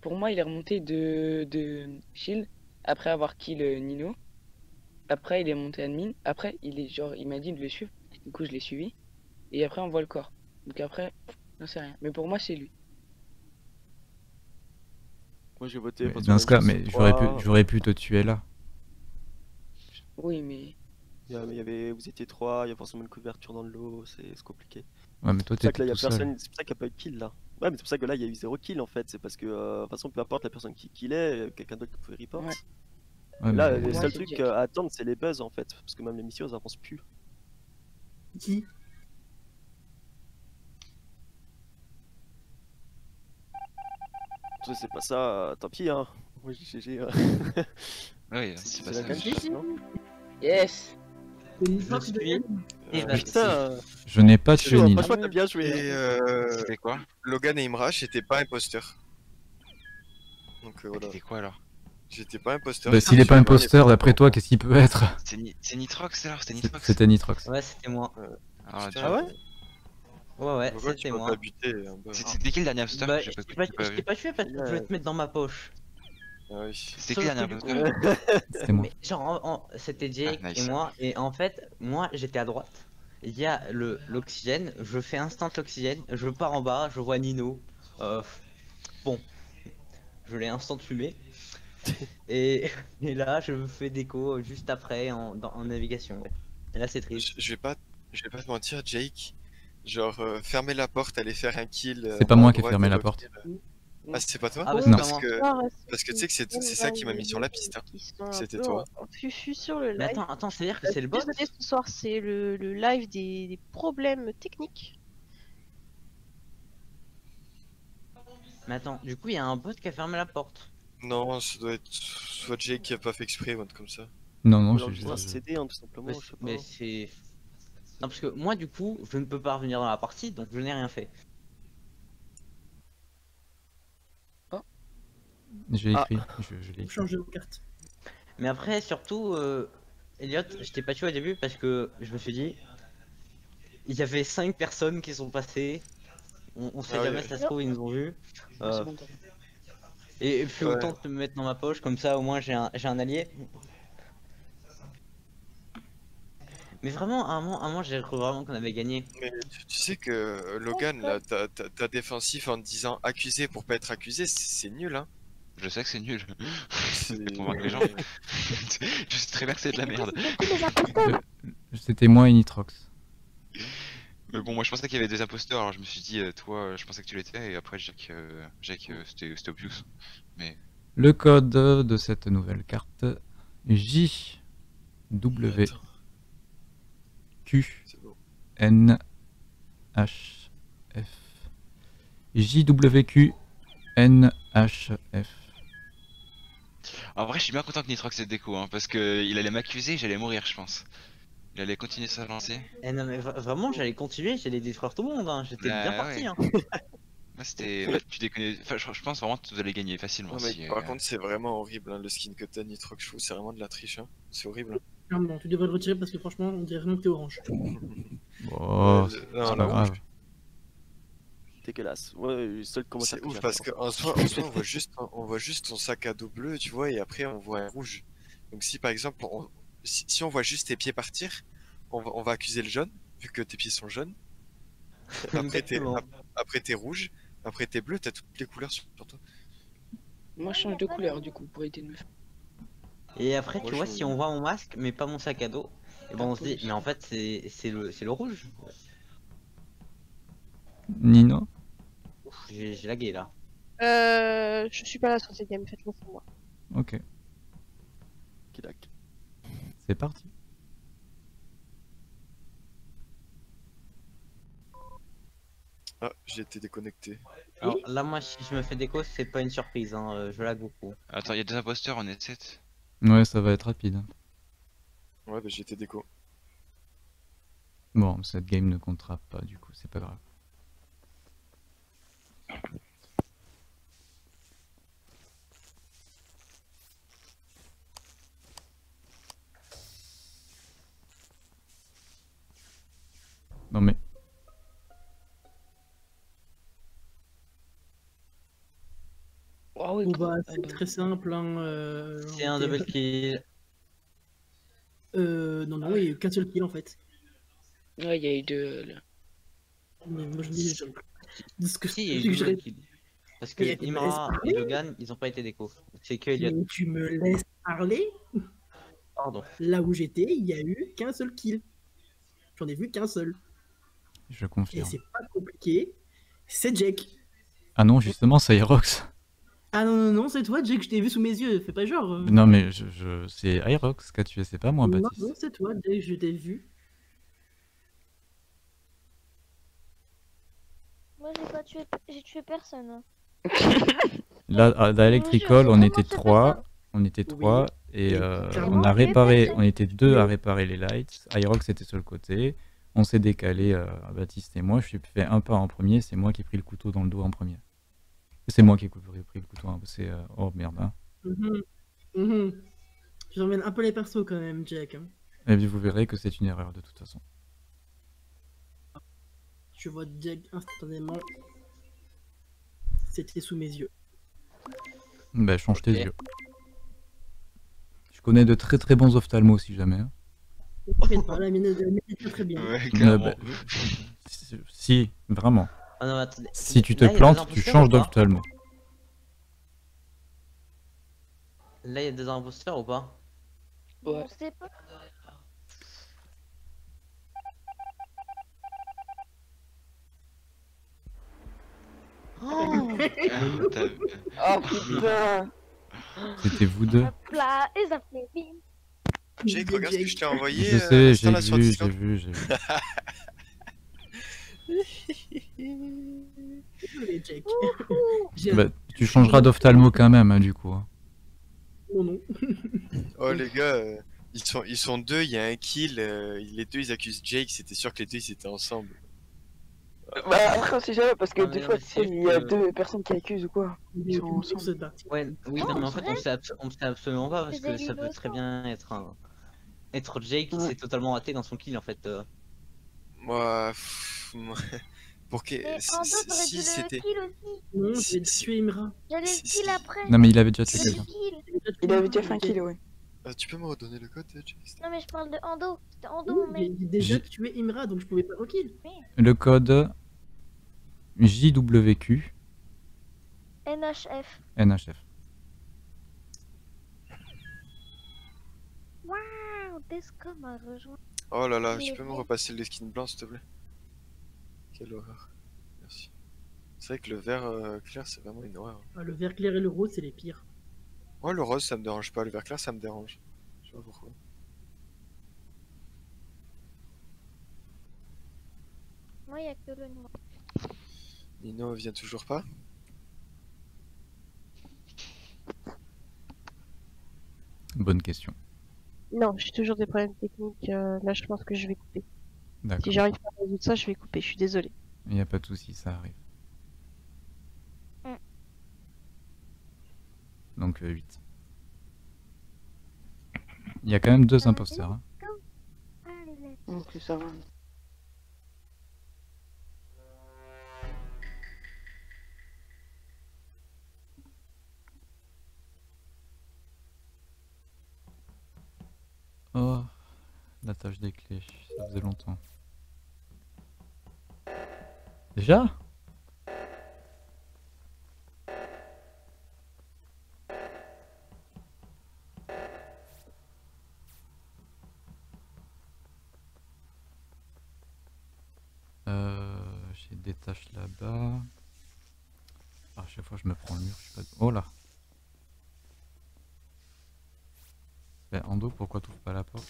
Pour moi, il est remonté de, de Shield après avoir kill euh, Nino. Après, il est monté admin. Après, il est genre, il m'a dit de le suivre. Du coup, je l'ai suivi. Et après, on voit le corps. Donc après, j'en sais rien. Mais pour moi, c'est lui. Moi, j'ai voté. Mais Dans ce a cas, mais j'aurais pu, trois. j'aurais pu te tuer là. Oui, mais Il y a- il y avait, vous étiez 3, il y a forcément une couverture dans le lot, c'est compliqué. Ouais, mais toi, seul. personne, c'est pour ça qu'il n'y a pas eu de kill là. Ouais, mais c'est pour ça que là, il y a eu zéro kill en fait. C'est parce que, euh, de toute façon, peu importe la personne qui killait, il y a quelqu'un d'autre qui pouvait report. Ouais. Ouais, Là, mais- trucs Jack. euh, à attendre, c'est les buzz en fait. Parce que même les missions, elles avancent plus. Qui? C'est pas ça, euh, tant pis hein. Moi, j'ai GG. euh. Oui, C'est- pas ça. yes. Je Euh, putain, euh, Je n'ai pas tué Nino. franchement, t'as bien joué. Et hein. euh, C'était quoi Logan et Imra, j'étais pas imposteur. Donc euh, voilà, C'était quoi alors j'étais pas imposteur. Bah, S'il est pas imposteur, d'après toi, qu'est-ce qu'il peut être C'est Ni- c'est Nitrox alors C'était C'est- Nitrox C'était Nitrox. Ouais, c'était moi. Ah ouais Ouais, ouais, c'était moi. bah, C'était qui le dernier imposteur Bah, je t'ai pas, j'ai pas pas tué parce que je voulais te mettre dans ma poche. ah oui. C'était qui le dernier imposteur C'était moi. Mais genre, en- en- c'était Jake Ah, nice. et moi, et en fait, moi j'étais à droite. Il y a le l'oxygène, je fais instant l'oxygène, je pars en bas, je vois Nino. Euh, bon, je l'ai instant fumé. et, et là, je fais déco juste après en, dans- en navigation. ouais. Et là, c'est triste. Je je vais pas, je vais pas te mentir, Jake. Genre euh, fermer la porte, aller faire un kill. euh, C'est pas moi qui ai fermé la porte. euh. Ah c'est pas toi Ah, bah, Ouais, c'est Parce que parce que tu sais que c'est c'est ça qui m'a mis sur la piste. hein. C'était toi. Fufu sur le Mais live. attends, attends, c'est à dire que c'est le bot Désolé, ce soir, c'est le, le live des, des problèmes techniques. Mais attends, du coup, il y a un bot qui a fermé la porte. Non, ça doit être soit Jake qui a pas fait exprès ou un truc comme ça. Non, non, je dois juste. céder, hein, tout simplement. Je pas. mais c'est. Non, parce que moi, du coup, je ne peux pas revenir dans la partie, donc je n'ai rien fait. J'ai Ah. écrit. Je, je l'ai Vous écrit. changez vos cartes. Mais après, surtout, euh, Elliot, je t'ai pas tué au début parce que je me suis dit, il y avait 5 personnes qui sont passées. On, on sait Ah jamais si ça se trouve, ils nous ont vus. Euh, C'est bon, t'as- et puis Ouais. autant te mettre dans ma poche, comme ça au moins j'ai un, j'ai un allié. Mais vraiment, à un moment, j'ai cru vraiment qu'on avait gagné. Mais tu, tu sais que euh, Logan, là, ta, ta- ta défensif en te disant accusé pour pas être accusé, c'est nul, hein. Je sais que c'est nul. C'est- Convaincre les gens. je sais très bien que c'est de la merde. C'était moi et Nitrox. Mais bon, moi je pensais qu'il y avait des imposteurs, alors je me suis dit, euh, toi, je pensais que tu l'étais, et après Jack, euh, Jack euh, c'était c'était obvious. Mais Le code de cette nouvelle carte J W Attends, Q. N H F J W Q N H F en vrai, je suis bien content que Nitrox ait déco, hein, parce que il allait m'accuser, j'allais mourir, je pense. Il allait continuer sa lancée. Eh non mais vra- vraiment j'allais continuer, j'allais détruire tout le monde, hein. j'étais Bah bien parti. ouais. Hein. C'était. bah, tu déconnes. Enfin, je, je pense vraiment que vous allez gagner facilement. Non, mais si, par euh, contre, c'est vraiment horrible hein, le skin que t'as, Nitrox. Je trouve c'est vraiment de la triche. Hein. C'est horrible. Clairement, tu devrais le retirer parce que franchement, on dirait vraiment que t'es orange. Oh, Euh, c'est non, pas grave. Dégueulasse. Ouais, le seul commentaire C'est que ouf parce faire. qu'en soi, en soi on, voit juste, on voit juste ton sac à dos bleu, tu vois, et après on voit un rouge. Donc si par exemple, on- si, si on voit juste tes pieds partir, on va, on va accuser le jaune, vu que tes pieds sont jaunes. Après t'es, après t'es rouge, après t'es bleu, t'as toutes les couleurs sur, sur toi. Moi, je change de couleur du coup pour aider le meuf. Et après Moi, tu vois je- si on voit mon masque mais pas mon sac à dos, et ben on se dit mais en fait c'est le, c'est le rouge. Nino Ouf, J'ai lagué là. Euh, je suis pas là sur cette game, faites-le pour moi. Ok, c'est parti. Ah, j'ai été déconnecté. Alors là moi si je me fais déco c'est pas une surprise, hein. euh, je lag beaucoup. Attends, il y a des imposteurs, on est 7. Ouais, ça va être rapide. Ouais, bah été déco. Bon, cette game ne comptera pas, du coup, c'est pas grave. Non mais, Ah oui, bah, Ah c'est bah. très simple. Hein, euh, C'est un double kill. Euh, non, non, il y a eu qu'un seul kill en fait. Ouais, il y a eu deux. là. Mais moi je dis, je... de ce que, Si, il y a eu ce que je double ré- kill. Parce que Imra et Logan ils ont pas été déco. C'est que Elliot. Mais tu me laisses parler? Pardon. Là où j'étais, il y a eu qu'un seul kill. J'en ai vu qu'un seul. je Et confirme. c'est pas compliqué. C'est Jake. Ah non, justement, c'est Irox. Ah non, non, non, c'est toi, Jake, je t'ai vu sous mes yeux. Fais pas genre. euh. Non mais, je, je... c'est Irox qu'a tué, c'est pas moi, non, Baptiste. non, c'est toi, Jake, je t'ai vu. Moi, j'ai pas tué, j'ai tué personne. hein. Là, à la Electrical, on était trois. On était Oui. trois et euh, on a réparé, on était deux à réparer les lights. Irox était sur le côté. On s'est décalé, euh, Baptiste et moi. Je suis fait un pas en premier. C'est moi qui ai pris le couteau dans le dos en premier. C'est moi qui ai pris le couteau. hein, C'est euh, oh merde. Hein. Mhm. Mhm. Je un peu les persos quand même, Jack. hein. Et puis vous verrez que c'est une erreur de toute façon. Je vois Jack instantanément. C'était sous mes yeux. Bah change tes yeux. Je connais de très très bons ophtalmos si jamais. hein. T'inquiète pas, la mienne la mienne est très bien. Ouais, Euh, bah, si, si, vraiment. Ah non, attendez. Si tu te Là, plantes, tu changes d'ophtalmo. Là il y a des imposteurs ou pas Ouais. On sait pas. Oh Oh putain C'était vous deux. Jake, regarde ce que je t'ai envoyé. Je euh, sais, j'ai vu, j'ai vu, j'ai vu. Désolé, Jack. Bah, tu changeras d'ophtalmo quand même, hein, du coup. hein. mon nom. Oh les gars, euh, ils sont, ils sont deux, il y a un kill. euh, les deux ils accusent Jake, c'était sûr que les deux ils étaient ensemble. Bah après on sait jamais parce que Ah, des fois non, il y a deux personnes qui accusent ou quoi. Ils sont ensemble. Ouais, oui, Oh, non, mais en fait, on sait, on sait absolument pas parce que ça peut très bien être un. Être Jake qui s'est totalement raté dans son kill en fait. euh. Moi, pff, moi, pour que Mais si, le c'était, kill aussi. Non, j'ai tué Imra. J'allais Si- le kill après. Non, mais il avait déjà tué quelqu'un. le kill. Il avait déjà fait un kill ouais. Ah, tu peux me redonner le code, Jake Non, mais je parle de Ando. C'était Ando, Oui, mon J'ai mec. j'ai déjà tué Imra, donc je pouvais pas rekill. Le code JWQ NHF. NHF. Waouh, Descom a rejoint. Oh là là, tu Mais peux me repasser les skins blancs, s'il te plaît Quelle horreur. Merci. C'est vrai que le vert euh, clair, c'est vraiment une horreur. Ah, le vert clair et le rose, c'est les pires. Oh, le rose, ça me dérange pas. Le vert clair, ça me dérange. Je sais pas pourquoi. Moi, il n'y a que le noir. Nino vient toujours pas Bonne question. Non, j'ai toujours des problèmes techniques. euh, là, je pense que je vais couper. Si j'arrive pas à résoudre ça, je vais couper. Je suis désolée. Il n'y a pas de souci, ça arrive. Mm. Donc 8. Il y a quand même deux Euh, imposteurs. hein. Donc ça va. Oh, la tâche des clés, ça faisait longtemps. Déjà? Euh, j'ai des tâches là-bas. À chaque fois je me prends le mur, je sais pas. Oh là Ben, Ando, pourquoi t'ouvres pas la porte?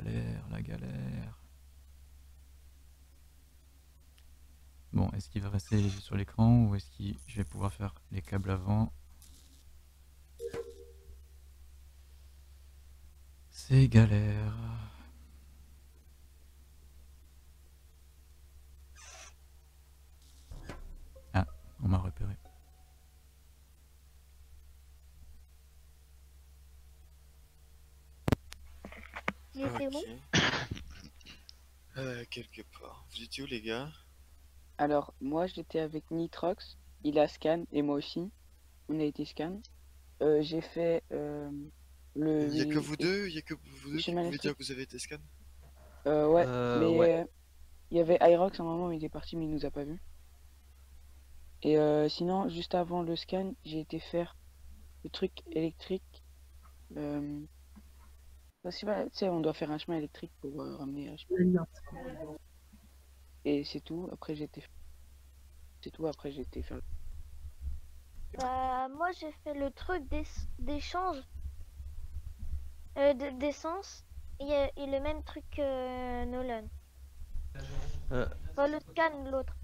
Galère, la galère. Bon, est-ce qu'il va rester sur l'écran ou est-ce que je vais pouvoir faire les câbles avant? C'est galère. Ah, on m'a repéré. Euh, quelque part. Vous étiez où, les gars? Alors, moi j'étais avec Nitrox, il a scan et moi aussi. On a été scan. Euh, j'ai fait euh, le. Il y a que vous deux Il y a que vous deux qui Chemin pouvez dire électrique. que vous avez été scan? Euh, ouais, Euh, mais ouais. euh, il y avait Irox à un moment, il est parti, mais il nous a pas vu. Et euh, sinon, juste avant le scan, j'ai été faire le truc électrique. Euh... parce que, sais, on doit faire un chemin électrique pour euh, ramener un chemin. La merde. Et c'est tout. Après, j'ai été. C'est tout. Après, j'ai été faire. Bah, moi, j'ai fait le truc d'échange euh, de- d'essence et, euh, et le même truc que Nolan. Euh, Pas le scan, l'autre.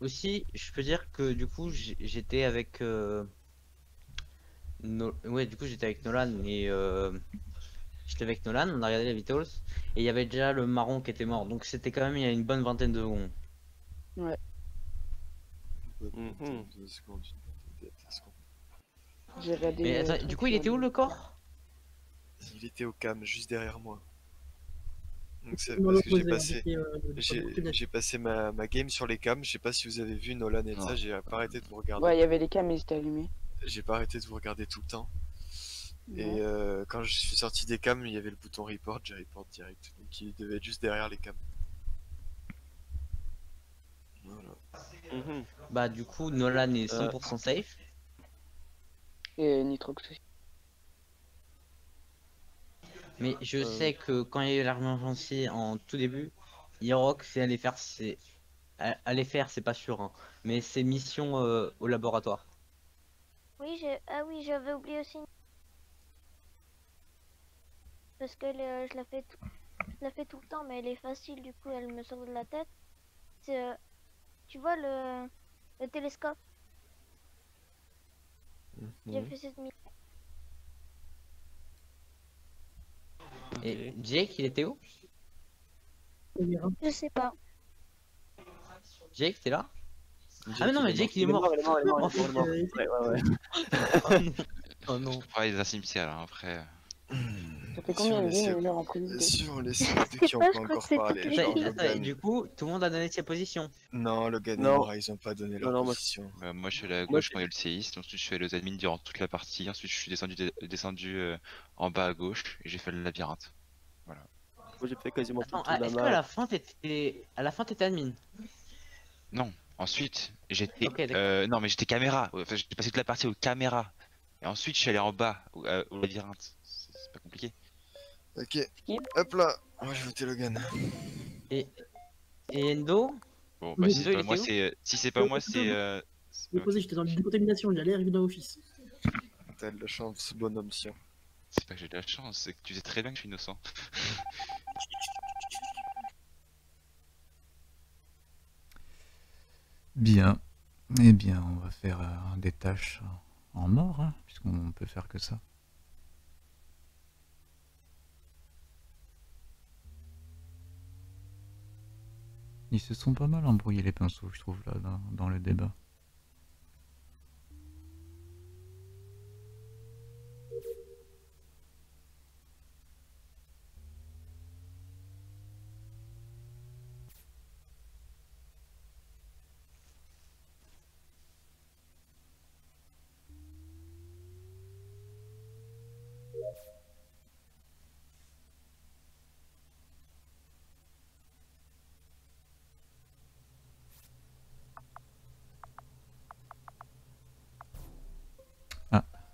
Aussi, je peux dire que du coup, j'ai- j'étais avec. euh, No- Ouais, du coup, j'étais avec Nolan et. euh, J'étais avec Nolan, on a regardé les Vitals et il y avait déjà le marron qui était mort. Donc c'était quand même il y a une bonne vingtaine de secondes. Deux secondes, une petite seconde. J'ai regardé. Mais attends, truc du coup, il était où le corps? Il était au cam, juste derrière moi. Donc c'est parce que j'ai passé, euh, j'ai passé ma, ma game sur les cams. Je sais pas si vous avez vu Nolan et ça, j'ai pas arrêté de vous regarder. Ouais, il y avait les cams, mais ils étaient allumés. J'ai pas arrêté de vous regarder tout le temps. Ouais. Et euh, quand je suis sorti des cams, il y avait le bouton report, j'ai report direct. Donc il devait être juste derrière les cams. Voilà. Mhm. Bah, du coup, Nolan est Euh. 100% safe. Et Nitrox aussi. Mais je Euh. sais que quand il y a eu l'emergency en tout début, Irox allait faire ses. a- Allait faire, c'est pas sûr, hein, mais ses missions euh, au laboratoire. Oui, j'ai... Ah oui, j'avais oublié aussi. Parce que le- je l'ai fait tout. je la fais tout le temps, mais elle est facile, du coup, elle me sort de la tête. C'est, euh, tu vois le, le télescope J'ai Mhm. fait cette mission. Et Jake, il était où? Je sais pas. Jake, t'es là? Ah mais non, mais Jake, il est mort. Il est mort, il est mort, Oh, il est mort, il est mort. Ouais, ouais, ouais. Oh non. Faut parler des cimetières là, après. Ça fait combien on de une heure Je qui ont pas, encore parlé, les du coup, tout le monde a donné ses positions. Non, Logan Non. Ils ont pas donné leur position. Euh, moi je suis allé à gauche quand il y a eu le séisme, ensuite je suis allé aux admins durant toute la partie, ensuite je suis descendu, descendu euh, en bas à gauche et j'ai fait le labyrinthe. Moi j'ai fait quasiment Attends, tout est-ce qu'à la fin t'étais à la fin t'étais admin? Non, ensuite j'étais. Euh, non mais j'étais caméra, enfin j'ai passé toute la partie aux caméras. Et ensuite je suis allé en bas au, euh, au labyrinthe. C'est pas compliqué. Ok, Skip. hop là, moi j'ai voté Logan. Et Endo Bon bah Oui, si c'est pas moi était où c'est. euh, Si c'est pas Euh, moi c'est. euh, Je posé, j'étais dans la décontamination, j'allais arriver dans l'office. T'as de la chance, bonhomme sien. C'est pas que j'ai de la chance, c'est que tu sais très bien que je suis innocent. Bien. Eh bien, on va faire euh, des tâches en mort, hein, puisqu'on peut faire que ça. Ils se sont pas mal embrouillés les pinceaux, je trouve, là, dans, dans le débat.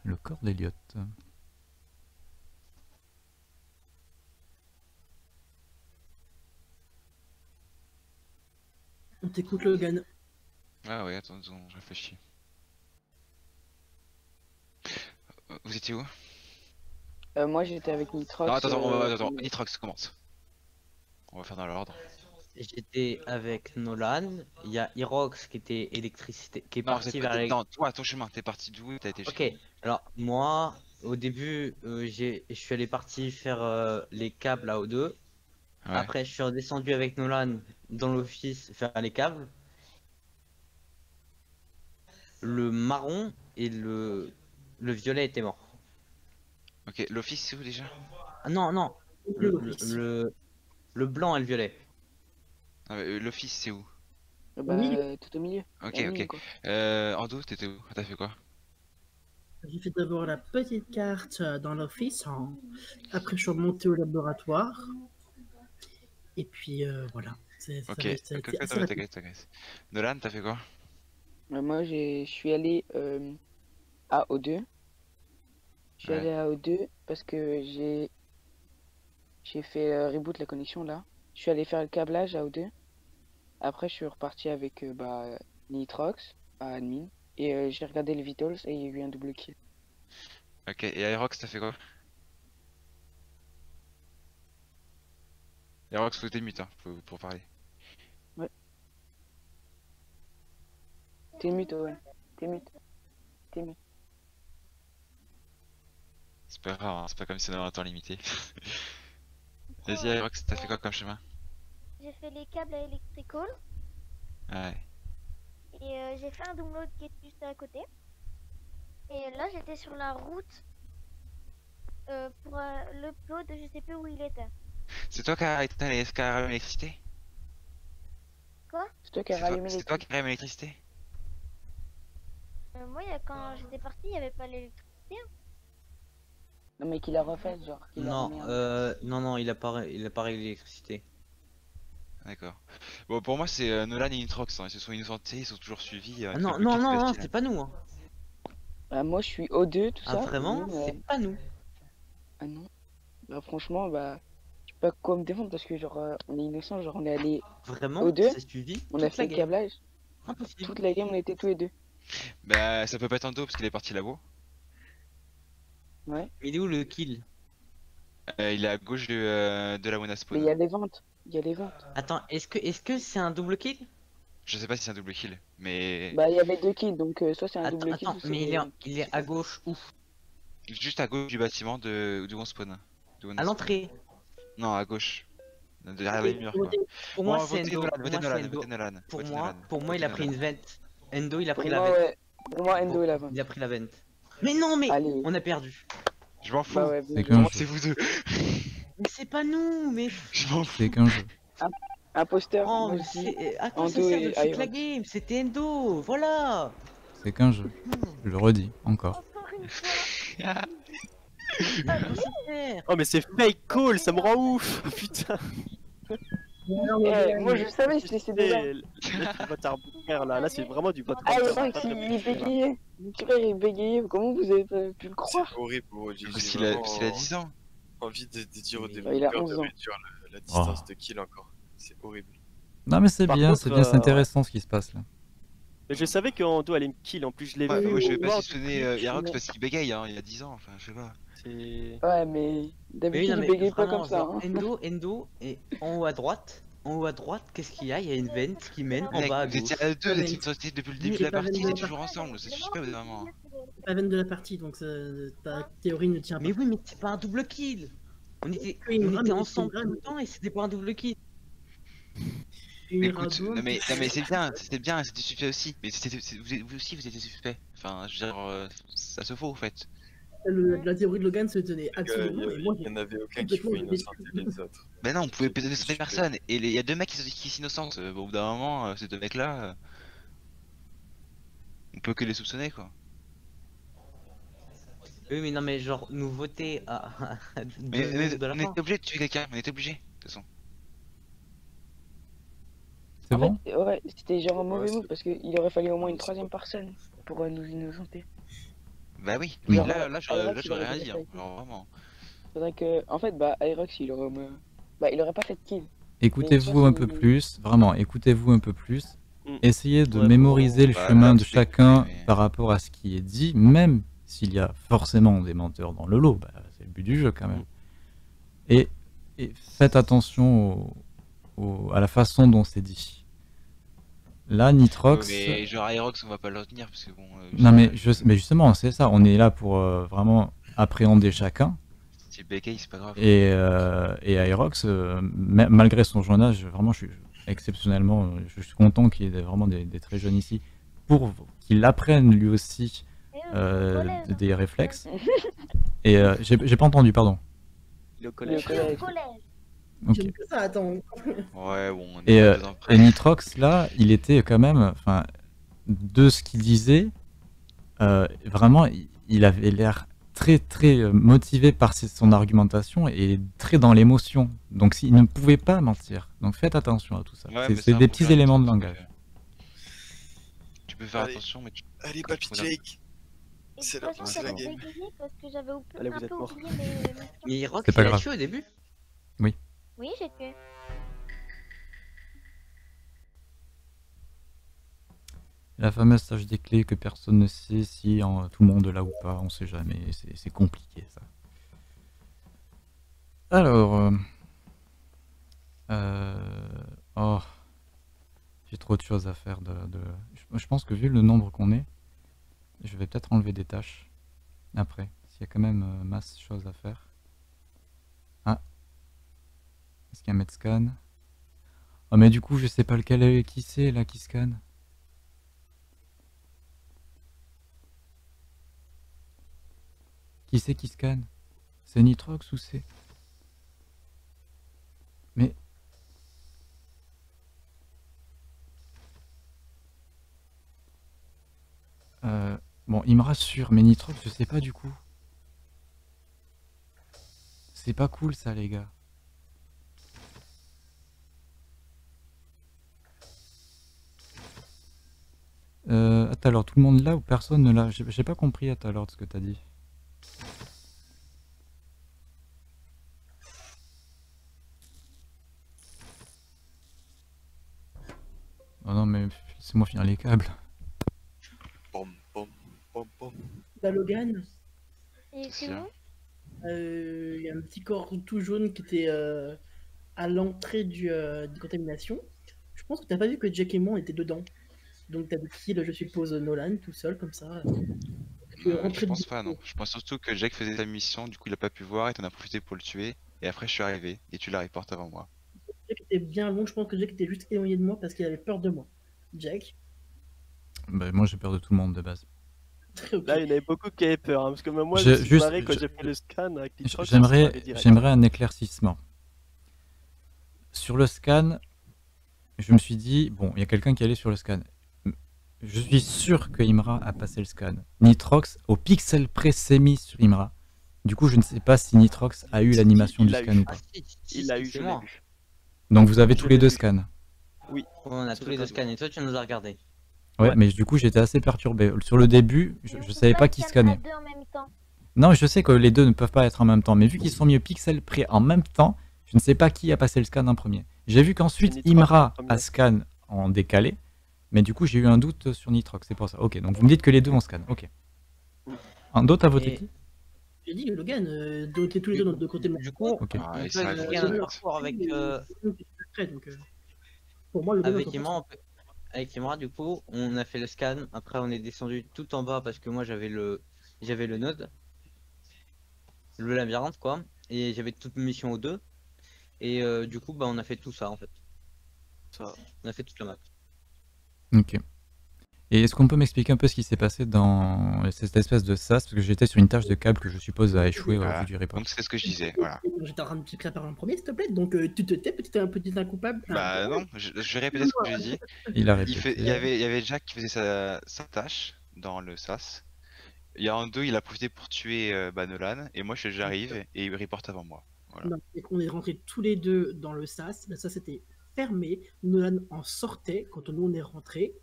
Le corps d'Eliott. On t'écoute, Logan. Ah ouais, attends, attends, je réfléchis. Euh, Vous étiez où? Euh, moi j'étais avec Nitrox. Non, attends, attends, on va- euh, attends, Nitrox commence. On va faire dans l'ordre. J'étais avec Nolan, il y a Irox qui était électricité, qui est Non, parti vers pas- les... non, toi, ton chemin, t'es parti d'où? T'as été Ok, alors moi, au début, euh, j'ai, je suis allé parti faire euh, les câbles à O2. Ouais. Après, je suis redescendu avec Nolan dans l'office faire les câbles. Le marron et le, le violet étaient morts. Ok, l'office c'est où déjà? Ah non, non, le, le, le, le blanc et le violet. Ah, mais, euh, L'office c'est où? Bah, milieu. euh, tout au milieu. Ok, La ok. quoi. Euh, Ando, t'étais où? T'as fait quoi? J'ai fait d'abord la petite carte euh, dans l'office. hein. Après, je suis remonté au laboratoire. Et puis, euh, voilà. Ok, t'inquiète, t'inquiète. Nolan, t'as fait quoi? Euh, moi j'ai- je suis allé euh, à O2. Je suis Ouais. allé à O2 parce que j'ai j'ai fait euh, reboot la connexion là. Je suis allé faire le câblage à O2. Après je suis reparti avec euh, bah, Nitrox à admin. Et euh, j'ai regardé les vitals et il y a eu un double kill. Ok, et Aerox, t'as fait quoi? Aerox, faut t'es mute hein, pour, pour parler. T'es mute, ouais. T'es mute. T'es mute. C'est pas grave, hein, c'est pas comme si on avait un temps limité. Vas-y, Aerox, t'as fait quoi comme chemin? J'ai fait les câbles à Electrical Ouais. et euh, j'ai fait un download qui est juste à côté. Et là, j'étais sur la route euh, pour euh, l'upload, je sais plus où il était. C'est toi qui as éteint les qui a rallumé l'électricité C'est toi qui as C'est toi qui as rallumé l'électricité? Euh, moi, il y a- quand j'étais partie, il n'y avait pas l'électricité. Non mais qu'il a refait, genre. Non, euh, non, non, il a pas, il a pas réglé l'électricité. D'accord. Bon, pour moi, c'est euh, Nolan et Nitrox, hein, ils se sont innocentés, ils sont toujours suivis. euh, Ah non, non, non, non, c'est pas nous. Hein. Bah, moi je suis O2, tout Ah ça. vraiment, mais, euh, c'est pas nous. Ah non. Bah franchement, bah, je sais pas quoi me défendre parce que genre euh, on est innocent, genre on est allé, Vraiment, Aux deux, c'est suivi. on a fait le câblage, Impossible. toute la game on était tous les deux. Bah, ça peut pas être Ando parce qu'il est parti labo. Ouais. Mais il est où le kill? Euh, il est à gauche de, euh, de la Wona Mais Spawn. il y a les ventes. Il y a les ventes. Attends, est-ce que est-ce que c'est un double kill? Je sais pas si c'est un double kill, mais Bah, il y avait deux kills, donc euh, soit c'est un Attends, double kill. attends, mais il est, il est à gauche où? Juste à gauche du bâtiment de d'où on spawn. D'où on À l'entrée. Non, à gauche. Derrière les murs. Quoi. Pour moi, c'est. Nolan, Pour moi, Pour moi, Nolan, pour moi, il a pris une vente. Endo, il a Pour pris la moi, vente. ouais. Pour moi, Endo la vente. Il a pris la vente. Mais non, mais Allez. on a perdu. Je m'en fous. Bah ouais, C'est bon, vous deux. Mais c'est pas nous, mais. Je m'en fous. C'est qu'un jeu. Imposteur. Oh, mais aussi. c'est. À quoi ça Endo sert et de toute la game C'était Endo, voilà. C'est qu'un jeu. Je le redis encore. Une fois. Sert Oh mais c'est fake call, ça me rend ouf Putain Eh, moi, je savais, je laissais des le- le arbitraire là, là c'est vraiment du vote Ah, très il il bégayait. Mon frère, il bégayait. Comment vous avez pu le croire C'est horrible, qu'il a, vraiment parce qu'il a 10 ans. envie de, dire au Il développeur a 11 de ans. réduire la, la distance de kill encore. C'est horrible. Non mais c'est bien, c'est bien, c'est euh, intéressant ce qui se passe là. Mais je savais qu'Ando allait me kill, en plus je l'ai vu. moi je vais pas du euh, Yarox parce qu'il bégaye, hein, il y a 10 ans, enfin je sais pas. C'est... Ouais, mais d'habitude, il bégaye pas vraiment, comme ça. Hein. Endo, Endo, et en haut à droite. En haut à droite, qu'est-ce qu'il y a? Il y a une vente qui mène en bas à vous gauche. étiez à deux, vous étiez sortis depuis le début de c'est la pas partie, vraiment c'est pas- toujours ensemble, c'est suspect au bout d'un moment. La veine de la partie, donc ça- ta théorie ne tient pas. Mais oui, mais c'est pas un double kill. On était, on ensemble tout le temps et c'était pas un double kill. Écoute, non mais, non mais c'est bien, c'était bien, c'était suspect aussi, mais vous, vous aussi vous étiez suspect. Enfin, je veux dire, euh, ça se faut en fait. Le- la théorie de Logan se tenait Il absolument. moi, n'y en avait aucun qui pouvait innocenter les autres. Ben non, on pouvait des personnes, et il y a deux mecs qui, sont- qui s'innocentent. Euh, au bout d'un moment, euh, ces deux mecs-là, euh, on peut que les soupçonner quoi. Oui, mais non, mais genre, nous voter à, Mais de la on fin. était obligé de tuer quelqu'un, on était obligé, de toute façon. C'est En bon fait, ouais, c'était genre un mauvais Ouais, move parce qu'il aurait fallu au moins une troisième personne pour nous innocenter. Bah oui, Oui. là, là, là, j'aurais- Irox, là, aurait rien genre vraiment. Faudrait que, en fait, bah, Irox, il aurait, bah, il aurait pas fait de kill. Écoutez-vous un peu plus, vraiment, écoutez-vous un peu plus. Mm. Essayez de Ouais, mémoriser le bah, chemin là, de chacun mais- par rapport à ce qui est dit, même s'il y a forcément des menteurs dans le lot. Bah, c'est le but du jeu quand même. Et, et faites attention au- au- à la façon dont c'est dit. Là, Nitrox. Mais genre Aerox, on va pas le retenir parce que bon. euh, Non, mais, je... je, mais justement, c'est ça. On est là pour euh, vraiment appréhender chacun. Bégaye, c'est pas grave. Et, euh, et Aerox, euh, ma- malgré son jeune âge, vraiment, je suis exceptionnellement, je suis content qu'il y ait vraiment des, des très jeunes ici, pour qu'il apprenne lui aussi euh, des réflexes. Et euh, j'ai pas entendu, pardon. Il est au Le collège. Que ça, attends. Ouais, bon, on Et, est euh. Et Nitrox, là, il était quand même, enfin, de ce qu'il disait, euh, vraiment, il, avait l'air très très euh, motivé par ses- son argumentation et très dans l'émotion. Donc il ne pouvait pas mentir. Donc faites attention à tout ça. Ouais, C'est- des petits éléments de langage. Tu peux faire Allez. attention, mais tu... Allez, Papy Jake C'est la- la game. parce que Allez, vous êtes Mais Rock, C'est pas il a grave. tué au début Oui, j'ai tué. La fameuse tâche des clés que personne ne sait si tout le monde l'a ou pas, on sait jamais. C'est compliqué ça. Alors. euh, euh, oh. J'ai trop de choses à faire. De, je pense que vu le nombre qu'on est, je vais peut-être enlever des tâches après. S'il y a quand même euh, masse de choses à faire. Ah. Est-ce qu'il y a un Medscan Oh mais du coup je sais pas lequel est- qui c'est là qui scanne. Qui c'est qui scanne? C'est Nitrox ou c'est? Mais Euh, bon, il me rassure, mais Nitrox, je sais pas du coup. C'est pas cool ça, les gars. Euh, alors tout le monde là ou personne ne l'a? J'ai pas compris à tout à l'heure ce que t'as dit. Oh non, mais laissez-moi finir les câbles. Pom, pom, pom, pom. La Logan Et C'est c'est Euh, Il y a un petit corps tout jaune qui était euh, à l'entrée du, euh, de contamination. Je pense que t'as pas vu que Jack et moi on était dedans. Donc t'as kill, je suppose, Nolan tout seul comme ça. Euh, rentré je pense pas, non. Je pense surtout que Jack faisait sa mission, du coup il a pas pu voir et t'en as profité pour le tuer. Et après je suis arrivé et tu la reportes avant moi. Jack était bien long, je pense que Jack était juste éloigné de moi parce qu'il avait peur de moi. Jack. Bah, moi j'ai peur de tout le monde de base. Là, il y en avait beaucoup qui avaient peur, hein, parce que même moi, Je- je suis quand j'ai fait le scan avec J'aimerais, j'aimerais un éclaircissement. Sur le scan, je me suis dit, bon, il y a quelqu'un qui allé sur le scan. Je suis sûr que Imra a passé le scan. Nitrox, au pixel près, s'est mis sur Imra. Du coup, je ne sais pas si Nitrox a eu l'animation du scan eu. ou pas. Ah, si, Il l'a eu, je l'ai moi. vu. Donc vous avez Je tous les deux vu. scans. On a tous le les deux scans et toi tu nous as regardé. Ouais, Ouais. mais du coup, j'étais assez perturbé. Sur le début, je, peut savais pas qui scannait. deux en même temps? Non, je sais que les deux ne peuvent pas être en même temps, mais vu qu'ils sont mis au pixel près en même temps, je ne sais pas qui a passé le scan en premier. J'ai vu qu'ensuite Imra a scan en décalé, mais du coup j'ai eu un doute sur Nitrox, c'est pour ça. Ok, donc vous me dites que les deux ont scan, ok. Un d'autre à voter Et- qui? J'ai dit Logan, euh, on tous les deux de notre côté de Du coup. Ah, on peut un parcours avec, euh, donc, euh, pour moi, Logan, avec on on peut- avec Imra, du coup, on a fait le scan. Après, on est descendu tout en bas parce que moi j'avais le, j'avais le node, le labyrinthe quoi, et j'avais toute mes missions aux deux. Et euh, du coup, bah, on a fait tout ça en fait. Ça. On a fait toute la map. Ok. Et est-ce qu'on peut m'expliquer un peu ce qui s'est passé dans cette espèce de sas? Parce que j'étais sur une tâche de câble que je suppose a échoué au Voilà. vu du report. Donc c'est ce que je disais, voilà. J'étais en train de te préparer en premier, s'il te plaît. Donc, euh, tu te tais, petit, un petit incoupable. Bah Ah, non, je, je vais répéter ce que j'ai dit. Il a Il, répété. fait, il, y avait, il y avait Jack qui faisait sa, sa tâche dans le SAS. Il y a un deux, il a profité pour tuer euh, bah, Nolan, et moi je- j'arrive et il reporte avant moi. Voilà. Non, et qu'on est rentrés tous les deux dans le SAS. Le SAS était fermé. Nolan en sortait quand nous on est rentrés.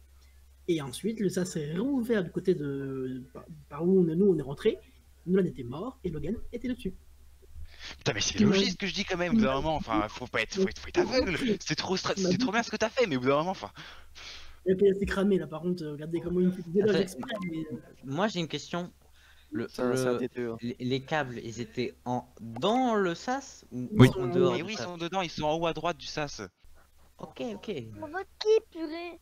Et ensuite, le SAS est rouvert du côté de par, par où on, nous on est rentrés. Nolan était mort et Logan était dessus. Putain, mais c'est logique ce que je dis quand même, au bout d'un moment, enfin, faut pas être, faut être, faut être aveugle. C'est trop, stra- c'est trop bien ce que t'as fait, mais au bout d'un moment, enfin. Et puis elle s'est cramée là, par contre. Regardez comment il me fait des éloges Attends, exprès. mais, Moi j'ai une question. Le, le- deux. hein. les, les câbles, ils étaient en dans le sas ou Oui. en dehors oui, ils sont dedans, ils sont en haut à droite du SAS. Ok, ok. On vote qui, purée?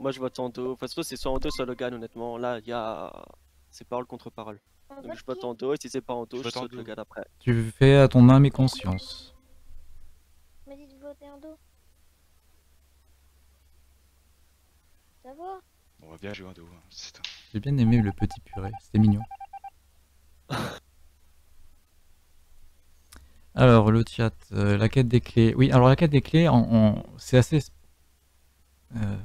Moi, je vote en dos. Enfin, soit c'est soit en dos, soit Logan, honnêtement. Là, il y a. C'est parole contre parole. On Donc, je vote dos, et si c'est pas en dos, Je je saute. Logan après. Tu fais à ton âme et conscience. m'a dit de voter en dos. Ça va? On va bien jouer en dos. hein, J'ai bien aimé le petit purée, c'était mignon. Alors, le chat, euh, la quête des clés. Oui, alors la quête des clés, c'est assez. euh,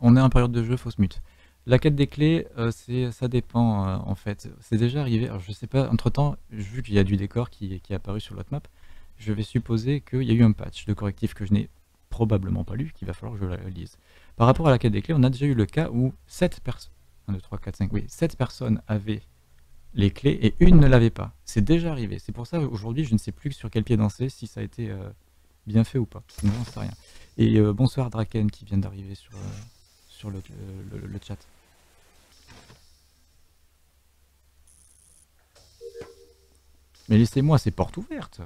on est en période de jeu, fausse mute. La quête des clés, euh, ça dépend en fait. C'est déjà arrivé. Alors, je sais pas, entre temps, vu qu'il y a du décor qui, qui est apparu sur l'autre map, je vais supposer qu'il y a eu un patch de correctif que je n'ai probablement pas lu, qu'il va falloir que je la lise. Par rapport à la quête des clés, on a déjà eu le cas où 7 personnes. 1, 2, 3, 4, 5, oui, 7 personnes avaient les clés et une ne l'avait pas. C'est déjà arrivé. C'est pour ça aujourd'hui, je ne sais plus sur quel pied danser, si ça a été euh, bien fait ou pas. Je n'en sais rien. Et euh, bonsoir Draken qui vient d'arriver sur, euh, le, chat. Mais laissez-moi ces portes ouvertes.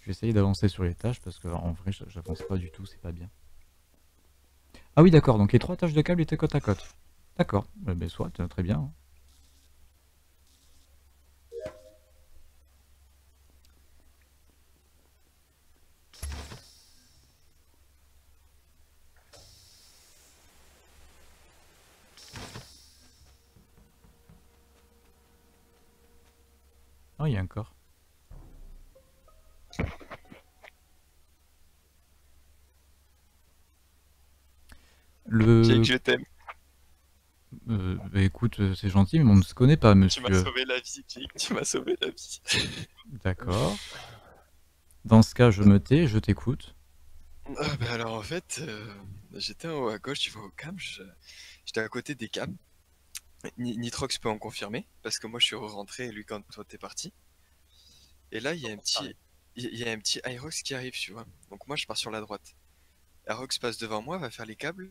Je vais essayer d'avancer sur les tâches parce que en vrai, j'avance pas du tout, c'est pas bien. Ah oui, d'accord, donc les trois tâches de câble étaient côte à côte. D'accord, eh ben, soit, très bien. Ah, il y a un. Le... Jake, je t'aime. Euh, bah, écoute, euh, c'est gentil, mais on ne se connaît pas, Tu monsieur. m'as sauvé la vie, Jake. Tu m'as sauvé la vie. D'accord. Dans ce cas, je me tais, je t'écoute. Ah, bah alors en fait, euh, j'étais en haut à gauche, tu vois, au câble. je- J'étais à côté des câbles. Ni- Nitrox peut en confirmer, parce que moi je suis rentré, lui quand toi t'es parti. Et là, il y a un petit, il y a un petit Irox qui arrive, tu vois. Donc moi je pars sur la droite. Irox passe devant moi, va faire les câbles.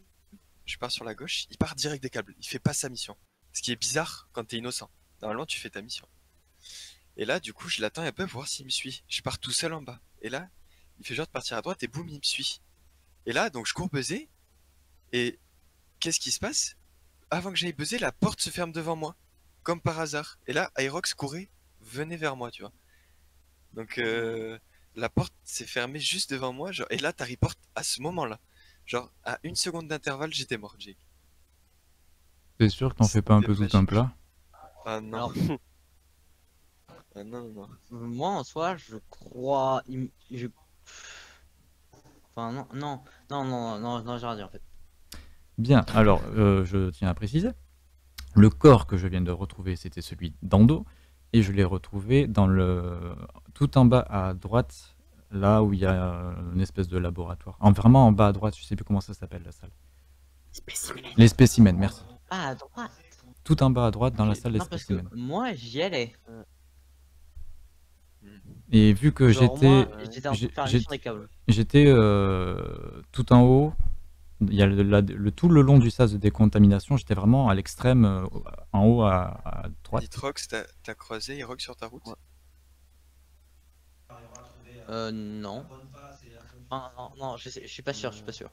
Je pars sur la gauche, il part direct des câbles, il fait pas sa mission. Ce qui est bizarre quand t'es innocent. Normalement, tu fais ta mission. Et là, du coup, je l'attends un peu pour voir s'il me suit. Je pars tout seul en bas. Et là, il fait genre de partir à droite et boum, il me suit. Et là, donc je cours buzzer. Et qu'est-ce qui se passe? Avant que j'aille buzzer, la porte se ferme devant moi. Comme par hasard. Et là, Aerox courait, venait vers moi, tu vois. Donc euh, la porte s'est fermée juste devant moi. Et là, ta report à ce moment-là. Genre, à une seconde d'intervalle, j'étais mort, Jake. T'es sûr que t'en fais pas un peu tout un plat? Ah non. Ah non, non, non. moi en soi, je crois. Je... Enfin, non, non, non, non, non, non, j'ai rien dit en fait. Bien, alors euh, je tiens à préciser, le corps que je viens de retrouver, c'était celui d'Ando, et je l'ai retrouvé dans le tout en bas à droite, là où il y a une espèce de laboratoire. En, vraiment en bas à droite, je sais plus comment ça s'appelle la salle. Spécimen. Les spécimens, merci. Ah, à droite. Tout en bas à droite dans la salle des que spécimens. moi j'y allais. Et vu que j'étais j'étais en train j'ai- de faire une j'ai- mission des câbles. j'étais euh, tout en haut, il y a le, la- le- tout le long du sas de décontamination, j'étais vraiment à l'extrême, euh, en haut à, à droite. Nitrox, t'as t'as croisé Aerox sur ta route? Euh, non. Ah, non, non, je, sais- je suis pas sûr, je suis pas sûr.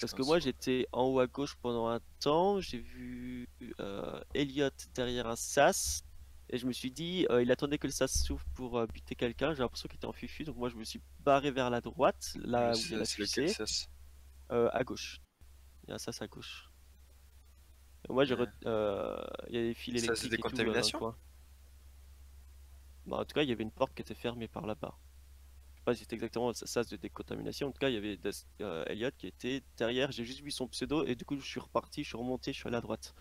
Parce que moi j'étais en haut à gauche pendant un temps, j'ai vu euh, Elliot derrière un sas, et je me suis dit, euh, il attendait que le sas s'ouvre pour euh, buter quelqu'un, j'ai l'impression qu'il était en fufu, donc moi je me suis barré vers la droite, là où il y a la C'est fusée, ça euh, à gauche. Il y a un sas à gauche. Et moi j'ai euh, il y a des fils Sas électriques et tout, dans le décontamination? coin. Bah, en tout cas, il y avait une porte qui était fermée par là-bas. Je sais pas si c'était exactement le sas de décontamination. En tout cas, il y avait Des- euh, Elliot qui était derrière. J'ai juste vu son pseudo et du coup, je suis reparti, je suis remonté, je suis allé à droite.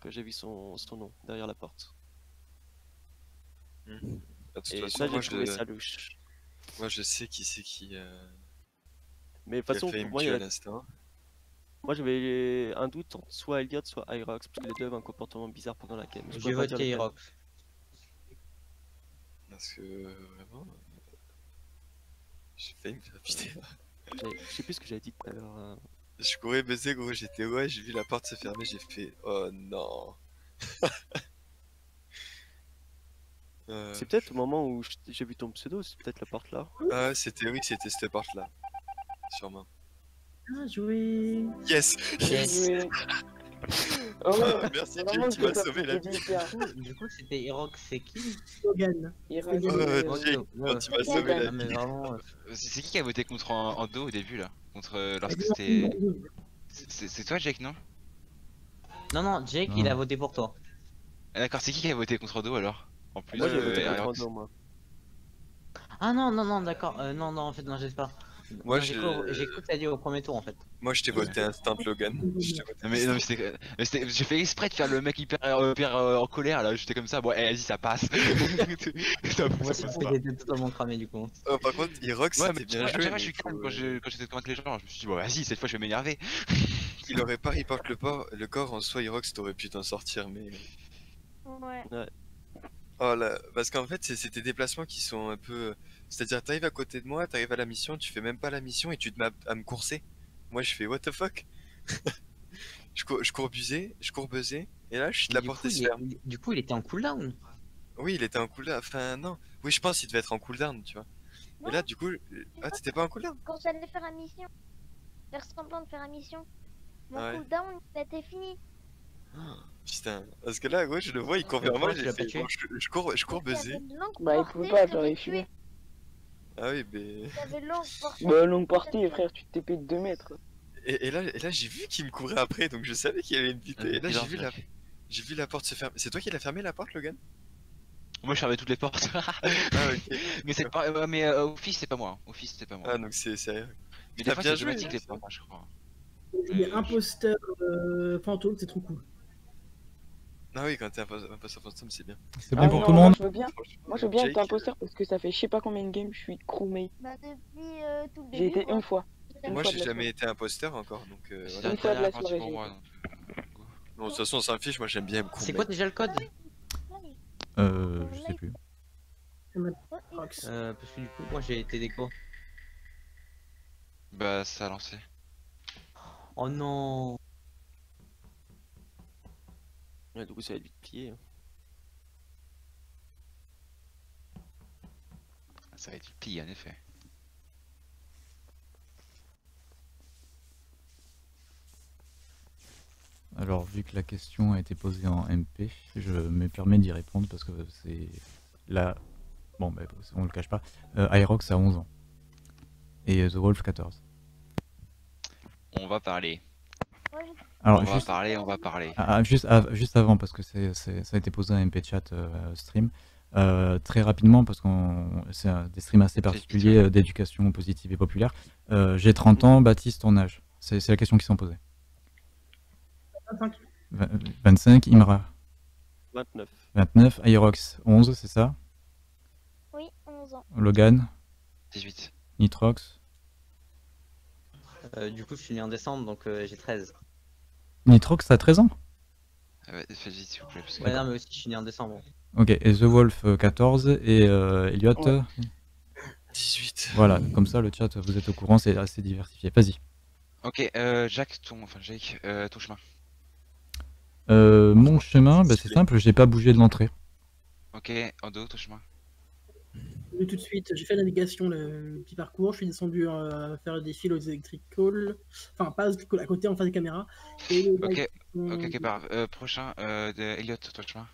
Que j'ai vu son, son nom derrière la porte. Hmm. De toute Et façon, ça, moi, j'ai trouvé je... ça louche. moi je sais qui c'est qui, euh... Mais de toute façon, pour moi, il y a- moi j'avais un doute entre soit Elliot, soit Irox, parce que les deux avaient un comportement bizarre pendant la game. Je J'ai voté lequel. Parce que vraiment. J'ai failli me faire buter. J'ai- Je sais plus ce que j'avais dit tout à l'heure. hein. Je courais baiser gros, j'étais ouais, j'ai vu la porte se fermer, j'ai fait oh non. Euh, C'est peut-être au moment où j'ai vu ton pseudo, c'est peut-être la porte là. Ah, c'était oui, c'était cette porte là. Sûrement. Ah, joué. Yes! Yes. Joué. Oh, ouais. Merci tu m'as sauvé la vie. Du coup, c'était Ouais, oh, ouais. tu m'as sauvé Ah, la mais vie. vraiment, C'est qui qui a voté contre dos au début là? Contre euh, lorsque Ah, c'était. C'est toi Jake non? Non, non, Jake, il a voté pour toi. Ah, D'accord, c'est qui qui a voté contre dos alors? En plus, Moi j'ai euh, voté contre Aerox. Ando, moi. Ah non, non, non, d'accord. Euh, non, non, en fait, non, pas. Moi, j'ai je- cru j'ai cru que t'as dit au premier tour en fait. Moi je t'ai voté instant Logan. Mais, non, mais c'était. J'ai fait exprès de faire le mec hyper, euh, hyper euh, en colère là, j'étais comme ça, bon, eh, vas-y, ça passe. ça, Moi, ça c'est passe qu'il pas. était totalement cramé du coup. Oh, par contre, Irox, Ouais, c'était mais bien joué. je suis calme quand euh, j'étais contre les gens. Je me suis dit, bon, vas-y, cette fois, je vais m'énerver. Il aurait pas report le, port, le corps en soi, Irox, t'aurais pu t'en sortir, mais. Ouais. Oh là, parce qu'en fait, c'est c'est tes déplacements qui sont un peu. C'est-à-dire, t'arrives à côté de moi, t'arrives à la mission, tu fais même pas la mission et tu te mets à, me courser. Moi, je fais what the fuck? Je, cours, je cours buzzer, je et là, je Mais la du, porte coup, il il- du coup, il était en cooldown. Oui, il était en cooldown. Enfin, non. Oui, je pense qu'il devait être en cooldown, tu vois. Non, Et là, du coup. euh, Ah, t'étais pas en cooldown? quand j'allais faire la mission, faire semblant de faire la mission, mon Ouais. cooldown il était fini. Putain. Parce que là, ouais, je le vois, il court vers moi, je, je cours, je cours longue Bah, il portée, pouvait pas, t'aurais tué. fumé. Ah oui, mais. Il y avait une longue portée. Bah, longue partie, frère, tu t'es payé de 2 mètres. Et, et là, et là j'ai vu qu'il me courait après, donc je savais qu'il allait me buter. Et là, j'ai vu la. J'ai vu la porte se fermer. C'est toi qui l'as fermé la porte, Logan? Moi, je fermais toutes les portes. Ah, ok. mais c'est pas. ouais, mais euh, Office, c'est pas moi. Office, c'est pas moi. Ah, donc c'est. c'est- mais t'as des fois, bien c'est joué, automatique hein, les portes, hein, je crois. Les imposteurs euh, fantômes, c'est trop cool. Ah oui, quand t'es poste fantôme, c'est bien. C'est Ah bon pour non, tout le moi, monde je veux bien. Moi, je veux bien Jake, être imposteur parce que ça fait je sais pas combien de games, je suis crewmate. Bah, depuis euh, tout le début. J'ai été une fois. Moi, j'ai jamais été imposteur encore, donc. euh, C'est voilà. Une la fois de la soirée, moi. euh. Bon, de toute façon, on s'en fiche, moi j'aime bien me C'est quoi déjà le code? Euh, je sais plus. Euh, Parce que du coup, moi j'ai été déco. Bah, ça a lancé. Oh non Ouais, du coup, ça va être vite plié. hein. Ça va être plié en effet. Alors, vu que la question a été posée en MP, je me permets d'y répondre parce que c'est là. Bon, bah, on le cache pas. Euh, Irox a 11 ans. Et The Wolf 14. On va parler. Alors, on va juste, parler, on va parler. ah, ah, juste, av- juste avant, parce que ça a été posé en MP chat euh, stream. euh, très rapidement, parce qu'on c'est des streams assez particuliers euh, d'éducation positive et populaire. Euh, J'ai 30 ans, Baptiste, ton âge? C'est la question qui sont posées. 25. Va- 25, Imra 29. 29, Irox 11, c'est ça? Oui, 11 ans. Logan? 18. Nitrox? Euh, Du coup, je suis né en décembre, donc euh, j'ai 13. Nitrox, t'as 13 ans Ah ouais, vite s'il vous plaît. Parce que... Ouais, non, mais aussi, je suis né en décembre. Ok, et The Wolf euh, 14 et euh, Elliot Ouais. euh, 18. Voilà, comme ça le chat, vous êtes au courant, c'est assez diversifié. Vas-y. Ok, euh, Jack, ton, enfin Jake, euh, ton chemin. Euh, mon chemin, bah, c'est simple, j'ai pas bougé de l'entrée. Ok, Ando, ton chemin. Tout de suite, j'ai fait la navigation, le, le petit parcours. Je suis descendu euh, faire des fils aux electrical. Enfin, pas à côté, en face des caméras. Et, euh, Ok, on- ok, euh, prochain, euh, de Elliot, ton chemin.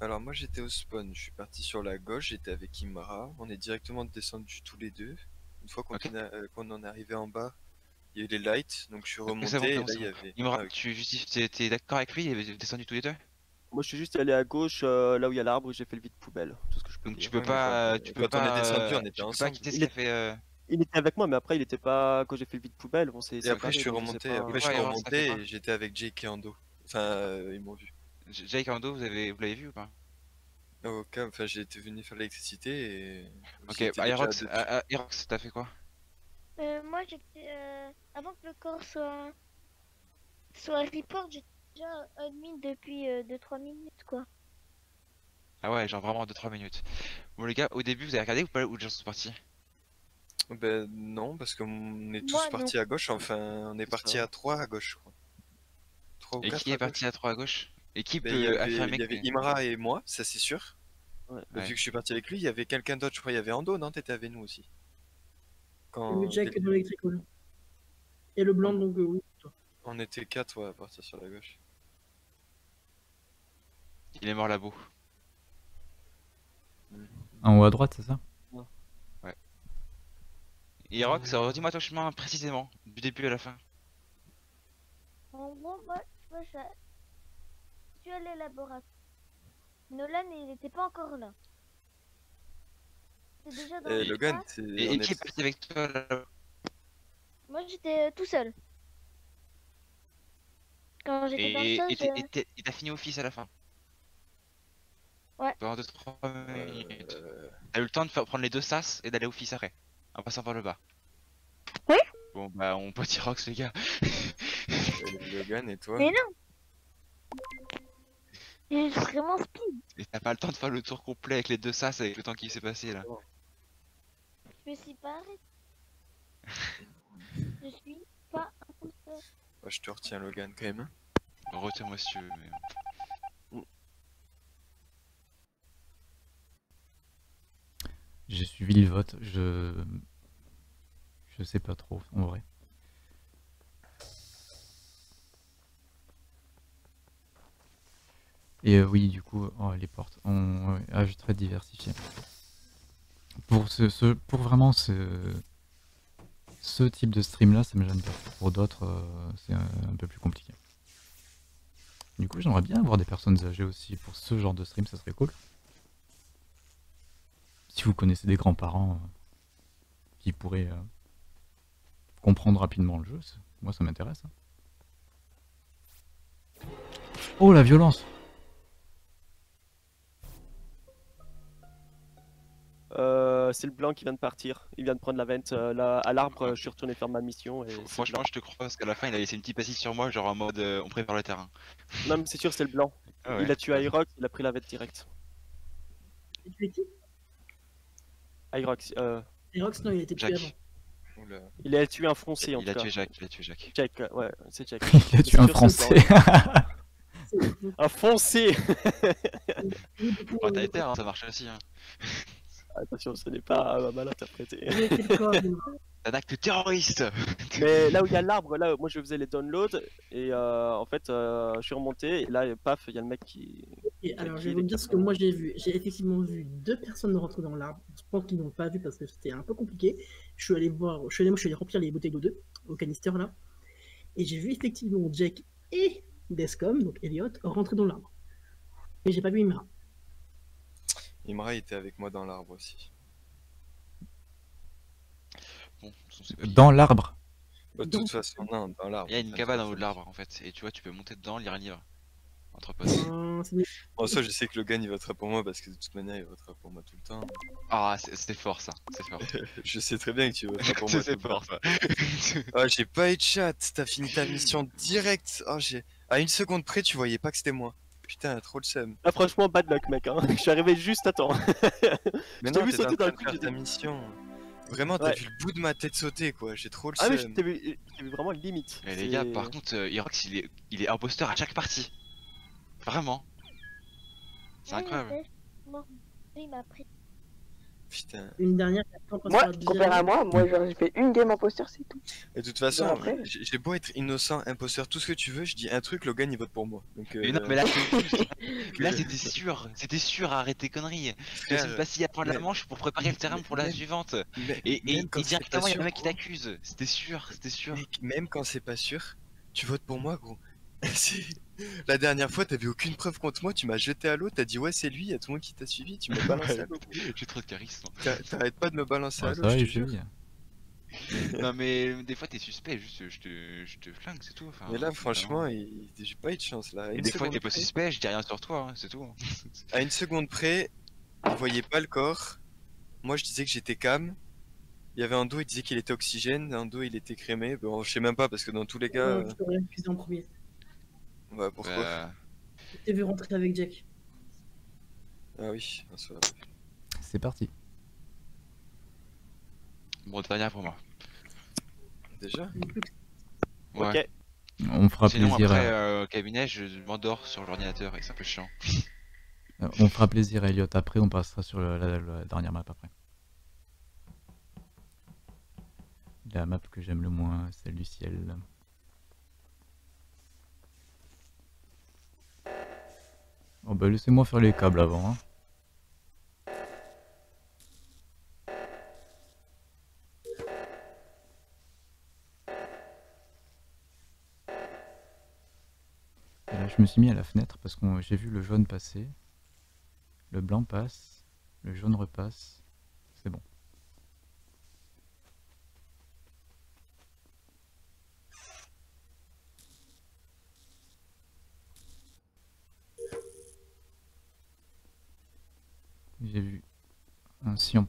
Alors moi j'étais au spawn, je suis parti sur la gauche, j'étais avec Imra, on est directement descendus tous les deux. Une fois qu'on Ok. en a- euh, qu'on en est arrivé en bas, il y a eu les lights, donc je suis remonté c'est bon, et c'est là bon, c'est il y bon. avait... Imra, Ah, tu t'es d'accord avec lui Il est descendu tous les deux? Moi, je suis juste allé à gauche, euh, là où il y a l'arbre, et j'ai fait le vide poubelle. Tout ce que je peux Donc tu peux pas, tu peux on pas, descendu, on euh, était ensemble. quitter ce Il qu'a est- fait. euh, Il était avec moi, mais après, il était pas. Quand j'ai fait le vide poubelle, on s'est Et après je suis remonté, pas- après je suis ouais, remonté et j'étais avec Jake et Ando. Enfin, euh, ils m'ont vu. Jake Ando, vous avez, vous l'avez vu ou pas? Cas, enfin j'ai été venu faire l'électricité et... Ok, j'étais Irox, depuis. ah, ah, Irox, t'as fait quoi? Euh, moi, j'étais. euh, avant que le corps soit. soit report, j'étais déjà admin depuis 2-3 minutes, quoi. Ah ouais, genre vraiment 2-3 minutes. Bon les gars, au début vous avez regardé ou pas où les gens sont partis Ben non, parce qu'on est tous Moi, non. partis à gauche, enfin on est partis à 3 à gauche, crois. 3 ou Et 4 qui est parti à 3 à gauche? Et qui Ben, peut il y avait, affirmer il y avait que... Imra et moi, ça c'est sûr. Ouais. Ouais. Vu que je suis parti avec lui, il y avait quelqu'un d'autre, je crois, il y avait Ando, non? T'étais avec nous aussi. Quand Le Jack dans l'électrical. Et le blanc, donc, euh, oui. toi. on était 4 ouais, à partir sur la gauche. Il est mort là-bas. En haut à droite, c'est ça Et Irox, alors dis-moi ton chemin précisément, du début à la fin. En gros, moi, moi je suis allé au laboratoire. Nolan, il n'était pas encore là. C'est déjà dans Et le Logan, c'est- Et, et qui est parti avec toi là Moi, j'étais euh, tout seul. Quand j'étais dans le Et et et et t'as fini office à la fin Ouais. Pendant 2-3 minutes. euh, T'as eu le temps de faire, prendre les deux sas et d'aller au office après, en passant par le bas. Oui. Bon bah on peut dire Rox les gars. euh, Logan et toi Mais non J'ai vraiment speed. Et t'as pas le temps de faire le tour complet avec les deux sas avec le temps qui s'est passé là. Je me suis pas arrêtée. je suis pas imposteur. Ouais, Je te retiens Logan quand même. hein. Retiens-moi si tu veux. mais- J'ai suivi le vote, je. Je sais pas trop, en vrai. Et euh, oui, du coup, oh, les portes. On ouais, ah, je très diversifié. Pour ce, pour vraiment ce, ce type de stream là, ça me gêne pas. Pour d'autres, euh, c'est un peu plus compliqué. Du coup, j'aimerais bien avoir des personnes âgées aussi pour ce genre de stream, ça serait cool. Si vous connaissez des grands-parents euh, qui pourraient euh, comprendre rapidement le jeu, moi ça m'intéresse. hein. Oh la violence Euh, c'est le blanc qui vient de partir. Il vient de prendre la vente euh, là, à l'arbre. euh, Je suis retourné faire ma mission. Et Franchement, je te crois parce qu'à la fin il a laissé une petite passive sur moi, genre en mode euh, on prépare le terrain. Non, mais c'est sûr, c'est le blanc. Ah ouais. Il a tué Irox, il a pris la vente direct. Et tu es qui Irox, euh, Erox, non, il a tué Jack. avant. Oula. Il a tué un foncé en Il tout a cas. tué Jacques, il a tué Jacques. Jack, euh, ouais, c'est Jack. Il a tué un français. Un foncé Oh, t'as été, hein, ça marche aussi. Hein. Attention, ce n'est pas euh, mal interprété. Un acte terroriste Mais là où il y a l'arbre, là, moi je faisais les downloads et euh, en fait, euh, je suis remonté et là, paf, il y a le mec qui. Et alors, je vais vous dire ce que moi j'ai vu. J'ai effectivement vu deux personnes rentrer dans l'arbre. Je pense qu'ils n'ont pas vu parce que c'était un peu compliqué. Je suis allé voir, je suis allé, moi, je suis allé remplir les bouteilles d'eau 2 au canister là. Et j'ai vu effectivement Jack et Descom, donc Elliot, rentrer dans l'arbre. Mais j'ai pas vu Imra. Imra était avec moi dans l'arbre aussi. Bon. Dans l'arbre. Bah, de Donc- toute façon, non, dans l'arbre. Il y a une cabane en haut de l'arbre en fait, et tu vois, tu peux monter dedans, lire un livre. Entre potes. C'est- Bon, ça, je sais que Logan il votera pour moi parce que de toute manière il votera pour moi tout le temps. Ah, c'est fort ça, c'est fort. je sais très bien que tu voteras pour moi. c'est fort ça. Ah, j'ai pas eu de chat, t'as fini ta mission direct. Ah, j'ai. À une seconde près, tu voyais pas que c'était moi. Putain, trop le seum. Ah, franchement, bad luck, mec. Hein. Je suis arrivé juste à temps. Mais Je non, vu t'étais en sauter dans train le de faire ta mission. Vraiment, t'as Ouais. vu le bout de ma tête sauter, quoi. J'ai trop le Ah, mais seum. t'ai vu, t'ai vu vraiment limite. Mais les gars, par contre, euh, Irox il est, il est imposteur à chaque partie. Vraiment. C'est incroyable. mais Moi, il m'a pris. Putain. une dernière. Moi, à comparé à moi, moi, genre, j'ai fait une game imposteur, c'est tout. Et de toute façon, après- j'ai beau être innocent, imposteur, tout ce que tu veux, je dis un truc, Logan il vote pour moi. Donc, Mais euh, non, mais là, là c'était sûr, c'était sûr, arrête tes conneries. Je suis passé à prendre la manche pour préparer le terrain pour la suivante. mais- Et, directement, il y a mec qui t'accuse. C'était sûr, c'était sûr. Mec, même quand c'est pas sûr, tu votes pour moi, gros. La dernière fois, t'avais aucune preuve contre moi, tu m'as jeté à l'eau, t'as dit ouais, c'est lui, y a tout le monde qui t'a suivi, tu m'as balancé à l'eau. J'ai trop de charisme. T'a- T'arrêtes pas de me balancer Ouais, à ça l'eau, non, mais des fois, t'es suspect, juste je te, je te flingue, c'est tout. Enfin, Mais là, franchement, il- j'ai pas eu de chance là. Et des fois, t'es pas près- suspect, je dis rien sur toi, hein, c'est tout. À une seconde près, il voyait pas le corps. Moi, je disais que j'étais cam. Il y avait un dos, il disait qu'il était oxygène. Un dos, il était crémé. Bon, je sais même pas parce que dans tous les cas. Euh, euh, en premier. Ouais, pourquoi Bah, Je t'ai vu rentrer avec Jack. Ah oui, soir. C'est parti. bon, dernière pour moi. Déjà? Ouais. Ok. On fera Sinon, plaisir. après, à- euh, au cabinet, je m'endors sur l'ordinateur et c'est un peu chiant. euh, On fera plaisir à Elliot. Après, on passera sur la, la- la dernière map après. La map que j'aime le moins, celle du ciel. Oh bah laissez-moi faire les câbles avant. hein. Là, je me suis mis à la fenêtre parce que j'ai vu le jaune passer. Le blanc passe. Le jaune repasse. C'est bon. J'ai vu un sion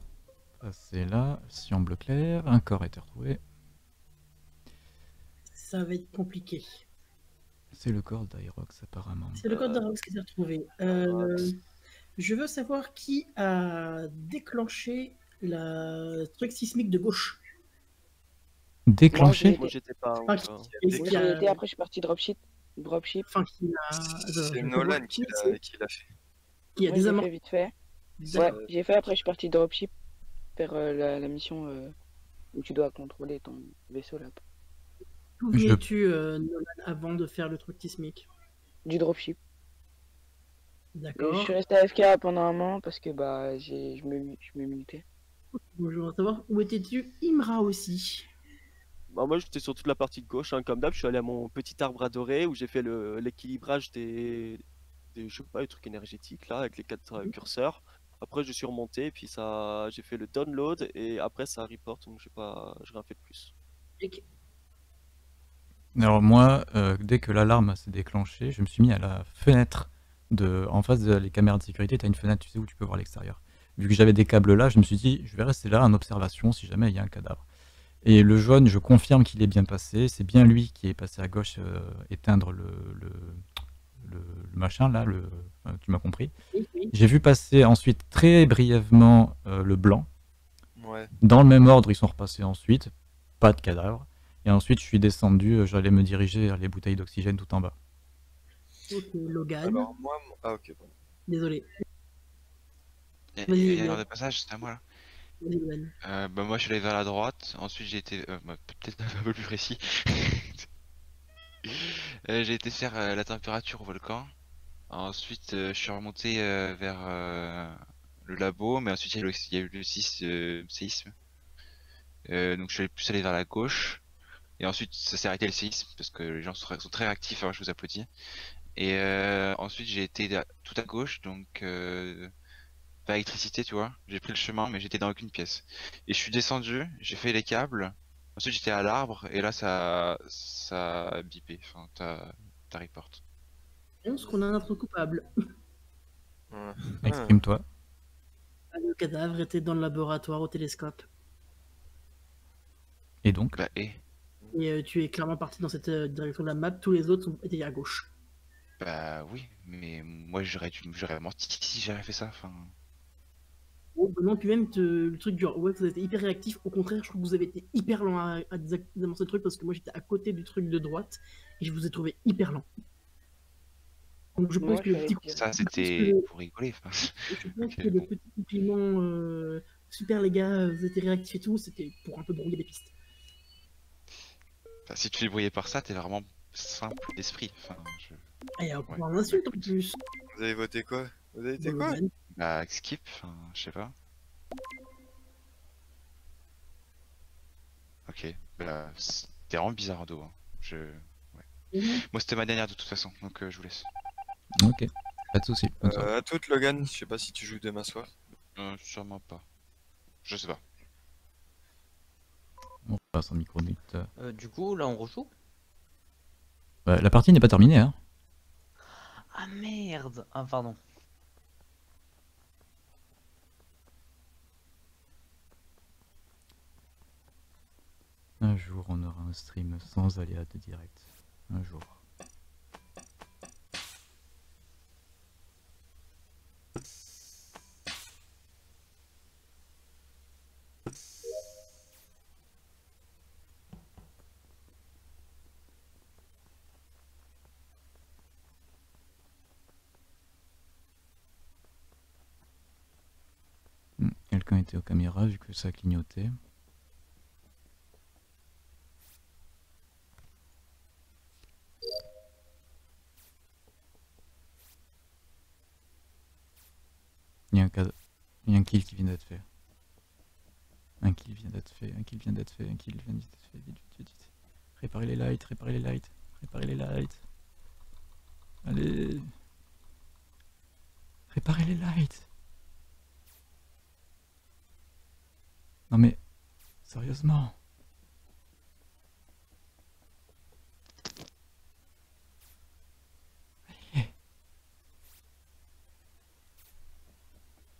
passer là, sion bleu clair, un corps a été retrouvé. Ça va être compliqué. C'est le corps d'Irox apparemment. C'est le code d'Arox qui s'est retrouvé. Euh, je veux savoir qui a déclenché la truc sismique de gauche. Déclenché Moi, j'étais pas. Ah, euh, Dès qui Moi, a- étais, après, je suis parti dropship. Dropship. Enfin, a. C'est Attends, Nolan qui l'a fait. Qui a Moi, j'ai désamorcé. Ouais, j'ai fait, après, je suis parti dropship. Faire euh, la, la mission euh, où tu dois contrôler ton vaisseau là. D'où Je- euh, Nolan, avant de faire le truc sismique Du dropship. D'accord. je suis resté AFK pendant un moment parce que bah j'ai je me je me mutais. Bon, je veux savoir où étais-tu? Imra aussi. Bah, moi, j'étais sur toute la partie de gauche, hein, comme d'hab. Je suis allé à mon petit arbre adoré où j'ai fait le- l'équilibrage des, des, je sais pas, les trucs énergétiques là, avec les quatre euh, curseurs. Après, je suis remonté, et puis ça, j'ai fait le download et après ça report, donc j'ai pas, j'ai rien fait de plus. Alors moi, euh, dès que l'alarme s'est déclenchée, je me suis mis à la fenêtre de, en face de les caméras de sécurité. Tu as une fenêtre, tu sais où tu peux voir l'extérieur. Vu que j'avais des câbles là, je me suis dit, je vais rester là en observation si jamais il y a un cadavre. Et le jaune, je confirme qu'il est bien passé. C'est bien lui qui est passé à gauche euh, éteindre le, le, le- le machin là. Le, euh, tu m'as compris. Oui, oui. J'ai vu passer ensuite très brièvement euh, le blanc. Ouais. Dans le même ordre, ils sont repassés ensuite. pas de cadavre. Et ensuite, je suis descendu, euh, j'allais me diriger vers les bouteilles d'oxygène tout en bas. Ok, Logan. Alors moi, ah ok, bon. Désolé. Et, et Logan. alors de passage, c'est à moi là. Euh, bah moi je suis allé vers la droite, ensuite j'ai été... euh, bah, peut-être un peu plus précis. Euh, j'ai été faire euh, la température au volcan. Ensuite euh, je suis remonté vers le labo, mais ensuite il y a, eu le euh, séisme. Donc je suis allé plus aller vers la gauche. Et ensuite ça s'est arrêté le séisme, parce que les gens sont, très- réactifs, alors je vous applaudis. Et ensuite j'ai été tout à gauche, donc... Pas électricité, tu vois. J'ai pris le chemin, mais j'étais dans aucune pièce. Et je suis descendu, j'ai fait les câbles. Ensuite, j'étais à l'arbre, et là, ça, ça a bipé. Enfin, ta, ta report. Je pense qu'on a un autre coupable. Ouais. Exprime-toi. Ah, Le cadavre était dans le laboratoire au télescope. Et donc Bah, et Et euh, tu es clairement parti dans cette euh, direction de la map. Tous les autres sont- étaient à gauche. Bah, oui, mais moi, j'aurais dû, j'aurais menti si j'avais fait ça. Enfin, Non, puis même te- le truc du ouais, vous avez été hyper réactif. Au contraire, je trouve que vous avez été hyper lent à, à désamorcer le truc parce que moi j'étais à côté du truc de droite et je vous ai trouvé hyper lent. Donc je pense que le petit, savais ça, c'était pour rigoler. Je pense que le petit compliment euh, super les gars, vous étiez réactifs et tout, c'était pour un peu brouiller les pistes. enfin, si tu es brouillé par ça, t'es vraiment simple d'esprit. Enfin, je... Et encore Ouais. un insulte en plus. Vous avez voté quoi? Vous avez été quoi? Logan. Bah, skip, je sais pas. Ok, bah, c'était vraiment bizarre, Ado. Hein. Je... Mhm. Moi, c'était ma dernière de toute façon, donc euh, je vous laisse. Ok, pas de soucis. Euh, À toute Logan, je sais pas si tu joues demain soir. Euh, sûrement pas. Je sais pas. On passe en micro-nut. Euh, du coup, là, on rejoue? Bah, la partie n'est pas terminée, hein. Ah merde Ah, pardon. Un jour, on aura un stream sans aléa de direct. Un jour. Hmm, Quelqu'un était aux caméras vu que ça clignotait. Il y a un, cas- il y a un kill qui vient d'être fait. Un kill vient d'être fait, un kill vient d'être fait, un kill vient d'être fait. Vite, vite, vite, vite. Réparez les lights, réparez les lights, réparez les lights. Allez. Réparez les lights. Non mais, sérieusement. Allez.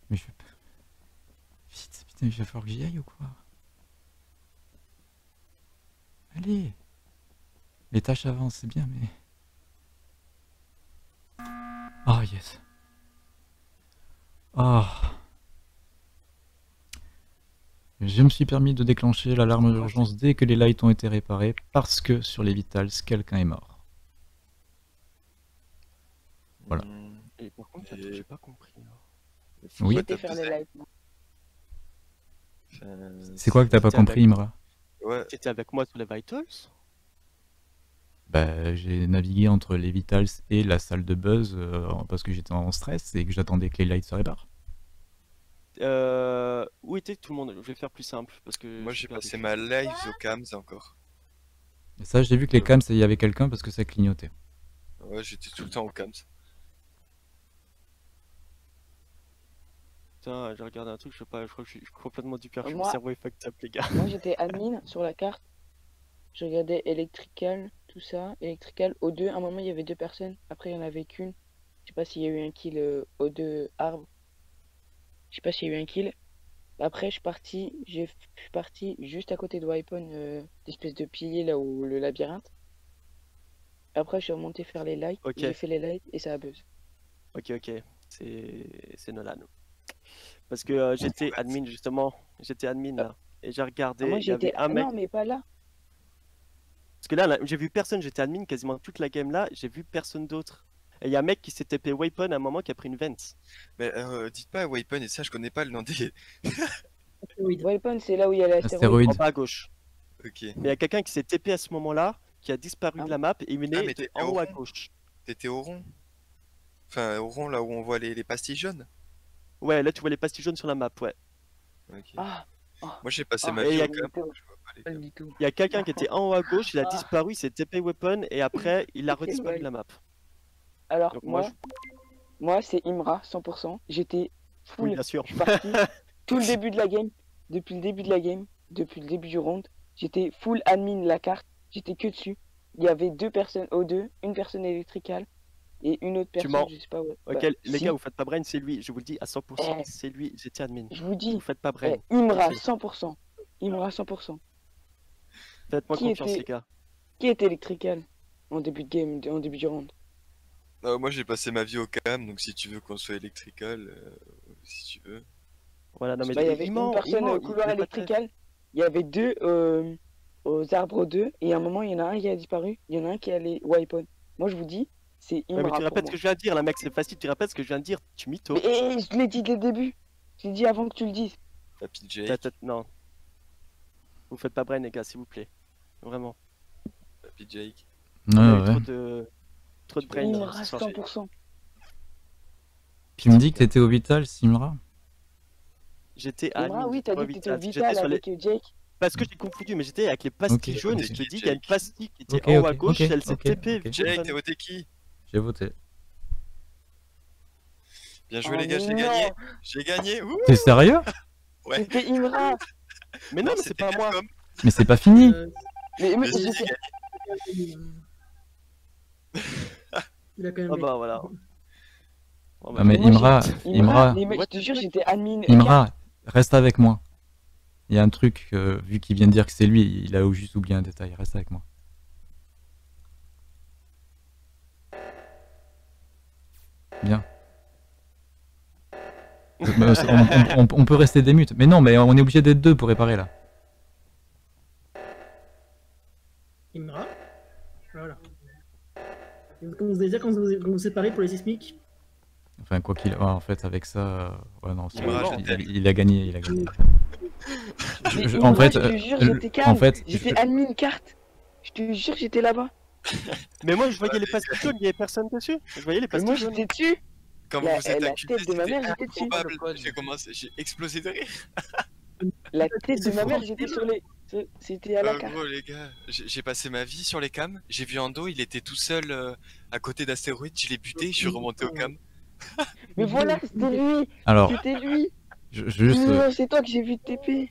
Mais je... Vite, putain, il va falloir que j'y aille ou quoi? Allez Les tâches avancent, c'est bien, mais... Ah, yes. Ah. Je me suis permis de déclencher l'alarme d'urgence dès que les lights ont été réparés, parce que sur les vitals, quelqu'un est mort. Voilà. Et par contre, j'ai pas compris. hein. Oui. faire les lights. Enfin, C'est quoi que t'as pas avec- compris, Imra Ouais, T'étais avec moi sur les Vitals Bah, j'ai navigué entre les vitals et la salle de buzz euh, parce que j'étais en stress et que j'attendais que les lights se réparent. euh... Où était tout le monde? Je vais faire plus simple parce que. moi je suis j'ai passé ma live au cams encore. Et ça, j'ai vu que les cams, il y avait quelqu'un parce que ça clignotait. Ouais, j'étais tout le temps au cams. Putain, j'ai regardé un truc, je sais pas, je crois que je suis complètement du père, mon cerveau est fucked up, les gars. Moi, j'étais admin sur la carte. Je regardais Electrical, tout ça. Electrical, O2. À un moment, il y avait deux personnes. Après, il y en avait qu'une. Je sais pas s'il y a eu un kill euh, O2 arbre. Je sais pas s'il y a eu un kill. Après, je suis parti, j'ai- je suis parti juste à côté de Wipon, euh, l'espèce de pilier là où le labyrinthe. Après, je suis remonté faire les lights. J'ai fait les lights et ça a buzz. Ok, ok, c'est c'est Nolan. Parce que euh, j'étais admin justement, j'étais admin là. et j'ai regardé. Ah, moi j'étais. un mec. Non, mais pas là. Parce que là, là, j'ai vu personne, j'étais admin quasiment toute la game là, j'ai vu personne d'autre. Et il y a un mec qui s'est TP Weapon à un moment qui a pris une vente. Mais euh, dites pas Weapon et ça, je connais pas le nom des. Weapon, c'est là où il y a l'astéroïde. Astéroïde. En bas à gauche. Ok. Mais il y a quelqu'un qui s'est TP à ce moment-là, qui a disparu Ah. de la map et il Ah, mais était t'étais en au haut à gauche. T'étais au rond. Enfin, au rond là où on voit les, les pastilles jaunes. Ouais, là tu vois les pastilles jaunes sur la map, ouais. Ok. Ah, Moi j'ai passé ah, ma vie y a. Il y a quelqu'un qui était en haut à gauche, il a Ah. disparu, il s'est TP Weapon et après il a redisparu ouais. de la map. Alors, Donc moi, moi, moi c'est Imra, 100%. J'étais full. Oui, bien sûr. Je suis parti tout le début de la game. Depuis le début de la game, depuis le début du round, j'étais full admin la carte. J'étais que dessus. Il y avait deux personnes O2, une personne électricale et une autre Tu personne, mens. je sais pas. Ouais. Ok, Bah, les si. gars, vous faites pas brain, c'est lui, je vous le dis à 100%, Eh. c'est lui, j'étais admin. Je vous dis, Vous faites pas brain. eh, Imra, Merci. 100%. Imra, 100%. Faites-moi confiance, était- les gars. Qui est électrical en début de game, en début du round? Non, moi j'ai passé ma vie au cam, donc si tu veux qu'on soit électrical, euh, si tu veux. Voilà, non mais Bah, il y avait il une personne ment, au couloir il. Il y avait deux euh, aux arbres 2 et à un moment il y en a un qui a disparu, il y en a un qui est allé wipe on. Moi je vous dis, c'est Ouais, Imra. mais tu répètes ce que je viens de dire, là mec, c'est facile, tu répètes ce que je viens de dire, tu mytho. Mais eh, je l'ai dit dès le début. Je l'ai dit avant que tu le dises. Papy Jake, Non. Vous faites pas brain, les gars, s'il vous plaît. Vraiment. Papy Jake. A Ouais, trop de... Trop de brain. Imra soir. 100%. Tu me dis que t'étais au Vital, Simra J'étais Imra, admin, oui, t'as dit que t'étais au Vital. Vital J'étais sur les- avec euh, Jake. Parce que j'ai confondu, mais j'étais avec les pastilles jaunes et je te dis, il y a une pastille qui était en haut à gauche, elle s'est TP. Jake, t'es voté qui J'ai voté. Bien joué Oh, les gars, j'ai gagné. J'ai gagné. T'es sérieux? Ouais. C'était Imra. Mais non, mais c'est pas moi. Mais c'est pas fini Euh, Mais, mais gagné. il a quand même. Ah bah voilà. Bon, bah, Ah, mais moi, Imra, Imra, Imra, mais mec, je te jure, j'étais admin. Imra, reste avec moi. Il y a un truc, euh, vu qu'il vient de dire que c'est lui, il a juste oublié un détail. Reste avec moi. Bien. Euh, c'est- on, on- on peut rester des mutes. Mais non, mais on est obligé d'être deux pour réparer là. Imra. Voilà. Quand vous déjà quand vous quand vous séparez pour les sismiques, Enfin, quoi qu'il. ouais, en fait, avec ça. euh, Ouais, non, Imra, il, t'aime. il a gagné. Il a gagné. Je- en fait, je te euh, jure, en fait, J'étais admin carte. Je te jure, j'étais là-bas. Mais moi, je voyais les pastilles jaunes, il y avait personne dessus. Je voyais les Mais moi, pastilles jaunes. j'étais dessus. Comme La- vous êtes la accusé, tête de ma c'était mère, j'étais dessus. improbable. Le code. J'ai commencé, j'ai explosé de rire. La tête de C'est ma mère, j'étais sur les. C'était à la Euh, carte. gros les gars, j'ai passé ma vie sur les cams. J'ai vu Ando, il était tout seul euh, à côté d'astéroïde. Je l'ai buté, je suis remonté au cam. Mais voilà, c'était lui. Alors, C'était lui. je- juste, Non, c'est toi que j'ai vu TP.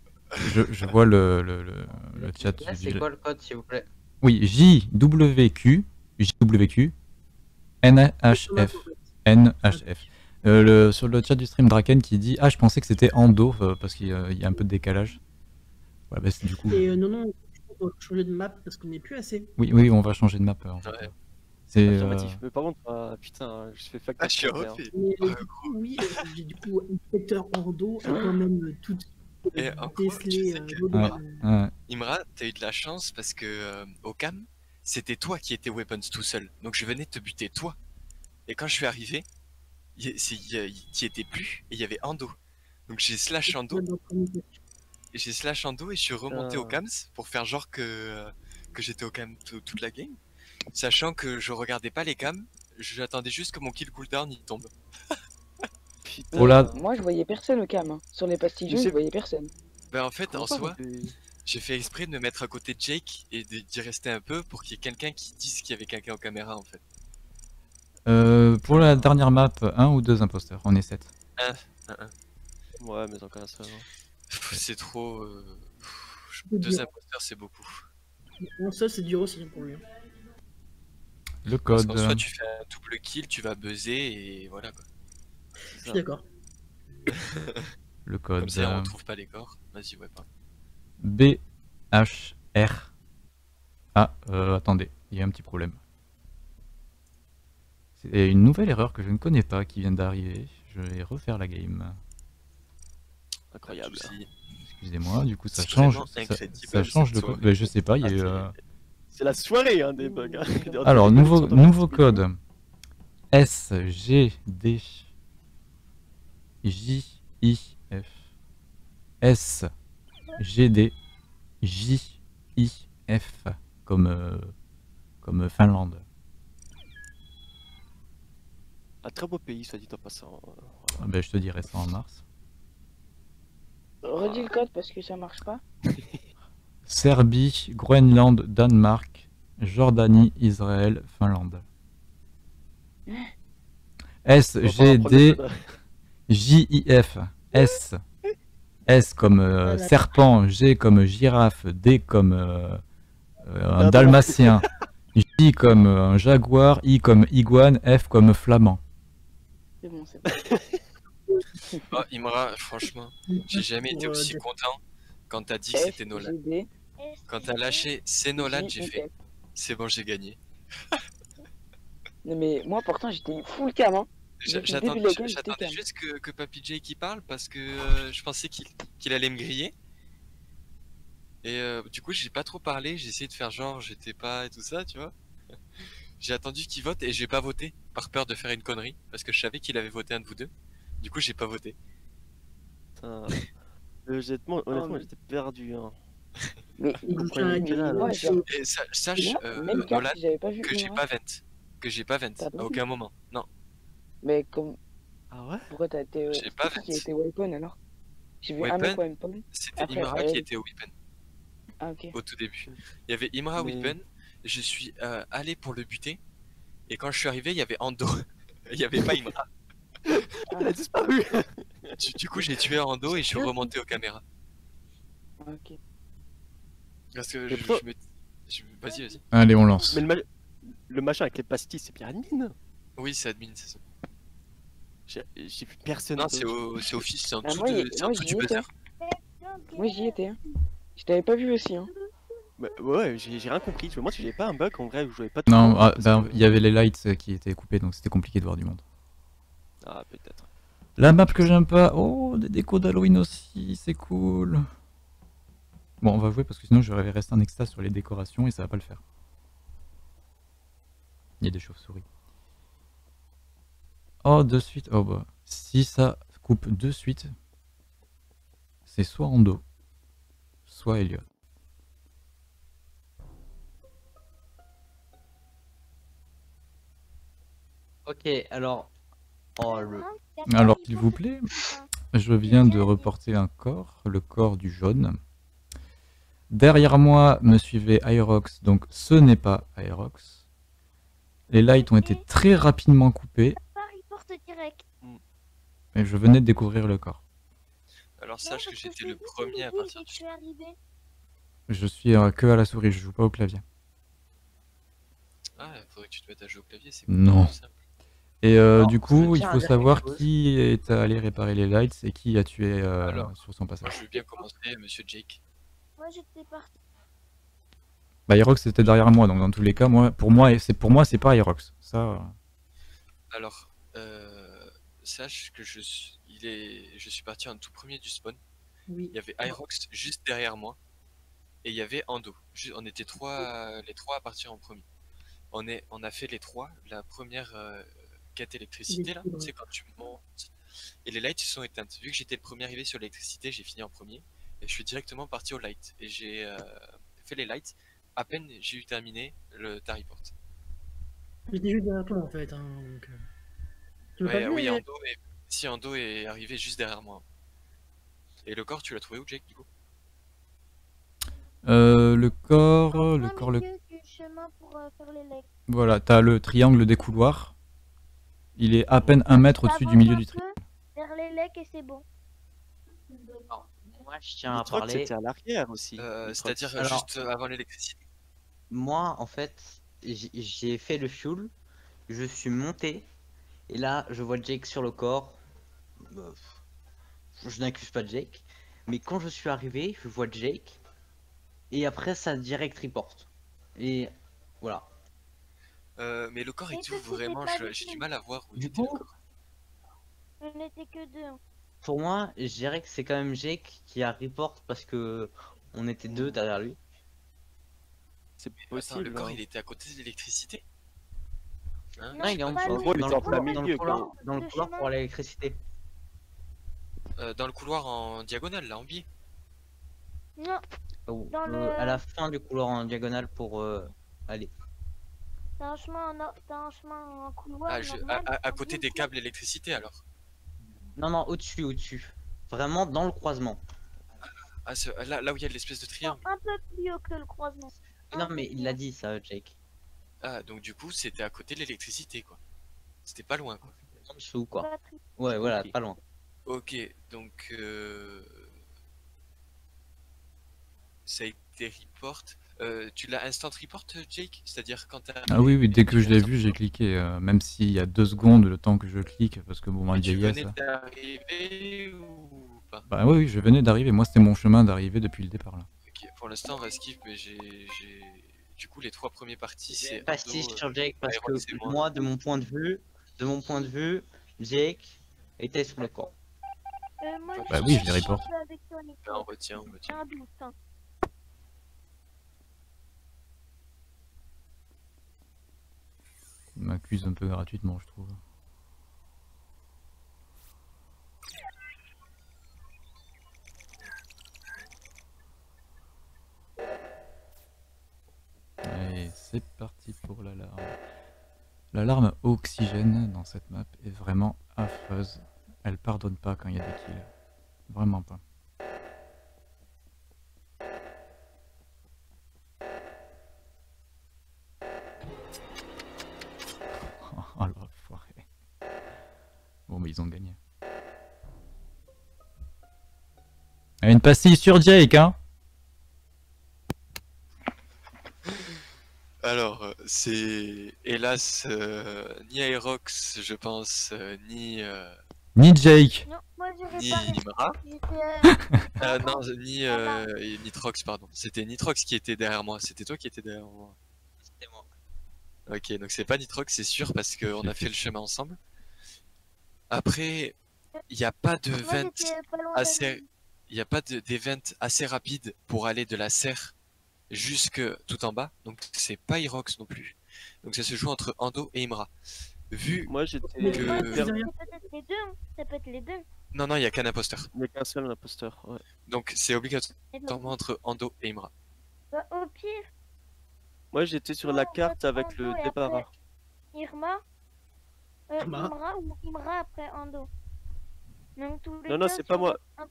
je, je vois le, le, le, le chat. C'est quoi le code, s'il vous plaît? Oui, JWQ, JWQ, NHF, NHF. Euh, le, sur le chat du stream Draken qui dit Ah, je pensais que c'était Ando euh, parce qu'il y a- il y a un peu de décalage. Ouais, bah, c'est du coup. et euh, non, non, on va changer de map parce qu'on n'est plus assez. Oui, oui, on va changer de map. euh, en fait. Ouais. C'est. euh. Mais par contre, ah, putain, je fais fact Ah, je suis refait. Mais euh, du coup, oui, euh, j'ai du coup inspecteur Ordo a quand même euh, Et tu décelé. sais euh, que- Ouais. ouais. Imra, t'as eu de la chance parce que euh, au cam, c'était toi qui étais weapons tout seul. Donc je venais te buter toi. Et quand je suis arrivé, y- c'est- y a- y- t'y étais plus et il y avait Ando. Donc j'ai slash Ando, j'ai slash Ando et je suis remonté au cams pour faire genre que euh, que j'étais au cam toute la game, sachant que je regardais pas les cams, j'attendais juste que mon kill cooldown il tombe. Putain. Oh là. Moi, je voyais personne au cam. hein. Sur les pastilles jaunes, je voyais personne. Ben en fait, en ça, soi, j'ai fait exprès de me mettre à côté de Jake et de- d'y rester un peu pour qu'il y ait quelqu'un qui dise qu'il y avait quelqu'un aux caméras en fait. Euh, pour la dernière map, un ou deux imposteurs On est 7. Ouais, mais encore ça. va. Pff, C'est trop. euh, Deux dur. imposteurs, c'est beaucoup. Un seul, c'est dur aussi pour lui. hein. Le Parce code. qu'en soit tu fais un double kill, tu vas buzzer et voilà quoi. Je suis d'accord. Le code. Comme ça, euh, on trouve pas les corps. Vas-y, ouais, pas. BHR. Ah, euh, attendez, il y a un petit problème. C'est une nouvelle erreur que je ne connais pas qui vient d'arriver. Je vais refaire la game. Incroyable. Excusez-moi, du coup ça C'est change, ça, change de. Ben, Je sais pas, il y a Ah, eu, c'est- euh, C'est la soirée hein, des bugs. hein. Alors, nouveau, nouveau code. S, G, D, J, I, F. S, G, D, J, I, F. Comme, euh, comme Finlande. Un très beau pays, soit dit en passant. Ah ben, je te dirai ça en mars. Redis le code parce que ça marche pas. Serbie, Groenland, Danemark, Jordanie, Israël, Finlande. S, G, D. J-I-F, S. S comme euh, Voilà. serpent, G comme girafe, D comme euh, euh, un dalmatien, J comme euh, un jaguar, I comme iguane, F comme flamand. C'est bon, c'est bon. Oh, Imra, franchement, j'ai jamais été aussi content quand t'as dit que c'était Nolan. Quand t'as lâché c'est Nolan, j'ai fait c'est bon, j'ai gagné. Non mais moi pourtant j'étais full cam hein. J'attendais juste que, que Papy J qui parle parce que euh, je pensais qu'il qu'il allait me griller. Et euh, du coup, j'ai pas trop parlé, j'ai essayé de faire genre j'étais pas et tout ça, tu vois. J'ai attendu qu'il vote et j'ai pas voté par peur de faire une connerie parce que je savais qu'il avait voté un de vous deux. Du coup, j'ai pas voté. Putain. Honnêtement, j'étais perdu. Hein. Mais Et sa- sache, euh, Nolan, si j'avais pas vu que j'ai pas vent. Que j'ai pas vent. À aucun moment. Non. Mais comme Ah ouais? pourquoi t'as été euh, J'ai pas qui été weapon alors? J'ai vu un Weapon? weapon. C'était Imra qui était au weapon Ah ok. au tout début. Il y avait Imra Mais- weapon. Je suis euh, allé pour le buter. Et quand je suis arrivé, il y avait Ando. il y avait pas Imra. Elle a disparu Du, du coup, j'ai tué Ando et je suis remonté aux caméras. Ah, ok. Parce que je me. je- Vas-y, vas-y. Allez, on lance. Mais le, ma- le machin avec les pastilles, c'est bien admin Oui, c'est admin, c'est ça. J'ai vu personne. Non, c'est au- c'est office, c'est en Ah, dessous, moi, de- il- c'est en moi, dessous j'y du étais. buzzer. Moi j'y étais hein. Je t'avais pas vu aussi hein. Bah, ouais, j'ai j'ai rien compris. Je me demande si j'avais pas un bug en vrai où je voyais pas tout Non, monde, ah, parce que- il y avait les lights euh, qui étaient coupés, donc c'était compliqué de voir du monde. Ah, peut-être. La map que j'aime pas, oh, des décos d'Halloween aussi, c'est cool. Bon, on va jouer parce que sinon je vais rester en extase sur les décorations et ça va pas le faire. Il y a des chauves-souris. Oh, de suite, oh bah, si ça coupe de suite, c'est soit Ando, soit Elliot. Ok, alors. Oh, le... Alors, s'il vous plaît, je viens de reporter un corps, le corps du jaune. Derrière moi me suivait Aerox, donc ce n'est pas Aerox. Les lights ont été très rapidement coupés. Et je venais de découvrir le corps. Alors, sache que j'étais le premier à partir du. je suis arrivé. Je suis euh, que à la souris, je joue pas au clavier. Ah, faudrait que tu te mettes à jouer au clavier, c'est Non. simple. Et euh, du coup, il faut savoir qui est allé réparer les lights et qui a tué euh, Alors. sur son passage. Je veux bien commencer, monsieur Jake. Moi j'étais parti. Bah, Aerox était derrière moi, donc dans tous les cas, moi, pour moi, c'est pour moi, c'est pas Aerox. Ça, euh, Alors, sache que je suis, il est, je suis parti en tout premier du spawn. Oui. Il y avait Irox juste derrière moi. Et il y avait Ando. On était trois, les trois à partir en premier. On, est, on a fait les trois la première euh, quête électricité là. Sais, quand tu montes. Et les lights se sont éteintes. Vu que j'étais le premier arrivé sur l'électricité, j'ai fini en premier. Et je suis directement parti au light. Et j'ai euh, fait les lights. À peine j'ai eu terminé le Tariport. J'étais juste derrière toi en fait. Hein, donc, euh, Ouais, pas vu, oui, mais- Ando est... si Ando est arrivé juste derrière moi. Et le corps, tu l'as trouvé où, Jake, du coup? Euh, le corps, En le corps, le milieu du chemin pour euh, faire les legs. Voilà, t'as le triangle des couloirs. Il est à peine un mètre au-dessus du milieu du triangle. Vers les legs et c'est bon. Moi, je tiens à parler. c'était à l'arrière aussi. Euh. C'est-à-dire Alors- juste avant l'électricité. Moi, en fait, j'ai fait le fuel, je suis monté, et là, je vois Jake sur le corps. Bah, Je n'accuse pas Jake, mais quand je suis arrivé, je vois Jake, et après, ça direct report. Et voilà. Euh, mais le corps est que vraiment J'ai du tout. mal à voir où Du était le coup- corps. On n'était que deux. pour moi, je dirais que c'est quand même Jake qui a report parce que on était deux derrière lui. C'est Attends, possible. le corps, hein. il était à côté de l'électricité? Hein Non, il est en gros, il dans le en plein couloir, dans le milieu, couloir, quoi. dans le Le couloir chemin. pour l'électricité. Euh, Dans le couloir en diagonale, là, en biais. Non, Ou- Dans euh, le- À la fin du couloir en diagonale pour euh, aller. t'as un chemin en, t'as un chemin en couloir. Ah, je- à, normal, à- à en côté des câbles électricité, alors. Non, non, au-dessus, au-dessus. Vraiment dans le croisement. Ah, ce- là, là où il y a l'espèce de triangle. Un peu plus haut que le croisement. Non, mais il l'a dit ça, Jake. Ah, donc du coup, c'était à côté de l'électricité, quoi. C'était pas loin, quoi. En dessous, quoi. Ouais, voilà, pas loin. Ok, donc... Euh... Ça a été report. Euh, tu l'as instant report, Jake? C'est-à-dire quand t'as... Ah oui, oui, dès que je l'ai vu, j'ai cliqué, euh, même s'il y a deux secondes le temps que je clique, parce que bon, moi, il tu y a venais ça. d'arriver ou pas? Bah oui, oui, je venais d'arriver, moi c'était mon chemin d'arriver depuis le départ là. Ok, pour l'instant, on va skip, mais j'ai... Du coup, les trois premières parties, c'est... Pas Ando, si euh, sur Jake parce que moi. moi, de mon point de vue, de mon point de vue, Jake était sur le corps. Euh, moi, Bah oui, je les reporte. Là, on retient, on retient. Doute, hein. Il m'accuse un peu gratuitement, je trouve. Allez, c'est parti pour l'alarme. L'alarme oxygène dans cette map est vraiment affreuse. Elle pardonne pas quand il y a des kills. Vraiment pas. Oh l'enfoiré. Bon, mais ils ont gagné. Une pastille sur Jake, hein Alors, euh, c'est hélas euh, ni Aerox, je pense, euh, ni euh, Ni Jake Non, moi j'ai ni J'étais, euh, Euh, non, ni euh, et Nitrox, pardon. C'était Nitrox qui était derrière moi. C'était toi qui étais derrière moi. C'était moi. Ok, donc c'est pas Nitrox, c'est sûr, parce qu'on a fait le chemin ensemble. Après, il n'y a pas de moi vent, j'étais pas loin assez- il y a pas de- d'event assez rapide pour aller de la serre jusque tout en bas. Donc c'est pas Irox non plus. Donc ça se joue entre Ando et Imra. Vu, Moi j'étais. Que- Moi, c'est derrière- peut-être les deux, hein. ça peut être les deux. non non, il y a qu'un imposteur. Il n'y a qu'un seul imposteur. Ouais. Donc c'est obligatoirement entre Ando et Imra. bah, au pire, Moi j'étais sur la carte avec le Ando départ. après- Irma, euh, Irma. Imra ou Imra après Ando. Donc, tous les Non, non, c'est pas moi. un-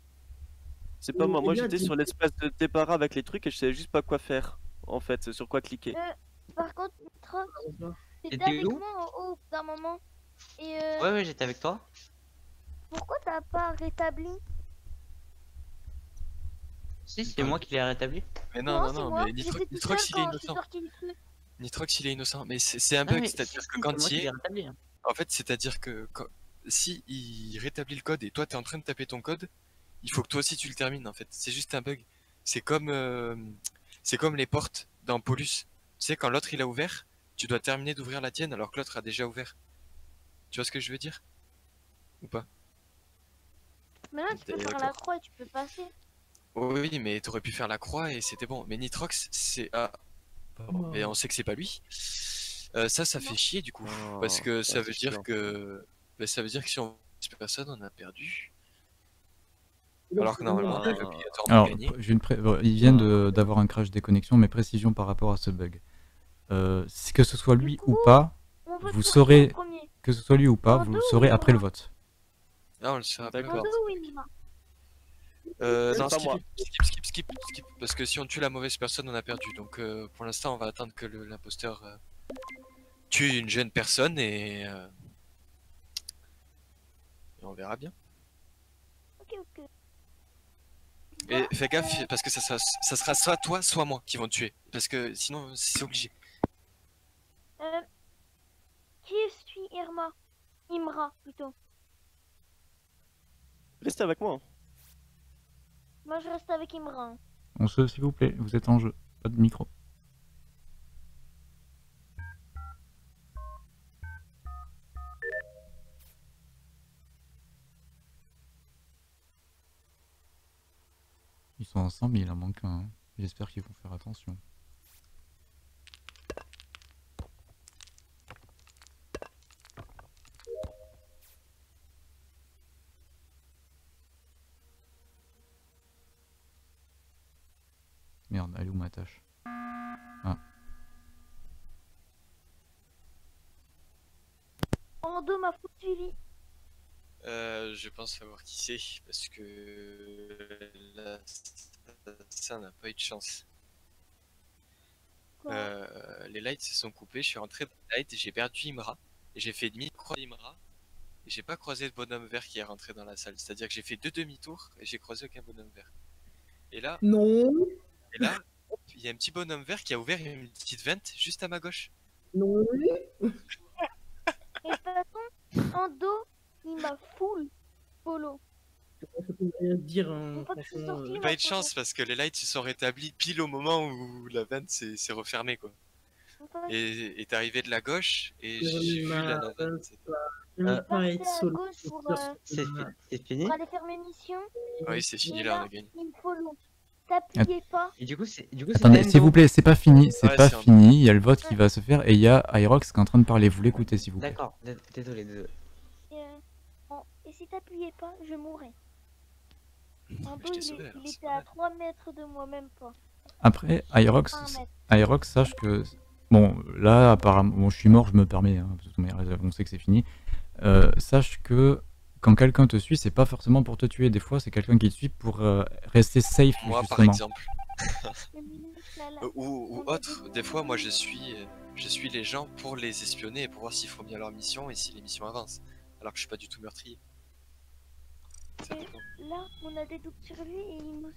C'est pas moi. Moi j'étais sur l'espèce de départ avec les trucs et je savais juste pas quoi faire. En fait, sur quoi cliquer. Par contre, t'étais avec où moi en haut d'un moment. Et euh, Ouais, ouais, j'étais avec toi. pourquoi t'as pas rétabli? Si, c'est moi qui l'ai rétabli. Mais non non non, moi. mais Nitrox il est innocent. Nitrox il est innocent. Mais c'est un Ah, bug, c'est-à-dire que quand il est hein. En fait, c'est-à-dire que quand- si il rétablit le code et toi t'es en train de taper ton code, il faut que toi aussi tu le termines en fait. C'est juste un bug. C'est comme euh, c'est comme les portes dans Polus. Tu sais quand l'autre il a ouvert, tu dois terminer d'ouvrir la tienne alors que l'autre a déjà ouvert. Tu vois ce que je veux dire? Ou pas? Mais là, tu peux faire la croix et tu peux passer. Oui, mais t'aurais pu faire la croix et c'était bon. Mais Nitrox, c'est ah, Oh. mais on sait que c'est pas lui. Euh, ça, ça fait chier du coup, parce Oh, que ouais, ça veut dire chiant. que bah, ça veut dire que si on personne, on a perdu. Alors que normalement, obligatoirement Alors, j'ai une pré- euh, ils viennent de- d'avoir un crash déconnexion, mais précision par rapport à ce bug. Euh, si- que ce soit lui ou pas, Vous saurez- que ce soit lui ou pas, vous le saurez après le vote. Ah, on le saura Imra Euh, C'est non, skip, moi. skip, skip, skip, skip, parce que si on tue la mauvaise personne, on a perdu. Donc euh, pour l'instant, on va attendre que l'imposteur euh, tue une jeune personne et, euh, et on verra bien. Ok, ok. Et fais gaffe, parce que ça, sera- ça sera soit toi, soit moi qui vont te tuer. Parce que sinon, c'est obligé. Euh, qui suit Irma? Imra, plutôt. Restez avec moi. hein. Moi, je reste avec Imra. On se, s'il vous plaît, vous êtes en jeu, pas de micro. Sont ensemble, il en manque un. J'espère qu'ils vont faire attention. Merde, elle est où ma tâche? Ando m'a foutu. Euh, je pense savoir qui c'est parce que là, ça n'a pas eu de chance. Quoi? Euh, les lights se sont coupés, je suis rentré dans les lights et j'ai perdu Imra. Et j'ai fait demi-croix Imra. Et j'ai pas croisé le bonhomme vert qui est rentré dans la salle. C'est-à-dire que j'ai fait deux demi-tours et j'ai croisé aucun bonhomme vert. Et là, Non, et là, il y a un petit bonhomme vert qui a ouvert une petite vente juste à ma gauche. non. Et de toute façon, Ando, il m'a full follow. Dire. Hein, pas sorte, euh, pas eu de chance parce que les lights se sont rétablis pile au moment où la vente s'est refermée quoi. Et est arrivé de la gauche et j'ai vu la je veux Euh, euh, C'est fini? Pour aller faire mes missions, Oui, c'est fini là, on là, a gagné. il me follow. T'appuyez pas. Et du coup, c'est Attendez, s'il vous plaît, c'est pas fini, c'est Ouais, pas fini. Il y a le vote qui va se faire et il y a Irox qui est en train de parler. Vous l'écoutez, s'il vous plaît. D'accord, dé- désolé, désolé. Et, euh, en- et si t'appuyais pas, je mourrais. Il, sauvé, est- alors, il c'est était à mal. 3 mètres de moi, même pas. Après, Irox, 1 mètre. Irox, sache que. Bon, là, apparemment, bon, je suis mort, je me permets, hein, parce que de toute manière, on sait que c'est fini. Euh, sache que quand quelqu'un te suit, c'est pas forcément pour te tuer. Des fois, c'est quelqu'un qui te suit pour euh, rester safe, Moi, par exemple. Euh, Ou, ou autre, des fois, moi, je suis, je suis les gens pour les espionner et pour voir s'ils font bien leur mission et si les missions avancent. Alors que je suis pas du tout meurtrier. Là, on a des doutes sur lui et il nous.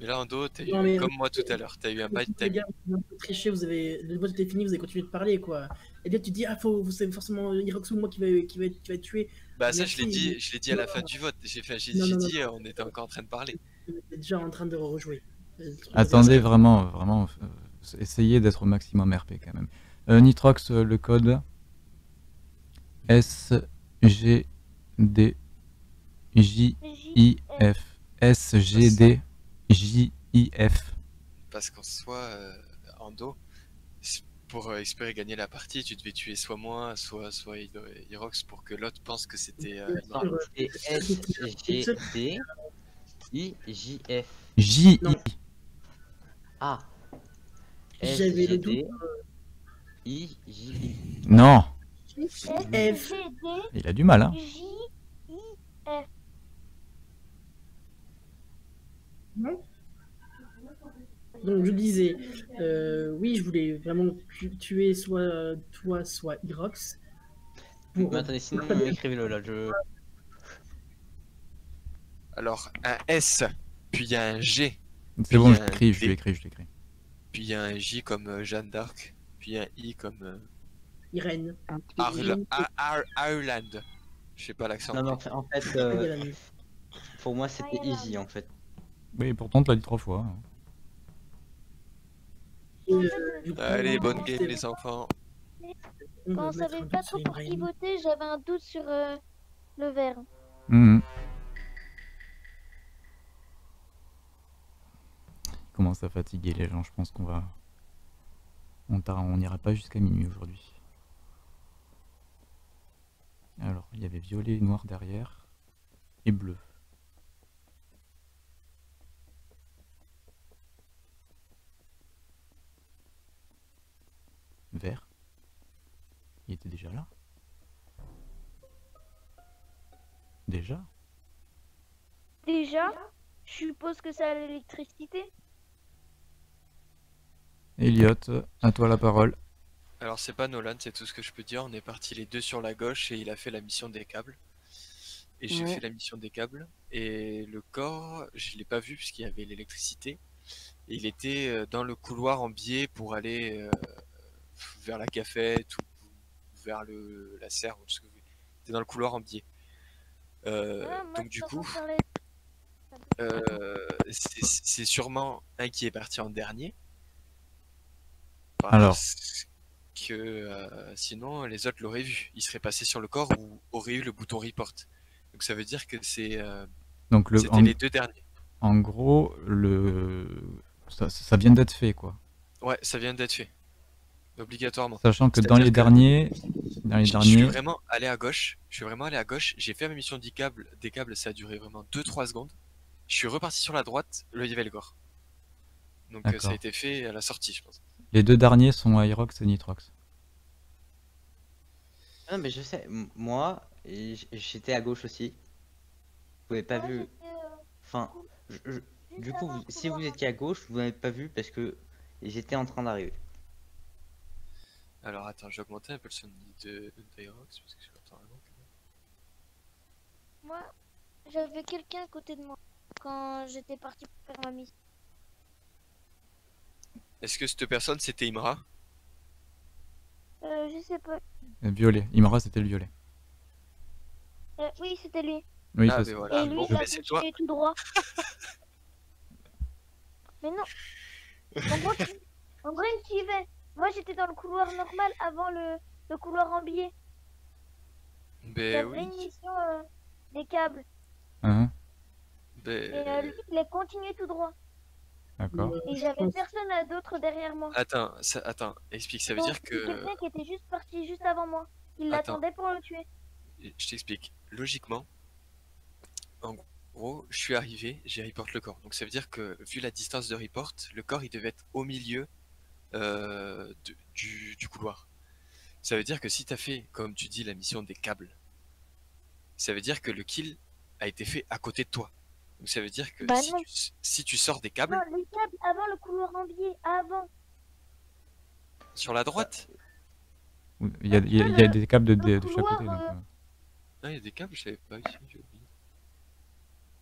Mais là, en dos, t'as eu, mais- comme moi tout à l'heure, t'as eu un bite Les gars, vous avez triché, vous avez... le vote était fini, vous avez continué de parler, quoi. Et là, tu dis, ah, faut... c'est forcément Irox ou moi qui va, qui va, être... qui va être tué. Bah, ça, je l'ai dit, je l'ai dit à la fin du vote. J'ai fait, j'ai Non, j'ai non, non. dit, on était encore en train de parler. Déjà en train de rejouer. Euh, Attendez, vraiment, vraiment, euh, essayez d'être au maximum RP quand même. Euh, Nitrox, le code S G D J I F S G D J I F. Parce qu'en soi, euh, en dos, s- pour euh, espérer gagner la partie, tu devais tuer soit moi, soit, soit pour que l'autre pense que c'était. euh, S G D I J F. J I. Ah. S J'avais G. D I J I. Non, F. Il a du mal, hein. J, I, F. Donc je disais, euh, oui, je voulais vraiment tu- tuer soit toi, soit Irox. Pour... Mais attendez, sinon écrivez-le là. Je. Alors, un S, puis il y a un G, C'est bon, je l'écris, je l'écris, je l'écris. puis il y a un J comme euh, Jeanne d'Arc, puis un I comme euh, Irène. Arla- Ar- Ar- Ireland. Je sais pas l'accent. Non, mais en fait, euh, pour moi c'était easy en fait. Oui, pourtant, tu l'as dit trois fois. Et, fait, euh, Allez, bonne game, les enfants. on Quand va on savait pas trop pour qui voter, j'avais un doute sur euh, le vert. Mhm. Il commence à fatiguer les gens, je pense qu'on va... On n'ira pas jusqu'à minuit aujourd'hui. Alors, il y avait violet et noir derrière, et bleu. Vert. Il était déjà là Déjà Déjà, je suppose que c'est à l'électricité. Elliot, à toi la parole. Alors, c'est pas Nolan, c'est tout ce que je peux dire. On est partis les deux sur la gauche et il a fait la mission des câbles. Et j'ai Ouais. fait la mission des câbles. Et le corps, je l'ai pas vu puisqu'il y avait l'électricité. Et il était euh, dans le couloir en biais pour aller euh, vers la cafette ou vers le, la serre. ou ce que vous voulez. Il était dans le couloir en biais. Euh, Ah, donc du coup, euh, c'est c'est sûrement un qui est parti en dernier. Alors. Parce que euh, sinon les autres l'auraient vu. Il serait passé sur le corps ou aurait eu le bouton report. Donc ça veut dire que c'est euh, Donc le, c'était en, les deux derniers. En gros, le ça, ça vient d'être fait, quoi. Ouais, ça vient d'être fait. Obligatoirement. Sachant que dans les que derniers, dans les Je je suis vraiment allé à gauche. Je suis vraiment allé à gauche. J'ai fait ma mission des câbles. Des câbles, ça a duré vraiment 2-3 secondes. Je suis reparti sur la droite. Le il y avait le gore. Donc euh, ça a été fait à la sortie, je pense. les deux derniers sont Aerox et Nitrox. Non, mais je sais, moi, j'étais à gauche aussi. Vous n'avez pas vu. euh, Enfin, je- je- juste du coup, vous- si vous étiez à gauche, vous n'avez pas vu parce que j'étais en train d'arriver. Alors attends, j'ai augmenté un peu le son de d'Aerox parce que je l'entends vraiment. Moi, j'avais quelqu'un à côté de moi quand j'étais parti pour faire ma mission. Est-ce que cette personne c'était Imra? Euh, je sais pas. Euh, Violet. Imra, c'était le violet. Euh, oui, c'était lui. Oui, Ah, mais c'est- voilà. Et lui, bon, il a mais c'est toi. tout droit. Mais non. En gros, tu- en gros, il me suivait. Moi, j'étais dans le couloir normal avant le, le couloir en biais. Ben J'avais oui. une mission euh, des câbles. Hein, Et euh, Ben. lui, il a continué tout droit. D'accord. Et j'avais personne à d'autre derrière moi. Attends, ça- attends, explique. Ça veut Donc, dire que. quelqu'un qui était juste parti juste avant moi. Il l'attendait pour le tuer. Je t'explique. Logiquement, en gros, je suis arrivé, j'ai report le corps. Donc ça veut dire que, vu la distance de report, le corps il devait être au milieu euh, de- du, du couloir. Ça veut dire que si t'as fait, comme tu dis, la mission des câbles, ça veut dire que le kill a été fait à côté de toi. Donc ça veut dire que Bah si, tu, si tu sors des câbles Non, les câbles avant le couloir en biais. Avant. sur la droite, Il y a, il y a- il y a des câbles de, de, de chaque côté. Donc, euh, euh, non, il y a des câbles, je savais pas ici, j'ai oublié.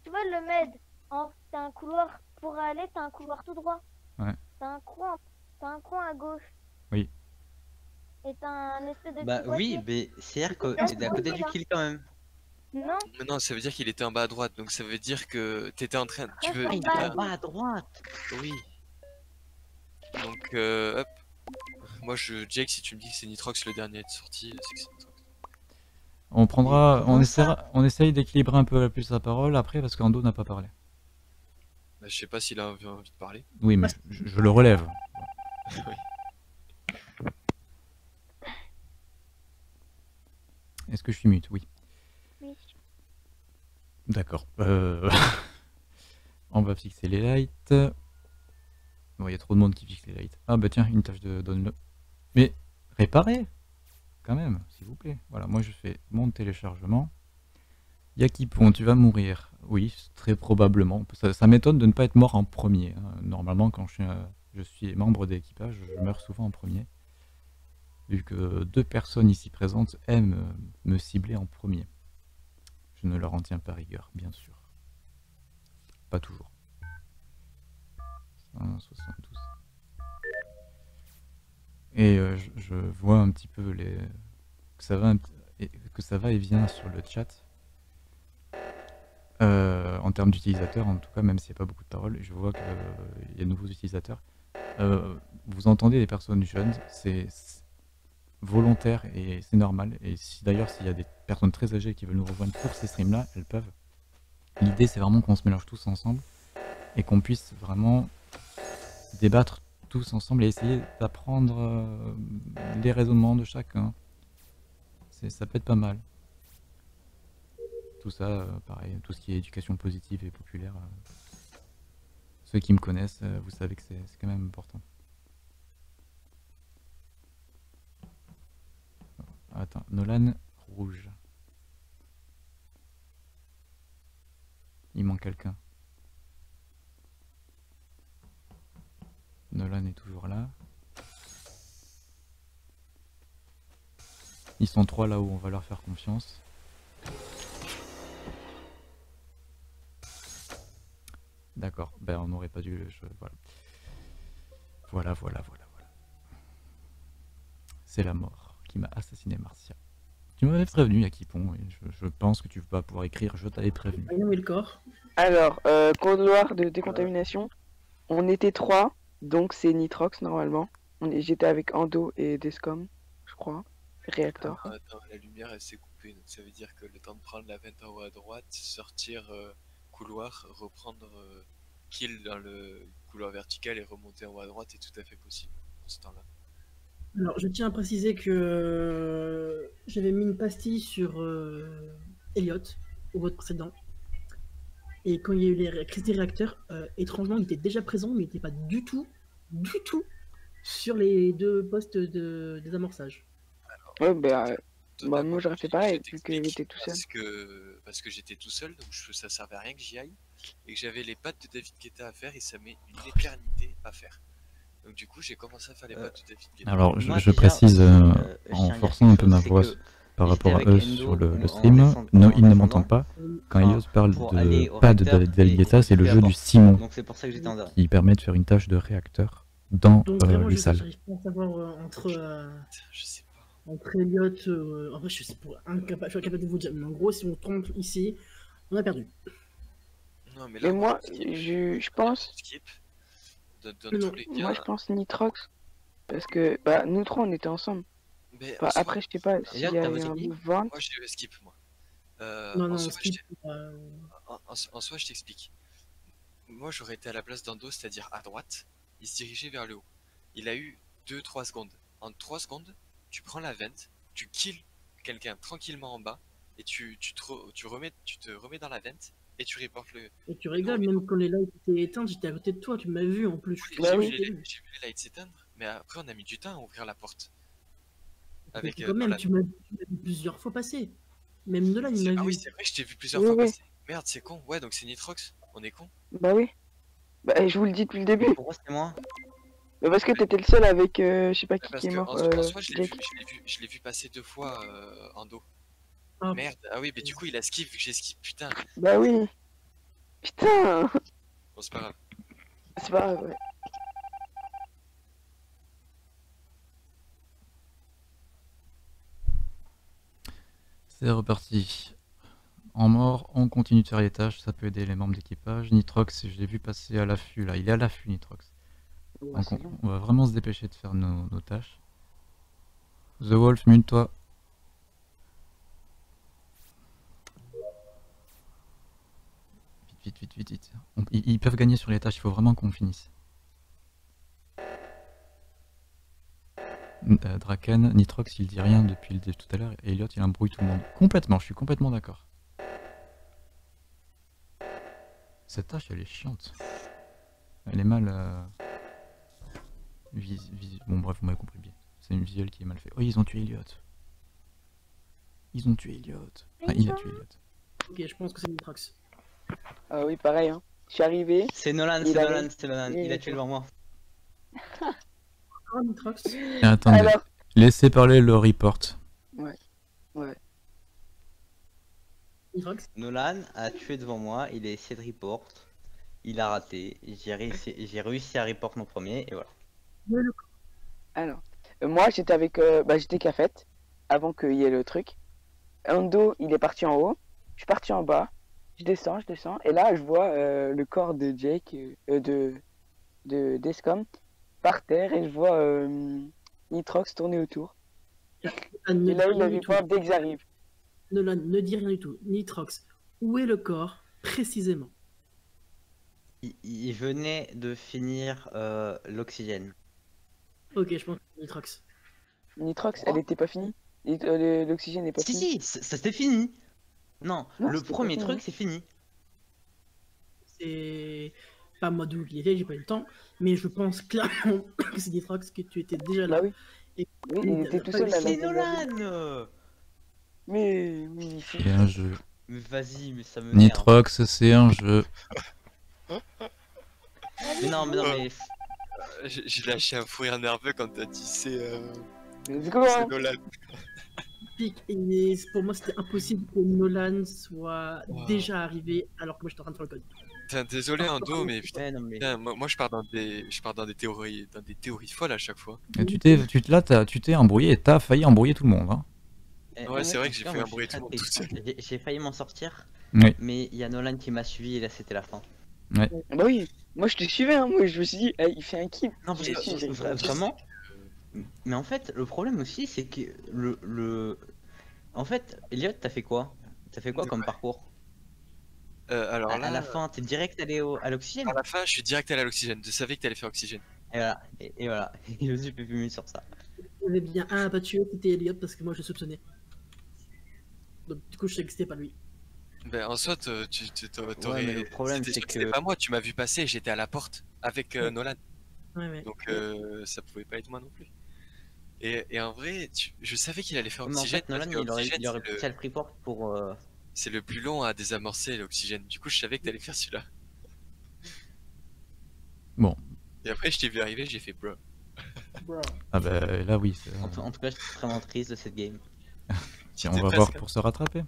Tu vois le med. En... T'as un couloir pour aller, t'as un couloir tout droit. Ouais. T'as un coin. T'as un coin à gauche. Oui. Et t'as un espèce de Bah oui, mais c'est-à-dire que t'es à côté du kill quand même. Non, Mais non, ça veut dire qu'il était en bas à droite, donc ça veut dire que t'étais en train. Tu veux. c'est Ah, il était en bas à droite. Oui. Donc, euh, hop. Moi, je, Jake, si tu me dis que c'est Nitrox le dernier à être sorti, c'est que c'est Nitrox. on prendra, on essaiera, on essaye d'équilibrer un peu plus la parole après parce qu'Ando n'a pas parlé. Bah, je sais pas s'il a envie, envie de parler. Oui, mais je, je le relève. Oui. Est-ce que je suis mute? Oui. oui. D'accord. Euh, on va fixer les lights. Bon, il y a trop de monde qui fixe les lights. Ah bah tiens, une tâche de donne-le. Mais réparez Quand même, s'il vous plaît. Voilà, moi je fais mon téléchargement. Yakipon, tu vas mourir. Oui, très probablement. Ça, ça m'étonne de ne pas être mort en premier. hein. Normalement, quand je suis, je suis membre d'équipage, je meurs souvent en premier. Vu que deux personnes ici présentes aiment euh, me cibler en premier. Je ne leur en tiens pas rigueur, bien sûr. Pas toujours. 172. Et euh, je, vois un petit peu les que ça va un p- et- que ça va et vient sur le chat. Euh, en termes d'utilisateurs, en tout cas, même s'il n'y a pas beaucoup de paroles, je vois qu'il y a de nouveaux utilisateurs. Euh, vous entendez des personnes jeunes, c'est volontaire et c'est normal. Et si d'ailleurs s'il y a des personnes très âgées qui veulent nous rejoindre pour ces streams-là, elles peuvent. L'idée c'est vraiment qu'on se mélange tous ensemble et qu'on puisse vraiment débattre tous ensemble et essayer d'apprendre euh, les raisonnements de chacun. Ça peut être pas mal. Tout ça, euh, pareil, tout ce qui est éducation positive et populaire. Ceux qui me connaissent, euh, vous savez que c'est c'est quand même important. Attends, Nolan, rouge. Il manque quelqu'un. Nolan est toujours là. Ils sont trois là-haut, on va leur faire confiance. D'accord, ben on n'aurait pas dû... je- Voilà. Voilà, voilà, voilà, voilà. C'est la mort qui m'a assassiné Marcia. Tu m'avais prévenu, Yakipon, et je, je pense que tu vas pouvoir écrire, je t'avais prévenu. Mais le corps. Alors, euh, couloir de décontamination. On était trois, donc c'est Nitrox normalement. On est- J'étais avec Ando et Descom, je crois. Réacteur. Ah, attends, la lumière elle s'est coupée, donc ça veut dire que le temps de prendre la vente en haut à droite, sortir euh, couloir, reprendre euh, kill dans le couloir vertical et remonter en haut à droite est tout à fait possible en ce temps-là. Alors, je tiens à préciser que euh, j'avais mis une pastille sur euh, Elliot au vote précédent. Et quand il y a eu les crises des réacteurs, euh, étrangement, il était déjà présent, mais il n'était pas du tout, du tout sur les deux postes de désamorçage. Ouais, bah, Bah, moi, j'aurais fait pareil, vu qu'il t'explique, était tout seul. Parce que, parce que j'étais tout seul, donc je, ça servait à rien que j'y aille. Et que j'avais les pattes de David Guetta à faire, et ça met une éternité à faire. Donc du coup, j'ai commencé à faire les Euh, pattes de David Guetta. Alors, je, Moi, je déjà, précise euh, euh, en forçant un peu ma voix que par j'étais rapport à eux Endo sur le, le stream. Non, en ils ne m'entendent pas. Quand Elios parle de pas de David et- Guetta, c'est le jeu du. Simon Donc c'est pour ça que j'étais en dernier. qui permet de faire une tâche de réacteur dans euh, les salles. euh, Je sais pas. Entre Elliot. euh, en vrai, je suis, pour incapable, je suis incapable de vous dire. Mais en gros, si on trompe ici, on a perdu. Non, mais là, Mais moi, je, je, je pense, skip. Dans, dans Non, tous les moi, cas, je pense Nitrox. Parce que, bah, nous trois, on était ensemble. mais après, je sais pas s'il y voté un mouvement. moi j'ai skip moi. Euh, non, en non, soi, skip, je euh, en, en- en soi, je t'explique. Moi, j'aurais été à la place d'Ando, c'est-à-dire à droite. Il se dirigeait vers le haut. Il a eu 2-3 secondes. En 3 secondes, tu prends la vente, tu kills quelqu'un tranquillement en bas, et tu, tu, te, re- tu, remets, tu te remets dans la vente, et tu reportes le. Et tu rigoles, même quand les lights étaient éteints, j'étais à côté de toi, tu m'as vu en plus. J'ai Bah vu oui. les, j'ai vu les lights s'éteindre, mais après, on a mis du temps à ouvrir la porte. Avec, euh, quand dans même, la- tu m'as tu m'as vu plusieurs fois passer. Même Nolan, il C'est- m'a Ah vu. oui, c'est vrai, je t'ai vu plusieurs Oui, fois oui. passer. Merde, c'est con. Ouais, donc c'est Nitrox. On est con. Bah oui. Bah, je vous le dis depuis le début. Pourquoi c'était moi Bah, parce que t'étais le seul avec, euh, je sais pas qui Parce qui est mort. en, en euh, soi, je l'ai Jake. vu, je l'ai vu, je l'ai vu passer deux fois euh, en dos. Ah, Merde. Ah oui, mais du coup, il a skip vu que j'ai skip. Putain. Bah oui. Putain. Bon, c'est pas grave. C'est pas grave, ouais. C'est reparti. En mort, on continue de faire les tâches, ça peut aider les membres d'équipage. Nitrox, je l'ai vu passer à l'affût là, il est à l'affût Nitrox. Ouais, Donc c'est on, va vraiment se dépêcher de faire nos, nos tâches. The Wolf, mute-toi. Vite, vite, vite, vite, vite. On- ils, ils peuvent gagner sur les tâches, il faut vraiment qu'on finisse. Euh, Draken, Nitrox, il dit rien depuis le tout à l'heure. Et Elliot, il embrouille tout le monde. Complètement, je suis complètement d'accord. Cette tâche, elle est chiante. Elle est mal. euh, vis- vis- Bon, bref, vous m'avez compris bien. C'est une visuelle qui est mal faite. Oh, ils ont tué Elliot. Ils ont tué Elliot. Ah, il a tué Elliot. Ok, je pense que c'est Nitrox. Ah oui, pareil, hein. Je suis arrivé. C'est Nolan, c'est Nolan, c'est Nolan. il Il a tué devant moi. Ah, Nitrox. Et attendez, Alors, laissez parler le report. Nitrox. Nolan a tué devant moi, il a essayé de report. Il a raté. J'ai réussi, j'ai réussi à report mon premier et voilà. Alors. euh, moi, j'étais avec. euh, bah, j'étais cafette. Avant qu'il y ait le truc. Ando, il est parti en haut. Je suis parti en bas. Je descends, je descends. Et là, je vois euh, le corps de Jake, euh, de, de Descom, par terre. Et je vois euh, Nitrox tourner autour. Ah, ne Et là, dis il du tout. peur dès que j'arrive. Nolan, ne dis rien du tout. Nitrox, où est le corps précisément? Il, il venait de finir euh, l'oxygène. Ok, je pense que c'est Nitrox. Nitrox, elle était pas finie. Euh, L'oxygène n'est pas Si, fini. si, ça ça, c'était fini. Non, Non, le premier truc c'est fini. C'est pas moi d'où il était, j'ai pas eu le temps, mais je pense clairement que c'est Nitrox que tu étais déjà là. Bah oui. Et- Oui, il était tout seul Pas à C'est la Nolan Mais oui, c'est- C'est un jeu. Mais vas-y, mais ça me. Nitrox, c'est un jeu. Mais non, mais non, mais. J'ai lâché un fou rire nerveux quand t'as dit c'est euh, go, c'est hein. Nolan. Pic, et pour moi c'était impossible que Nolan soit Wow. déjà arrivé alors que moi j'étais en train de faire le code. Putain, désolé Ando, mais putain, Ouais, non, mais. putain, moi, moi, je pars dans des, je pars dans des théories, dans des théories folles à chaque fois. Et tu t'es, tu, là, t'as- tu t'es embrouillé et t'as failli embrouiller tout le monde. Hein. Eh, Ouais, c'est vrai que j'ai putain, fait embrouiller tout le monde. J'ai- J'ai failli m'en sortir, Oui. mais il y a Nolan qui m'a suivi et là c'était la fin. Bah oui, moi je te suivais, hein. moi je me suis dit, eh, il fait un kill. Non, parce que vra- vraiment. Mais en fait, le problème aussi, c'est que le, le. En fait, Elliot, t'as fait quoi? T'as fait quoi comme parcours? Euh, alors à, là, à la fin, t'es direct allé au, à l'oxygène? à la fin, je suis direct allé à l'oxygène. Je savais que t'allais faire oxygène. Et voilà. Et, et voilà. Et je suis plus mieux sur ça. Il y avait bien un à pas tuer, c'était Elliot parce que moi je soupçonnais. Donc du coup je sais que c'était pas lui. Ben, en soit, tu, tu t'aurais. le problème, c'est sûr c'était que- pas moi, tu m'as vu passer, j'étais à la porte avec euh, Ouais. Nolan. Ouais, ouais. Donc euh, ça pouvait pas être moi non plus. Et, et en vrai, tu- je savais qu'il allait faire Mais en oxygène. fait, Nolan, que il aurait, oxygène, il aurait c'est pu le- faire le report pour. euh, C'est le plus long à désamorcer l'oxygène. Du coup, je savais que t'allais faire celui-là. Bon. Et après, je t'ai vu arriver, j'ai fait bro. Bro. Ah bah là oui, c'est- En, tout- en tout cas, je suis vraiment triste de cette game. tiens, on va presque, voir hein. pour se rattraper.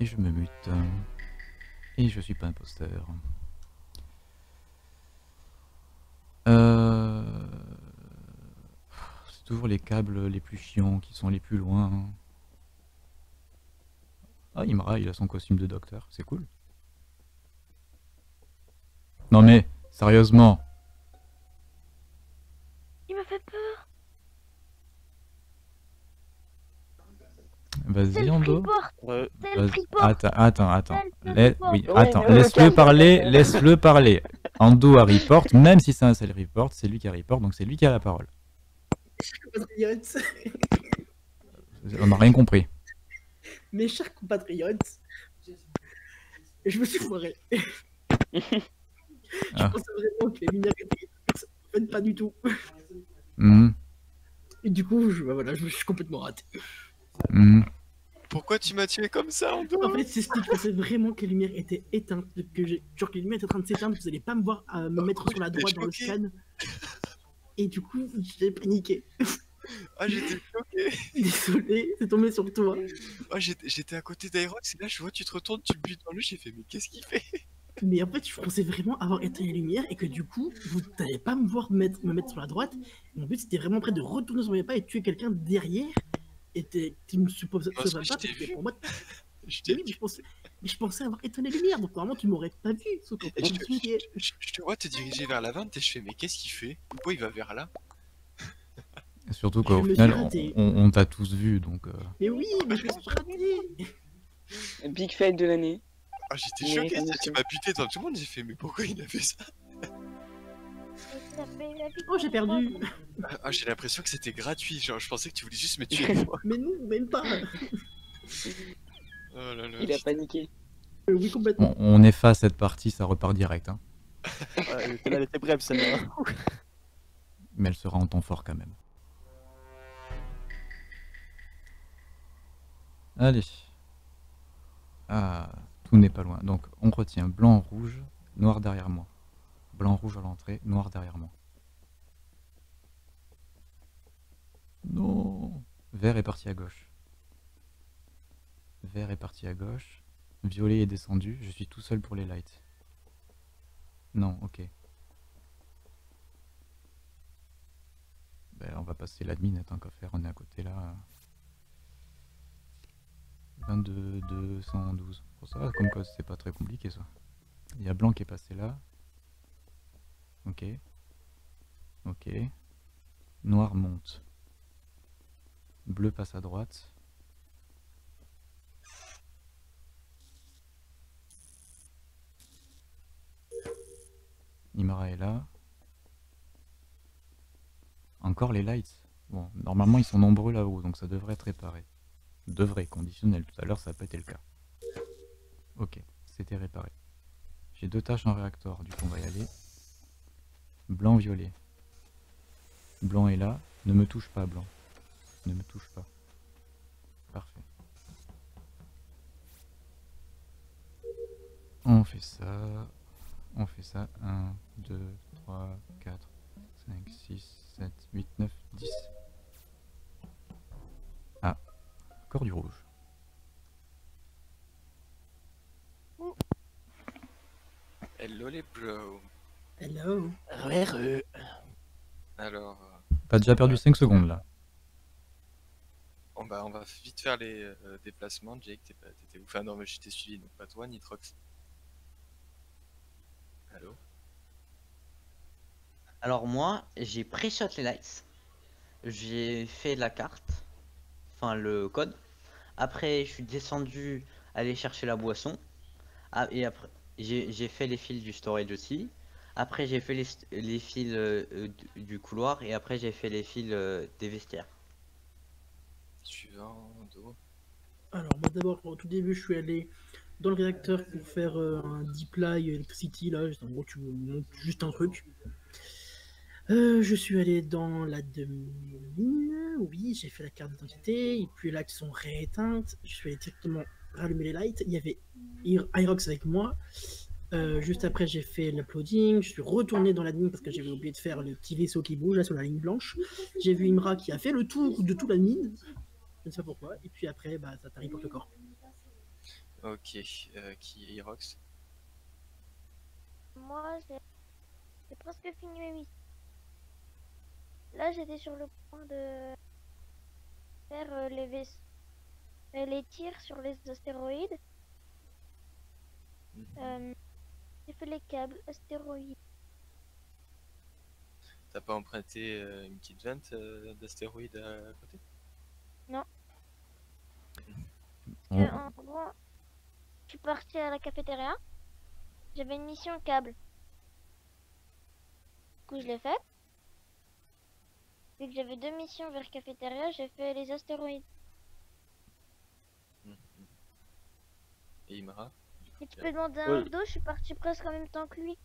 Et je me mute. Et je suis pas imposteur. Euh... C'est toujours les câbles les plus chiants qui sont les plus loin. Ah, Imra, il a son costume de docteur, c'est cool. Non mais, sérieusement, Il m'a fait peur. Vas-y Ando. Attends, attends, attends. Oui, attends, laisse-le parler, laisse-le parler. Ando a report, même si c'est un seul report, c'est lui qui a report, donc c'est lui qui a la parole. Compatriotes, On n'a rien compris. mes chers compatriotes, je me suis foiré. je Ah. pensais vraiment que les lumières étaient éteintes. En fait, pas du tout. Mhm, Et du coup, je, bah voilà, je me suis complètement raté. mhm. Pourquoi tu m'as tué comme ça, Ando En fait, c'est ce que je pensais vraiment que les lumières étaient éteintes. Que j'ai- que les lumières étaient en train de s'éteindre, vous allez pas me voir euh, me mettre sur la droite dans le scan. Et du coup, j'ai paniqué. Ah, j'étais choqué. Désolé, c'est tombé sur toi. Ah, j'étais j'étais à côté d'Aerox et là, je vois, tu te retournes, tu le butes dans le. J'ai fait, mais qu'est-ce qu'il fait? Mais en fait, je pensais vraiment avoir éteint les lumières et que du coup, vous n'allez pas me voir mettre, me mettre sur la droite. Mon but, c'était vraiment près de retourner sur mes pas et tuer quelqu'un derrière. Et t'es- tu me supposes Moi, pas, parce que pour moi, Je oui, mais je pensais, mais je pensais avoir éteint les lumières, donc normalement, tu m'aurais pas vu. Sauf je niqué. je- je te vois te diriger vers la vente et je fais, mais qu'est-ce qu'il fait? Pourquoi il va vers là? Surtout qu'au final, on, raté. on- on t'a tous vu, donc... euh, Mais oui, mais je me suis raté. Big fail de l'année. Ah, j'étais choqué, tu m'as buté devant tout le monde. J'ai fait, mais pourquoi il a fait ça? Oh, j'ai perdu. Ah, j'ai l'impression que c'était gratuit. Genre, je pensais que tu voulais juste me tuer. Mais non, même pas. Oh là là. Il a paniqué. Euh, oui, complètement. on, on efface cette partie, ça repart direct. Hein. ouais, elle était brève celle-là. Mais elle sera en temps fort quand même. Allez. Ah, tout n'est pas loin. Donc on retient blanc, rouge, noir derrière moi. Blanc, rouge à l'entrée, noir derrière moi. Non. Vert est parti à gauche. Vert est parti à gauche. Violet est descendu. Je suis tout seul pour les lights. Non, ok. Ben, on va passer l'admin, tant qu'à faire, on est à côté là. 22, 212. Bon, ça va, comme cause, c'est pas très compliqué ça. Il y a blanc qui est passé là. Ok. Ok. Noir monte. Bleu passe à droite. Imara est là. Encore les lights. Bon, normalement ils sont nombreux là-haut, donc ça devrait être réparé. Devrait, conditionnel. Tout à l'heure ça n'a pas été le cas. Ok, c'était réparé. J'ai deux tâches en réacteur, du coup on va y aller. Blanc, violet. Blanc est là. Ne me touche pas, blanc. Ne me touche pas. Parfait. On fait ça. On fait ça. 1, 2, 3, 4, 5, 6, 7, 8, 9, 10. Ah, encore du rouge. Hello les bros. Hello. Alors, euh, T'as déjà perdu 5 secondes là. on, va, on va vite faire les euh, déplacements. Jake, t'es pas- t'étais où Enfin, non, mais je t'ai suivi, donc pas toi, Nitrox. Allô? Alors moi, j'ai pré-shot les lights. J'ai fait la carte. Enfin, le code. Après, je suis descendu aller chercher la boisson. Ah, et après, j'ai fait les fils du storage aussi. Après, j'ai fait les, les fils euh, euh, du- couloir. Et après, j'ai fait les fils euh, des vestiaires. Suivant, dos. Alors, moi d'abord, au tout début, je suis allé dans le réacteur pour faire euh, un deploy electricity. Là, en gros, tu montes juste un truc. Euh, je suis allé dans la demi-mine. Oui, j'ai fait la carte d'identité. Et puis là, qui sont rééteintes. Je suis allé directement rallumer les lights. Il y avait Ir- Irox avec moi. Euh, juste après, j'ai fait l'uploading. Je suis retourné dans l'admin parce que j'avais oublié de faire le petit vaisseau qui bouge là sur la ligne blanche. J'ai vu Imra qui a fait le tour de toute la mine. Je ne sais pas pourquoi. Et puis après, bah, ça t'arrive pour le corps. Ok, euh, qui est Irox? Moi, j'ai presque fini mes missions. Là, j'étais sur le point de faire euh, les vaisseaux, euh, les tirs sur les astéroïdes. Mhm. Euh, fait les câbles astéroïdes. T'as pas emprunté euh, une petite vente euh, d'astéroïdes à côté? On- Euh, en gros, je suis partie à la cafétéria. J'avais une mission câble. Du coup, je l'ai faite. Vu que j'avais deux missions vers cafétéria, j'ai fait les astéroïdes. Et Imra? du coup, Et tu peux demander à Ouais. un dos, je suis partie presque en même temps que lui.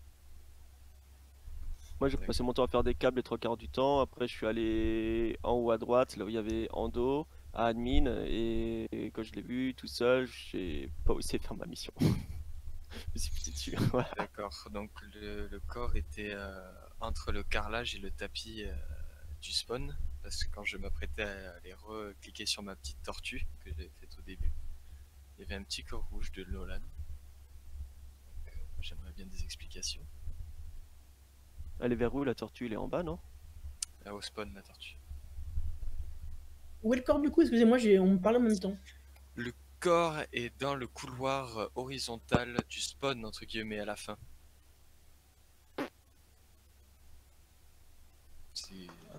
Moi, j'ai passé mon temps à faire des câbles les trois quarts du temps. Après, je suis allé en haut à droite, là où il y avait Ando, à admin. Et quand je l'ai vu tout seul, j'ai pas osé faire ma mission. je me suis dessus. D'accord, donc le, le corps était euh, entre le carrelage et le tapis euh, du spawn, parce que quand je m'apprêtais à aller recliquer sur ma petite tortue que j'avais faite au début, il y avait un petit corps rouge de Nolan. J'aimerais bien des explications. Elle est vers où la tortue Elle est en bas, non? Là, au spawn, la tortue. Où est le corps du coup Excusez-moi, j'ai- on me parle en même temps. Le corps est dans le couloir euh, horizontal du spawn, entre guillemets, à la fin.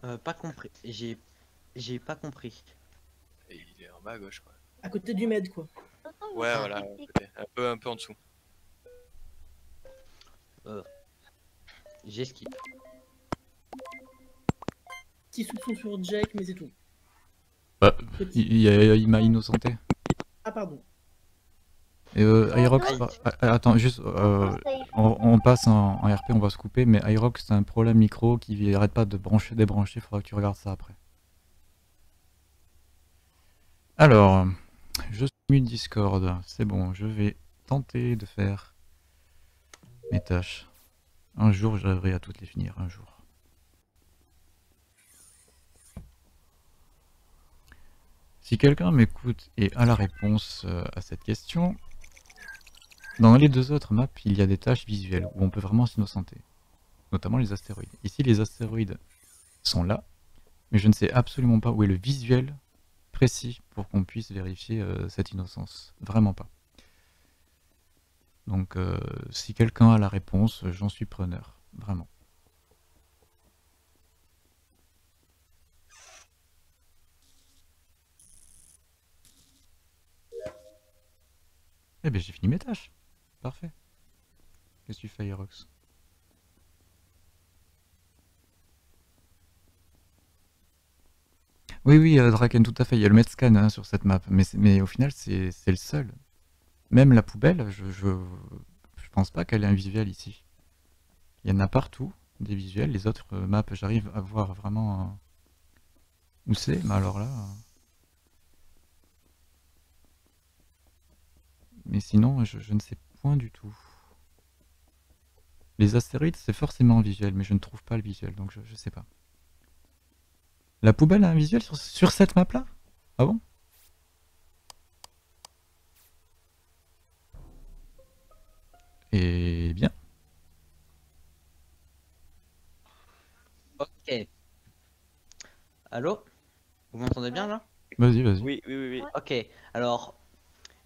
Euh, pas compris. J'ai j'ai pas compris. et Il est en bas à gauche, quoi. À côté du med, quoi. Ouais, voilà, un peu, un peu en dessous. J'esquive. Petit soupçon sur Jack, mais c'est tout. Bah, il, il a- il m'a innocenté. Ah, pardon. Et euh, Irox, ah, attends, juste, euh, on, on passe en, en RP, on va se couper, mais Irox, c'est un problème micro qui arrête pas de brancher, débrancher, faudra que tu regardes ça après. Alors, je suis mute Discord, c'est bon, je vais tenter de faire mes tâches. Un jour, j'arriverai à toutes les finir, un jour. Si quelqu'un m'écoute et a la réponse euh, à cette question, dans les deux autres maps, il y a des tâches visuelles où on peut vraiment s'innocenter, notamment les astéroïdes. Ici, les astéroïdes sont là, mais je ne sais absolument pas où est le visuel précis pour qu'on puisse vérifier euh, cette innocence. Vraiment pas. Donc, euh, si quelqu'un a la réponse, j'en suis preneur. Vraiment. Eh ben j'ai fini mes tâches. Parfait. Qu'est-ce que tu fais, Oui, oui, euh, Draken, tout à fait. Il y a le Metscan hein, sur cette map, mais, au final, c'est le seul. Même la poubelle, je, je, pense pas qu'elle ait un visuel ici. Il y en a partout, des visuels. Les autres euh, maps, j'arrive à voir vraiment euh, où c'est, mais alors là. euh, Mais sinon, je, ne sais point du tout. Les astéroïdes, c'est forcément visuel, mais je ne trouve pas le visuel, donc je, je sais pas. La poubelle a un visuel sur, sur cette map-là? Ah bon? Eh bien, Ok. Allô? Vous m'entendez bien là? Vas-y, vas-y. Oui, oui, oui, oui. Ok. Alors,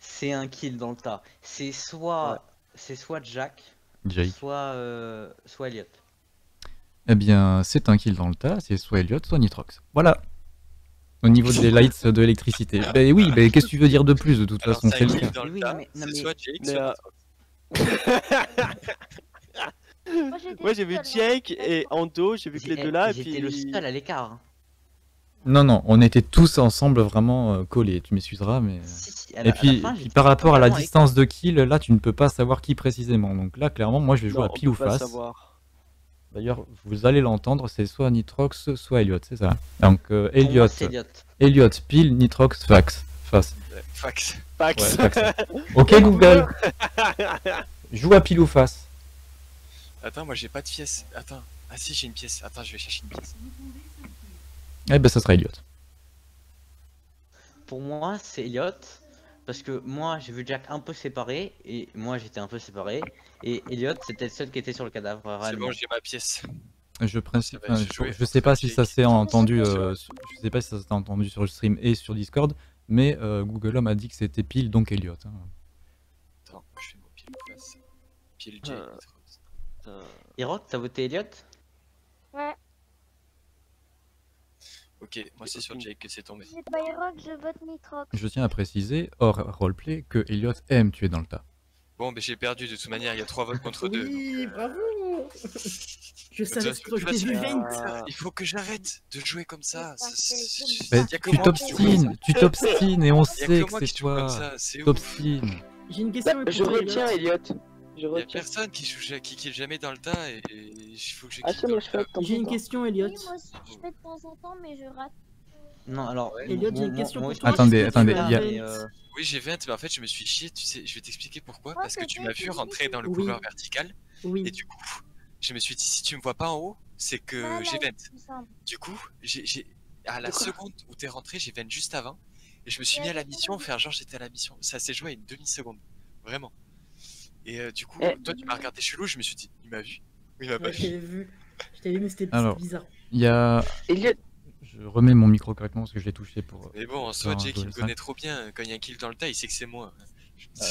c'est un kill dans le tas. C'est soit c'est soit Jack, Jake. soit euh, soit Elliot. Eh bien, c'est un kill dans le tas, c'est soit Elliot, soit Nitrox. Voilà Au niveau des lights de l'électricité. Ben oui, ben qu'est-ce que tu veux dire de plus de toute Alors, façon C'est soit Jake, soit Nitrox. Moi, j'ai vu Jake et Ando, j'ai vu que les deux là, et J'étais puis. le seul à l'écart. hein. Non, non, on était tous ensemble vraiment euh, collés, tu m'excuseras, mais... Si, si, à la- Et puis, fin, puis j'étais par rapport à la distance de kill, là tu ne peux pas savoir qui précisément. Donc là, clairement, moi je vais jouer Non, à pile ou face. D'ailleurs, vous allez l'entendre, c'est soit Nitrox, soit Elliot, c'est ça. Donc euh, Elliot, c'est Elliot. Elliot, pile, Nitrox, fax. Face. Ouais, Fax. Pax. Ouais, ok Google, joue à pile ou face. Attends, moi j'ai pas de pièce. Attends. Ah si, j'ai une pièce. Attends, je vais chercher une pièce. Eh ben ça sera Elliot. Pour moi, c'est Elliot. Parce que moi, j'ai vu Jack un peu séparé. Et moi, j'étais un peu séparé. Et Elliot, c'était le seul qui était sur le cadavre. C'est bon, j'ai ma pièce. Je, principe, je, sais pas si ça s'est entendu, Sur- euh, je sais pas si ça s'est entendu sur le stream et sur Discord, mais euh, Google Home a dit que c'était pile donc Elliot. hein. Attends, je fais mon pile. Pile Jake. Euh. Nitrox. Putain. Hirok, t'as voté Elliot Ouais, Ok, moi c'est sur Jake que c'est tombé. je vote Nitrox. Je tiens à préciser, hors roleplay, que Elliot aime tuer dans le tas. Bon, mais j'ai perdu de toute manière, il y a trois votes contre deux. Oui, donc, euh, bravo Je savais ce que je c'est vu un- Vent Il faut que j'arrête de jouer comme ça. Mais tu t'obstines, tu t'obstines et on sait que c'est toi. T'obstines. J'ai une question. Je pour Elliot. retiens Elliot. Je Y a retiens. personne qui joue qui kill jamais dans le tas et il faut que je Ah je J'ai une question, Elliot. Oui, moi aussi, je fais de temps en temps, mais je rate. Non, alors. Elliot, j'ai une question pour toi. Attendez, attendez, euh, Oui, j'ai 20, mais en fait, je me suis chié, tu sais, je vais t'expliquer pourquoi. Parce que tu m'as vu rentrer dans le Oui. couloir vertical Oui. et du coup, je me suis dit, si tu me vois pas en haut, c'est que j'ai 20. il me semble. Du coup, j'ai, à la seconde où t'es rentré, j'ai 20 juste avant. Et je me suis mis à la mission, faire genre j'étais à la mission. Ça s'est joué à une demi-seconde. Vraiment. Et euh, du coup, Eh. toi tu m'as regardé chelou, je me suis dit, il m'a vu il m'a pas Ouais, vu. Je t'avais vu, mais c'était Alors. bizarre. Il y a. Elliot, Je remets mon micro correctement parce que je l'ai touché pour. Mais bon, en soi, Non, Jake il me connaît trop bien. Quand il y a un kill dans le tas, il sait que c'est moi.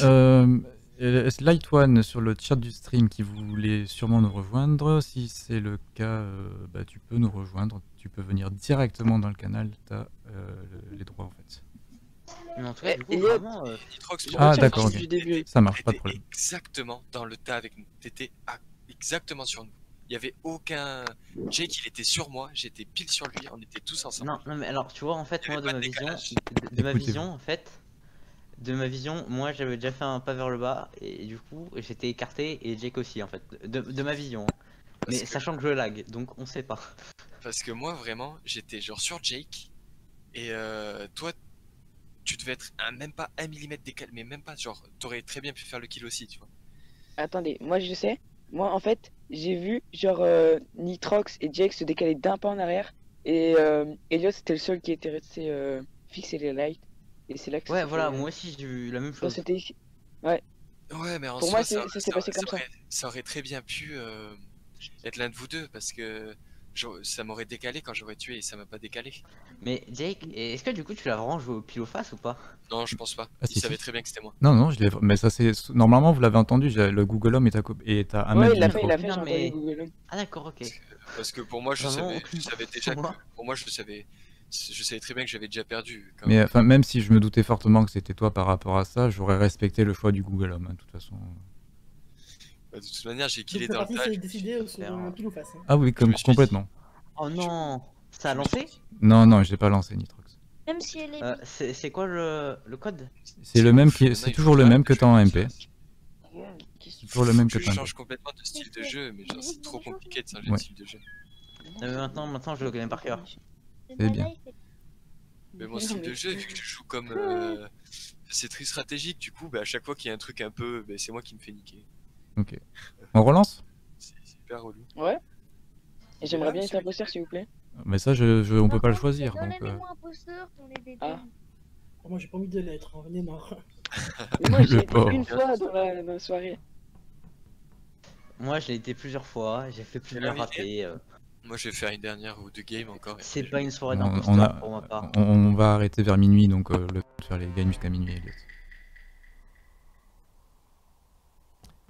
Euh, euh, Light One sur le chat du stream qui voulait sûrement nous rejoindre? Si c'est le cas, euh, bah, tu peux nous rejoindre. Tu peux venir directement dans le canal. Tu as les droits en fait. mais en tout cas, du coup, Elliot. vraiment. euh, Ah, d'accord. Ça marche, pas de problème. exactement dans le tas avec nous. T'étais exactement sur nous. Il y avait aucun. Jake, il était sur moi, j'étais pile sur lui, on était tous ensemble. Non, non, mais alors, tu vois, en fait, moi, de ma vision, de, de ma vision, en fait, de ma vision, moi, j'avais déjà fait un pas vers le bas, et du coup, j'étais écarté, et Jake aussi, en fait, de, de ma vision. hein. Parce Mais que- sachant que je lag, donc on sait pas. Parce que moi, vraiment, j'étais genre sur Jake. Et euh, toi, tu devais être un, même pas un millimètre décalé, mais même pas. Genre, t'aurais très bien pu faire le kill aussi, tu vois. Attendez, moi je sais. Moi en fait, j'ai vu genre euh, Nitrox et Jake se décaler d'un pas en arrière. Et euh, Elliot c'était le seul qui était resté euh, fixé les lights. Et c'est là que ça Ouais, s'est voilà, fait, euh, moi aussi, j'ai vu la même quand chose. c'était ici. Ouais, mais en Pour soi, moi, c'est- ça, ça s'est passé comme ça. Aurait, ça aurait très bien pu euh, être l'un de vous deux, parce que ça m'aurait décalé quand j'aurais tué et ça m'a pas décalé. Mais Jake, est-ce que du coup, tu l'as vraiment joué au pile ou face ou pas? Non, je pense pas. Ah, Il si, savait si. très bien que c'était moi. Non, non, je l'ai. Mais ça c'est. Normalement, vous l'avez entendu. Le Google Home est à, co- est à un Ouais, mètre il l'a fait, il l'a fait, Non, mais- entendu Google Home. Ah, d'accord, ok. Parce que pour moi, je savais, je déjà. que- moi. pour moi, je savais. Je savais très bien que j'avais déjà perdu. quand Mais enfin, même si je me doutais fortement que c'était toi par rapport à ça, j'aurais respecté le choix du Google Home. hein, de toute façon. Bah, de toute manière, j'ai killé dans le je sur pile ou face. hein. Ah oui, comme me suis complètement. Oh non Ça a je lancé Non, non, j'ai pas lancé Nitrox. Même si elle est Euh, C'est quoi le, le code? C'est le même qui, c'est toujours le même que je- t'as en MP. C'est toujours le même que Je t'as en change MP. complètement de style de jeu, mais genre, c'est trop compliqué de changer de style de jeu. Non, mais maintenant, maintenant, je le connais par cœur. C'est bien. Mais mon style de jeu, vu que je joue comme. euh, c'est très stratégique, du coup, bah, à chaque fois qu'il y a un truc un peu. bah, c'est moi qui me fais niquer. Ok. On relance? C'est hyper relou. Ouais. Et j'aimerais bien être imposteur s'il vous plaît. Mais ça, je, je- on peut pas le choisir. Donc, euh, imposteur les. Ah. Oh, Moi j'ai pas envie de l'être, hein, venez marre. Mais moi Le j'ai été une fois dans la, dans la soirée. Moi, je l'ai été plusieurs fois, j'ai fait plusieurs ratés. euh, Moi, je vais faire une dernière ou deux games encore. C'est pas je- une soirée on, d'imposteur on a- pour ma part. on- on va arrêter vers minuit, donc euh, le faire les games jusqu'à minuit. Elliot.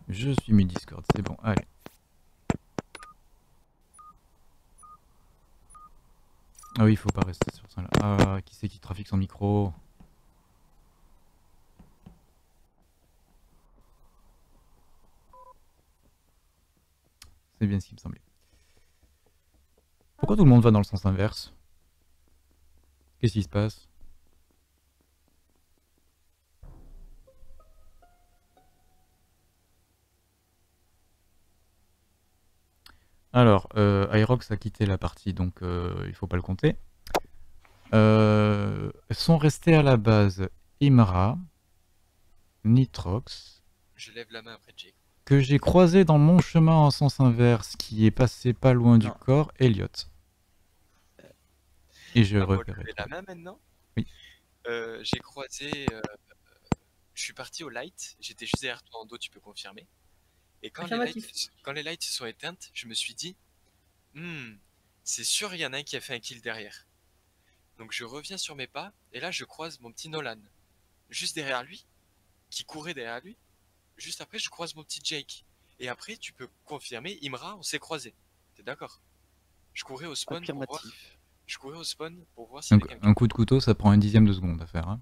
Je suis mis Discord, c'est bon. Allez. Ah oui, il faut pas rester sur ça là. Ah, qui c'est qui trafique son micro C'est bien ce qui me semblait. Pourquoi tout le monde va dans le sens inverse? Qu'est-ce qui se passe? Alors, euh, Irox a quitté la partie, donc euh, il faut pas le compter. Euh, sont restés à la base Imra, Nitrox, Je lève la main après Jake. que j'ai croisé dans mon chemin en sens inverse, qui est passé pas loin du Non. corps, Elliot. Et je Ah, lever la main maintenant Oui. Euh, J'ai croisé. euh, je suis parti au light. J'étais juste derrière toi en dos, tu peux confirmer. Et quand les, lights, Affirmatif. quand les lights se sont éteintes, je me suis dit Hmm, c'est sûr, il y en a un qui a fait un kill derrière. Donc je reviens sur mes pas, et là je croise mon petit Nolan. Juste derrière lui, qui courait derrière lui. Juste après, je croise mon petit Jake. Et après, tu peux confirmer, Imra, on s'est croisés. T'es d'accord? Je courais au spawn pour voir. Affirmatif. Je courais au spawn pour voir s'il y Donc, avait quelqu'un. un coup de couteau, ça prend un dixième de seconde à faire. hein.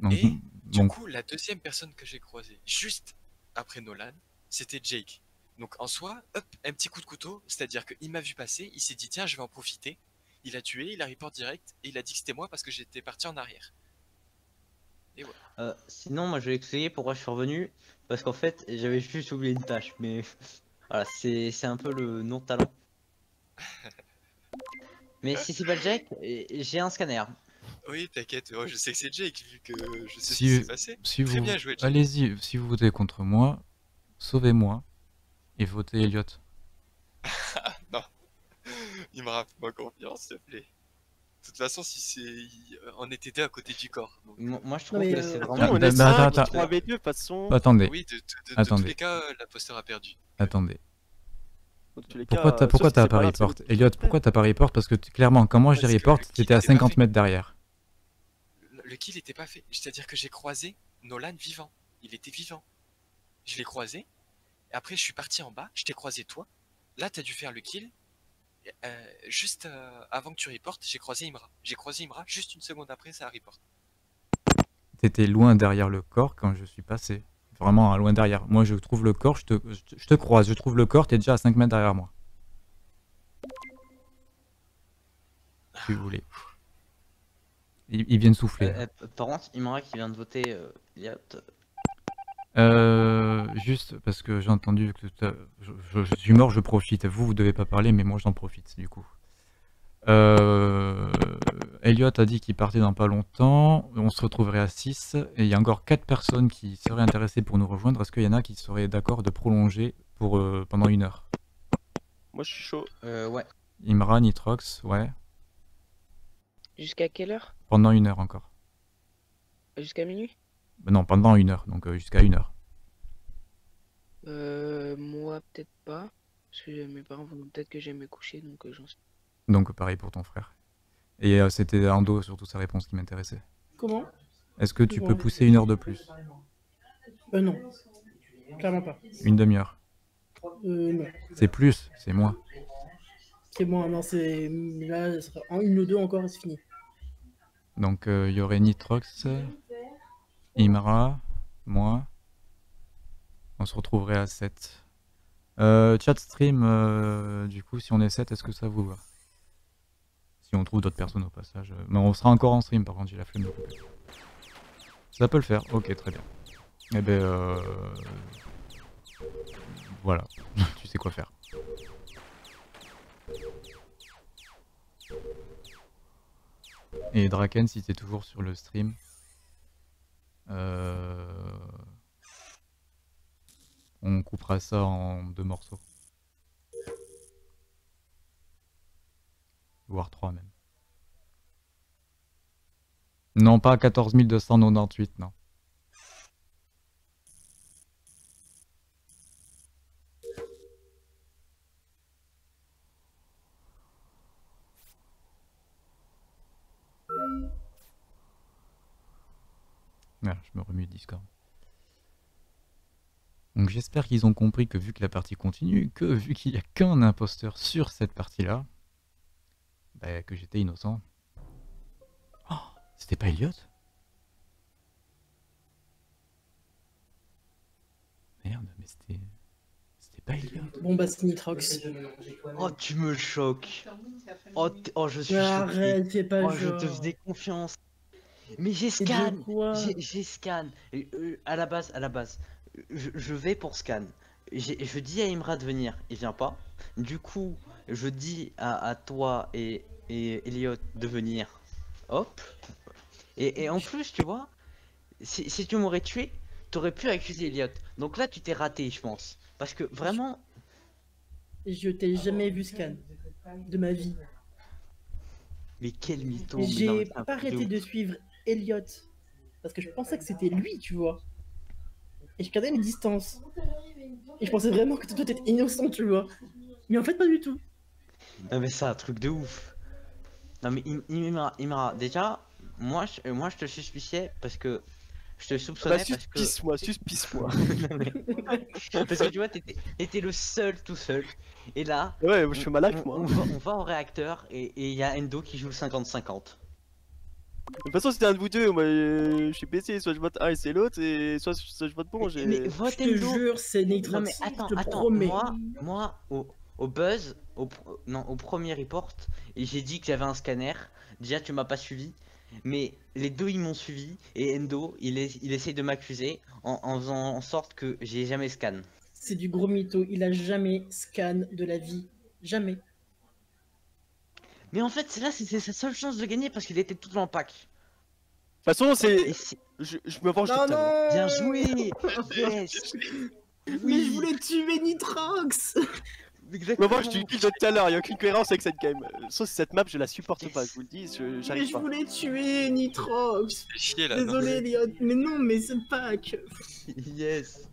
Donc, Et du coup, la deuxième personne que j'ai croisée, juste après Nolan, c'était Jake. Donc en soi, hop, un petit coup de couteau, c'est-à-dire qu'il m'a vu passer, il s'est dit tiens, je vais en profiter. Il a tué, il a report direct, et il a dit que c'était moi parce que j'étais parti en arrière. Euh, sinon, moi je vais expliquer pourquoi je suis revenu. Parce qu'en fait, j'avais juste oublié une tâche. Mais voilà, c'est c'est un peu le non-talent. Mais si c'est pas Jack, euh, j'ai un scanner. Oui, t'inquiète, oh, je sais que c'est Jake, vu que je sais ce qui s'est passé. si Très vous... bien joué, Jake. Allez-y, si vous votez contre moi, sauvez-moi et votez Elliot. Il me rappelle moi confiance, s'il te plaît. De toute façon, si c'est. On était deux à côté du corps. donc, Mo- Moi je Non, trouve mais, que euh, c'est vraiment. on bah, est 5, attends, 3 v 2 de toute façon. Attendez, Oui, de, de- de- de tous Attendez. les cas, l'imposteur a perdu. attendez. Cas, Pourquoi t'as pourquoi t'as pas report c'est- Elliot, pourquoi t'as pas report Parce que clairement, quand moi j'ai report, c'était à était pas 50 fait. mètres derrière. Le- Le kill était pas fait. C'est-à-dire que j'ai croisé Nolan vivant. Il était vivant. Je l'ai croisé. Après, je suis parti en bas. Je t'ai croisé toi. Là, t'as dû faire le kill. Euh, juste euh, avant que tu reportes, j'ai croisé Imra. J'ai croisé Imra. Juste une seconde après, ça a report. T'étais loin derrière le corps quand je suis passé. Vraiment hein, loin derrière. Moi je trouve le corps, je te, je te- je te croise, je trouve le corps, t'es déjà à 5 mètres derrière moi. Si vous voulez. Il, il vient de souffler. Euh, euh, par contre, Imra qui vient de voter euh, Elliot. Euh, juste parce que j'ai entendu que je, je- je suis mort, je profite. Vous, vous devez pas parler, mais moi j'en profite du coup. Euh, Elliot a dit qu'il partait dans pas longtemps. On se retrouverait à 6 et il y a encore 4 personnes qui seraient intéressées pour nous rejoindre. Est-ce qu'il y en a qui seraient d'accord de prolonger pour euh, pendant une heure? Moi je suis chaud. Euh, ouais. Imra, Nitrox, ouais, Jusqu'à quelle heure? Pendant une heure encore. Jusqu'à minuit? Non, pendant une heure, donc euh, jusqu'à une heure. Euh, moi, peut-être pas. Parce que mes parents vont peut-être que j'aime me coucher, donc euh, j'en sais. Donc pareil pour ton frère. Et euh, c'était Ando surtout sa réponse qui m'intéressait. Comment? Est-ce que tu peux pousser une heure de plus? Euh, non. Clairement pas. Une demi-heure Euh, non. C'est plus, c'est moins. C'est bon, non, c'est. Là, ça sera en une ou deux encore et c'est fini. Donc euh, il y aurait Nitrox, Imra, moi. On se retrouverait à 7. Euh, chat stream, euh, du coup, si on est 7, est-ce que ça vous va? Si on trouve d'autres personnes au passage. euh, Mais on sera encore en stream, par contre, j'ai la flemme de couper. Ça peut le faire, ok, très bien. Eh ben, voilà, tu sais quoi faire. Et Draken, si t'es toujours sur le stream, euh, on coupera ça en deux morceaux. Voire trois même. Non, pas 14 298, non. Voilà, je me remue Discord. Donc j'espère qu'ils ont compris que vu que la partie continue, que vu qu'il n'y a qu'un imposteur sur cette partie-là, bah, que j'étais innocent. Oh, c'était pas Elliot? Merde, mais c'était. C'était pas Elliot. Bon bah c'est Nitrox. Oh, tu me choques. Oh, oh, je suis choqué. arrête, fais pas Oh, je te faisais confiance. Mais j'ai scan. quoi? J'ai- scan. Euh, à la base, à la base, je, je vais pour scan. Je dis à Imra de venir, il vient pas. Du coup, je dis à, à toi et, et Elliot de venir. Hop. Et, et en plus, tu vois, si, si tu m'aurais tué, t'aurais pu accuser Elliot. Donc là, tu t'es raté, je pense. Parce que vraiment, Je t'ai jamais vu scan de ma vie. mais quel mytho. J'ai pas arrêté de suivre Elliot parce que je pensais que c'était lui, tu vois. Et je gardais mes distances. Et je pensais vraiment que toi t'étais innocent, tu vois. Mais en fait, pas du tout. Non mais c'est un truc de ouf. Non mais Im- Imra, Imra, déjà, moi je, moi je te suspiciais parce que je te soupçonnais Bah, parce que... suspice-moi, suspice-moi. Parce que tu vois, t'étais le seul tout seul. Et là, Ouais, je fais ma life, on, moi. on va, on va au réacteur et il y a Endo qui joue le 50-50. De toute façon, c'était un de vous deux. Moi, euh, je suis PC, soit je vote un et c'est l'autre, et soit, soit je vote bon. j'ai- Mais vote Je te Endo jure, c'est Non Nitrox. mais attends, je te attends, promets. moi, moi au, au buzz, au, non, au premier report, et j'ai dit que j'avais un scanner. Déjà, tu m'as pas suivi, mais les deux ils m'ont suivi et Endo, il, est, il essaye de m'accuser en, en faisant en sorte que j'ai jamais scan. C'est du gros mytho. Il a jamais scan de la vie. Jamais. Mais en fait, c'est là, c'est sa seule chance de gagner parce qu'il était tout en pack. De toute façon, c'est. Je, je me venge Non, tout à l'heure. non bien joué. Yes. Mais Oui, je voulais tuer Nitrox Je exactement. me venge du kill de tout à l'heure, il y a aucune cohérence avec cette game. Euh, Sauf que cette map, je la supporte pas, je vous le dis, je- Mais j'arrive je voulais tuer Nitrox Fais chier là. Désolé, Elliot. Mais non, mais c'est que... Yes.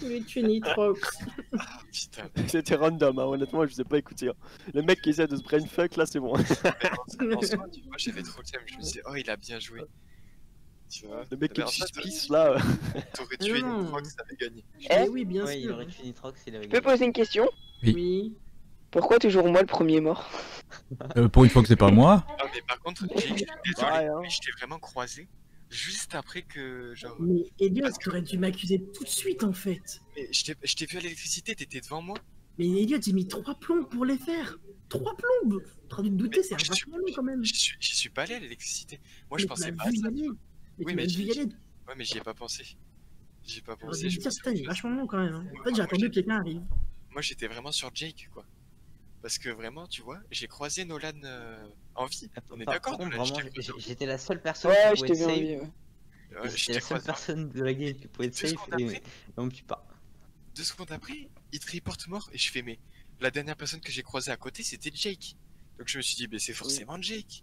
Je voulais tuer Nitrox. Putain, C'était random, hein, honnêtement, je vous ai pas écouté. hein. Le mec qui essaie de se brainfuck là, c'est bon. mais en, en soi, tu vois, j'avais trop le thème. Je me disais, oh, il a bien joué. Tu vois, Le mec qui suspice là. T'aurais tué Non. Nitrox, ça avait gagné. Eh oui, bien Ouais, il sûr. aurait tué Nitrox, il avait Je peux gagné. poser une question? Oui. Pourquoi toujours moi le premier mort? Euh, pour une fois que c'est pas moi. Ah, mais par contre, hein. mais je t'ai vraiment croisé juste après que. Genre. Mais Elliot, t'aurais dû m'accuser tout de suite en fait. Mais je t'ai vu à l'électricité, t'étais devant moi. Mais Elliot, j'ai mis trois plombes pour les faire. Trois plombes T'aurais dû te douter, c'est un vachement long quand même. J'y suis, j'y suis pas allé à l'électricité. Moi, je Mais tu pensais pas à ça. aller. Mais Oui, tu mais m'as vu j'ai- y aller. Ouais, mais j'y ai pas pensé. J'y ai pas pensé. je me dire, pensais putain, autre il est chose. vachement long quand même. hein. En fait, j'ai attendu que quelqu'un arrive. Moi, j'étais vraiment sur Jake, quoi. Parce que vraiment, tu vois, j'ai croisé Nolan euh, en vie. On est d'accord j'étais la seule personne Ouais, qui je pouvait t'ai être vu en safe. vie. ouais. J'étais t'ai la seule personne de la game qui pouvait être Deux safe et, après. et on me tue pas. Deux secondes après, il te reporte mort et je fais, mais la dernière personne que j'ai croisée à côté, c'était Jake. Donc je me suis dit, mais c'est forcément Jake.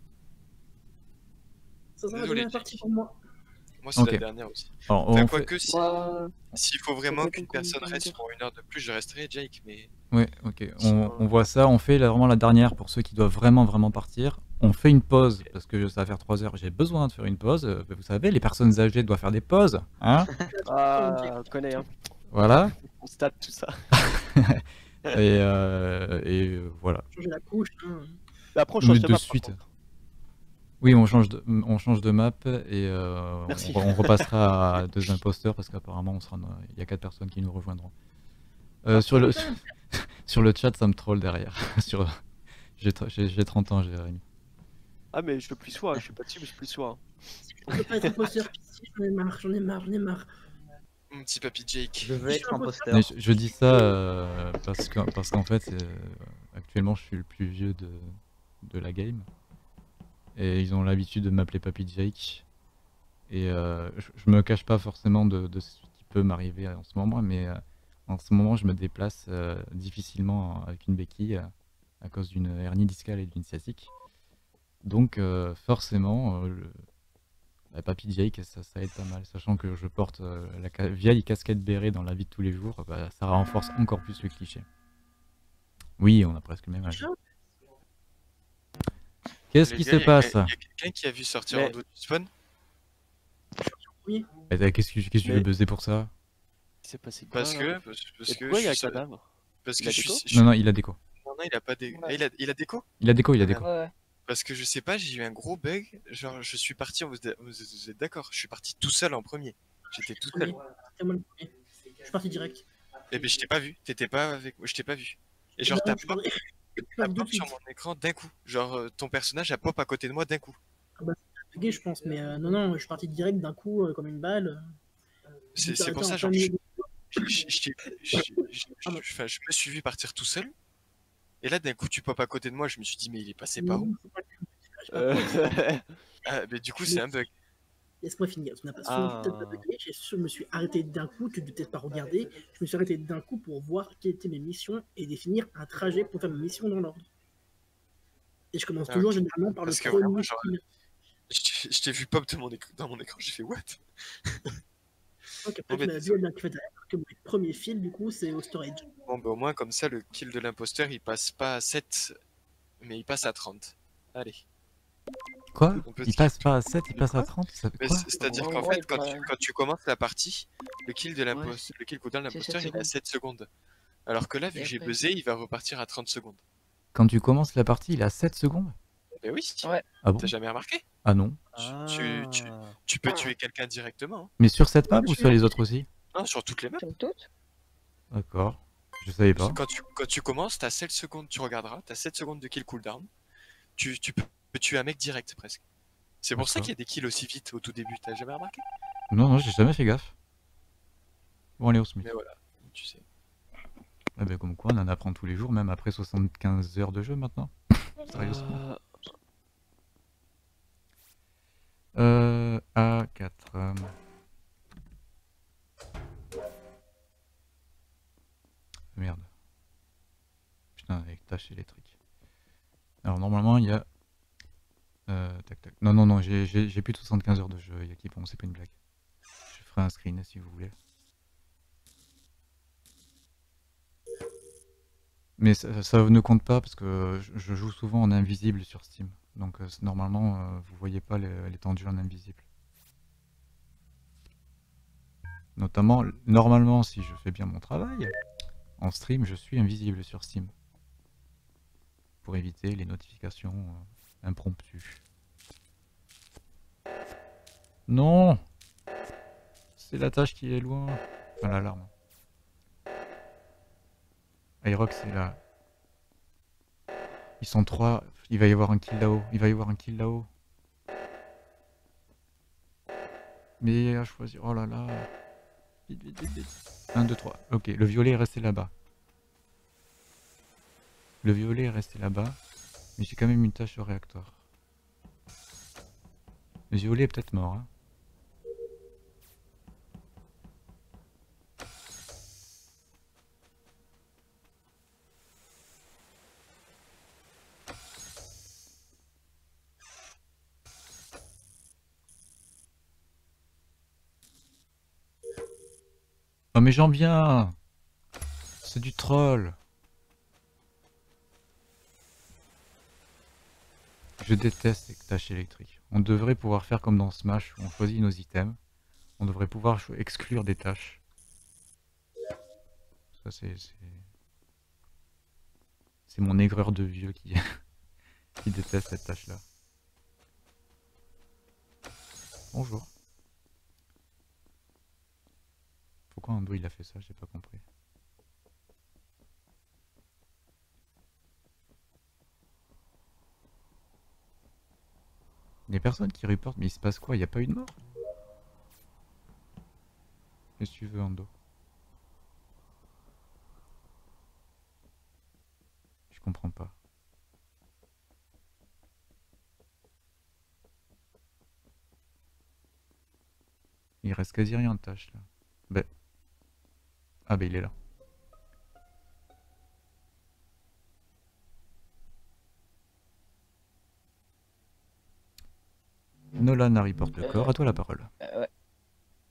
Ça sera la partie pour moi. Moi, c'est la dernière aussi. Alors, Enfin, on quoi fait- que, si- Moi, s'il faut vraiment qu'une personne reste pour une heure de plus, je resterai Jake, mais Ouais, ok. On, on voit ça. On fait la- vraiment la dernière pour ceux qui doivent vraiment, vraiment partir. On fait une pause parce que ça va faire 3 heures. J'ai besoin de faire une pause. Euh, Vous savez, les personnes âgées doivent faire des pauses. Hein Ah, on connaît, hein. voilà. On state tout ça. Et, euh, et euh, voilà. Changer la couche. hein. Mais change de de map. suite. Oui, on change de, on change de map et euh, on, on repassera à deux imposteurs parce qu'apparemment il y a quatre personnes qui nous rejoindront. Euh, sur le sur le chat, ça me troll derrière. sur j'ai tr- j'ai j'ai 30 ans, Jérémy. Ah, mais je veux plus soin, je suis pas dessus, mais je suis plus soin. Je peux pas être imposteur. pitié, J'en ai marre, j'en ai marre, j'en ai marre. mon petit papy Jake. Je veux être imposteur. Mais je, je dis ça euh, parce que parce qu'en fait, euh, actuellement, je suis le plus vieux de de la game et ils ont l'habitude de m'appeler Papy Jake. Et euh, je, je me cache pas forcément de, de ce qui peut m'arriver en ce moment, mais euh, en ce moment, je me déplace euh, difficilement avec une béquille euh, à cause d'une hernie discale et d'une sciatique. Donc, euh, forcément, euh, le bah, Papy Jake, ça, ça aide pas mal, sachant que je porte euh, la ca- vieille casquette béret dans la vie de tous les jours, bah, ça renforce encore plus le cliché. Oui, on a presque le même âge. Qu'est-ce qui se passe? y a quelqu'un qui a vu sortir Mais- en dos du spawn? Eh, Qu'est-ce que, qu'est-ce que tu veux Mais- buzzer pour ça? Il s'est passé quoi Parce que. Parce, parce que pourquoi il y a un cadavre? Parce que je suis. déco? Non, non, il a déco. non, non, il a pas des. Ah, il, a, il a déco? Il a déco, il a déco. ouais. Parce que je sais pas, j'ai eu un gros bug. Genre, je suis parti, vous êtes, d'accord, je suis parti tout seul en premier. J'étais tout seul. Premier. C'était moi le premier. Je suis parti direct. Et ben, je t'ai pas vu. T'étais pas avec moi, je t'ai pas vu. Et genre, t'as je pop, t'as sur mon écran d'un coup. Genre, euh, ton personnage a pop à côté de moi d'un coup. bugué, je pense, mais euh, non, non, je suis parti direct d'un coup, euh, comme une balle. C'est J'ai c'est pour ça, en genre, je, je- Ah, je- me suis vu partir tout seul. Et là, d'un coup, tu pop à côté de moi. Je me suis dit, mais il est passé par où? Euh, ah, mais Du coup, c'est un bug. Laisse-moi finir. Tu n'as pas, Ah. Je me suis arrêté d'un coup, tu ne peut-être pas regarder. Je me suis arrêté d'un coup pour voir quelles étaient mes missions et définir un trajet pour faire mes missions dans l'ordre. Et je commence Ah, toujours généralement par Parce le que premier. vraiment, genre, kill. Je t'ai- je t'ai vu pop dans mon écran. J'ai fait, what? Donc après, tu vu que mon premier fil, du coup, c'est au storage. Bon, bah, au moins, comme ça, le kill de l'imposteur, il passe pas à 7, mais il passe à 30. Allez. Quoi Il se- passe pas à 7, il passe à 30 ça... Mais Quoi c'est- C'est-à-dire En qu'en fait, quand, tu, quand tu commences la partie, le kill de l'imposteur, le kill cooldown de c'est l'imposteur, sept il est à secondes. 7 secondes. Alors que là, vu que j'ai buzzé, il va repartir à 30 secondes. Quand tu commences la partie, il a 7 secondes Mais oui, Ouais. Ah bon t'as jamais remarqué? Ah non. Tu- tu- Ah. Tu peux tuer quelqu'un directement. hein. Mais sur cette map je ou sur les autres aussi? Non, sur toutes les maps. Sur toutes D'accord. Je savais pas. Quand tu, quand tu commences, t'as 7 secondes, tu regarderas, t'as 7 secondes de kill cooldown. Tu, tu peux tuer un mec direct presque. C'est pour ça qu'il y a des kills aussi vite au tout début, t'as jamais remarqué? Non, non, j'ai jamais fait gaffe. Bon, allez, au Smith. Mais voilà, tu sais. Ah ben, comme quoi, on en apprend tous les jours, même après 75 heures de jeu maintenant. Sérieusement. Euh, Euh, A4. euh. Merde. Putain, avec tâche électrique. Alors, normalement, il y a. Euh, tac, tac. Non, non, non, j'ai plus de 75 heures de jeu, Yakipon, c'est pas une blague. Je ferai un screen si vous voulez. Mais ça, ça ne compte pas parce que je joue souvent en invisible sur Steam. Donc euh, normalement, euh, vous voyez pas l'étendue en invisible. Notamment, normalement, si je fais bien mon travail, en stream, je suis invisible sur Steam. Pour éviter les notifications euh, impromptues. Non C'est la tâche qui est loin. Enfin, l'alarme. Aerox c'est là. Ils sont trois. Il va y avoir un kill là-haut. Il va y avoir un kill là-haut. Mais à choisir. Oh là là. Vite, vite, vite, vite. 1, 2, 3. Ok, le violet est resté là-bas. Le violet est resté là-bas. Mais j'ai quand même une tâche au réacteur. Le violet est peut-être mort. Hein. Mais j'en viens C'est du troll Je déteste les tâches électriques. On devrait pouvoir faire comme dans Smash, où on choisit nos items. On devrait pouvoir exclure des tâches. Ça c'est... mon aigreur de vieux qui, qui déteste cette tâche-là. Bonjour. Pourquoi Ando il a fait ça J'ai pas compris. Il y a personne qui reporte, mais il se passe quoi? Il n'y a pas eu de mort? Qu'est-ce que tu veux, Ando? Je comprends pas. Il reste quasi rien de tâche là. Ben. Ah ben il est là. Nolan Harry porte le corps, à toi la parole. Euh, ouais.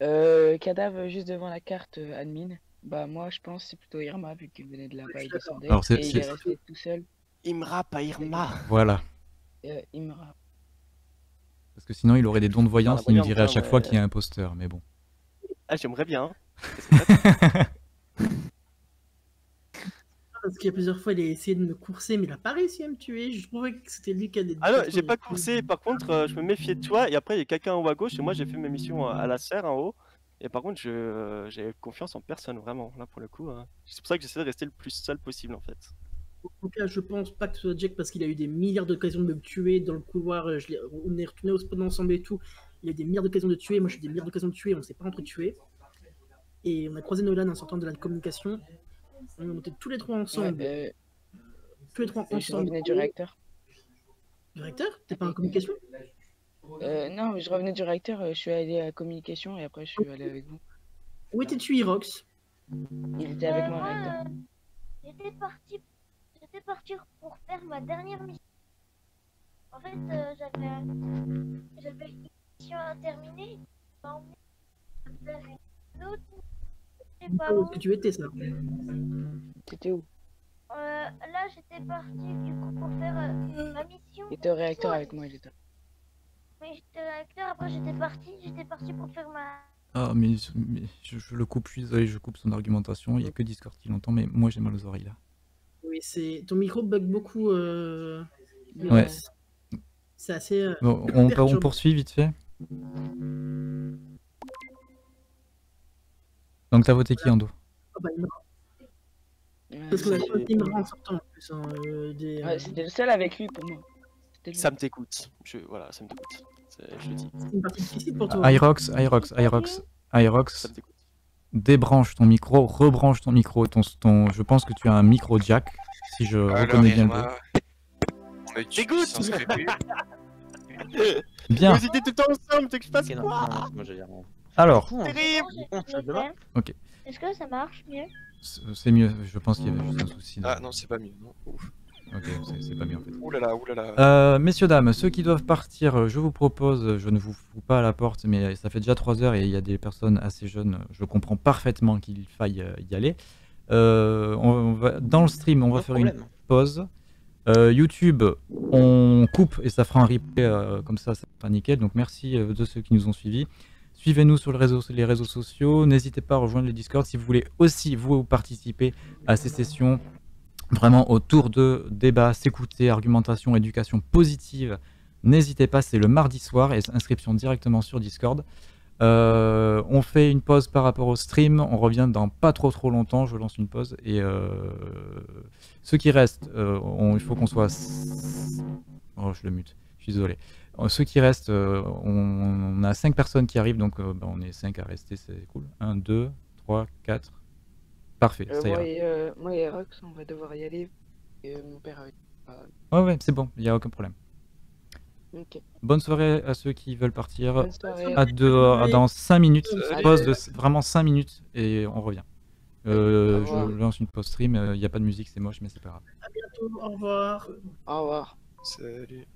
Euh, cadavre juste devant la carte euh, admin. Bah moi je pense que c'est plutôt Irma vu qu'il venait de là-bas, il descendait. Alors, c'est- et il est resté tout seul. Imra, pas Irma. Voilà. Euh, Imra. Parce que sinon il aurait des dons de voyance, Ah, il me voyance, dirait à hein, chaque fois qu'il y a un imposteur, mais bon. Ah, j'aimerais bien. hein. Ça serait pas- parce qu'il y a plusieurs fois, il a essayé de me courser, mais il a pas réussi à me tuer. Je trouvais que c'était lui qui a des. Ah non, j'ai pas coursé. Par contre, euh, je me méfiais de toi. Et après, il y a quelqu'un en haut à gauche. Et moi, j'ai fait mes missions à à la serre en haut. Et par contre, je euh, j'ai confiance en personne, vraiment. Là, pour le coup. hein. C'est pour ça que j'essaie de rester le plus seul possible, en fait. En tout cas, je pense pas que ce soit Jack parce qu'il a eu des milliards d'occasions de me tuer dans le couloir. euh, Je on est retourné au spawn ensemble et tout. Il a eu des milliards d'occasions de tuer. Moi, j'ai eu des milliards d'occasions de tuer. On s'est pas entre-tués. Et on a croisé Nolan en sortant de la communication. On est montés tous les trois Ouais, ensemble. euh, tous les trois je ensemble. revenais du réacteur. Du réacteur T'es pas en communication? Euh, non, je revenais du réacteur, euh, je suis allé à la communication et après je suis allé avec vous. Où étais-tu, Irox? Il était avec Euh, moi au moi, réacteur. euh, j'étais parti, j'étais parti pour faire ma dernière mission. En fait, euh, j'avais, j'avais une mission à terminer. On une autre. Je sais pas Où que tu étais, ça C'était où? Euh, là, j'étais parti du coup pour faire euh, ma mission. Il était au réacteur avec moi, il était. Mais j'étais réacteur. Après, j'étais parti, j'étais parti pour faire ma. Ah, mais, mais je, je le coupe, je suis désolé, je coupe son argumentation. Il n'y a que Discord qui l'entend, mais moi j'ai mal aux oreilles là. Oui, c'est ton micro bug beaucoup. Euh... Ouais. C'est assez. euh, Bon, on, on poursuit vite fait? Donc t'as voté qui, Ando Ah bah, il me- Ouais, Parce qu'on a en sortant en plus. hein, euh, des, Ouais, c'était le seul avec lui pour moi. Ça me t'écoute. Je... Voilà, ça me t'écoute. C'est- Je le dis. C'est une partie difficile pour toi. Irox, Irox, Irox, Ça Irox, me t'écoute. débranche ton micro, rebranche ton micro. Ton, ton, je pense que tu as un micro jack, si je Alors, reconnais bien le on a Dégoûte. Bien, Vous étiez tout le temps ensemble, tu que je non, quoi non, non, moi j'ai rien. Alors, fait. Ok. Est-ce que ça marche mieux? C'est mieux, je pense qu'il y avait juste un souci. Ah non, c'est pas mieux. Non. Ouf. Ok, c'est- pas mieux en fait. Ouh là là, ouh là là. Euh, messieurs, dames, ceux qui doivent partir, je vous propose, je ne vous fous pas à la porte, mais ça fait déjà 3 heures et il y a des personnes assez jeunes, je comprends parfaitement qu'il faille euh, y aller. Euh, on, va, dans le stream, on va faire une pause. Euh, YouTube, on coupe et ça fera un replay euh, comme ça, ça sera nickel. Donc merci de ceux qui nous ont suivis. Suivez-nous sur les réseaux sociaux. N'hésitez pas à rejoindre le Discord si vous voulez aussi vous participer à ces sessions vraiment autour de débats, s'écouter, argumentation, éducation positive. N'hésitez pas, c'est le mardi soir et inscription directement sur Discord. Euh, on fait une pause par rapport au stream, on revient dans pas trop trop longtemps, je lance une pause et euh, ceux qui restent, euh, il faut qu'on soit... Oh je le mute, je suis désolé. Euh, Ceux qui restent, euh, on, on a 5 personnes qui arrivent, donc euh, bah, on est 5 à rester, c'est cool. 1, 2, 3, 4. Parfait, Euh, ça ira. moi, et, euh, moi et Rox, on va devoir y aller. Et, mon père. Ouais, ouais, c'est bon, il n'y a aucun problème. Ok. Bonne soirée à ceux qui veulent partir. Bonne soirée. À dehors, dans 5 minutes, pause de vraiment 5 minutes et on revient. Euh, je lance une pause stream, il n'y a pas de musique, c'est moche, mais c'est pas grave. À bientôt, au revoir. Au revoir. Salut.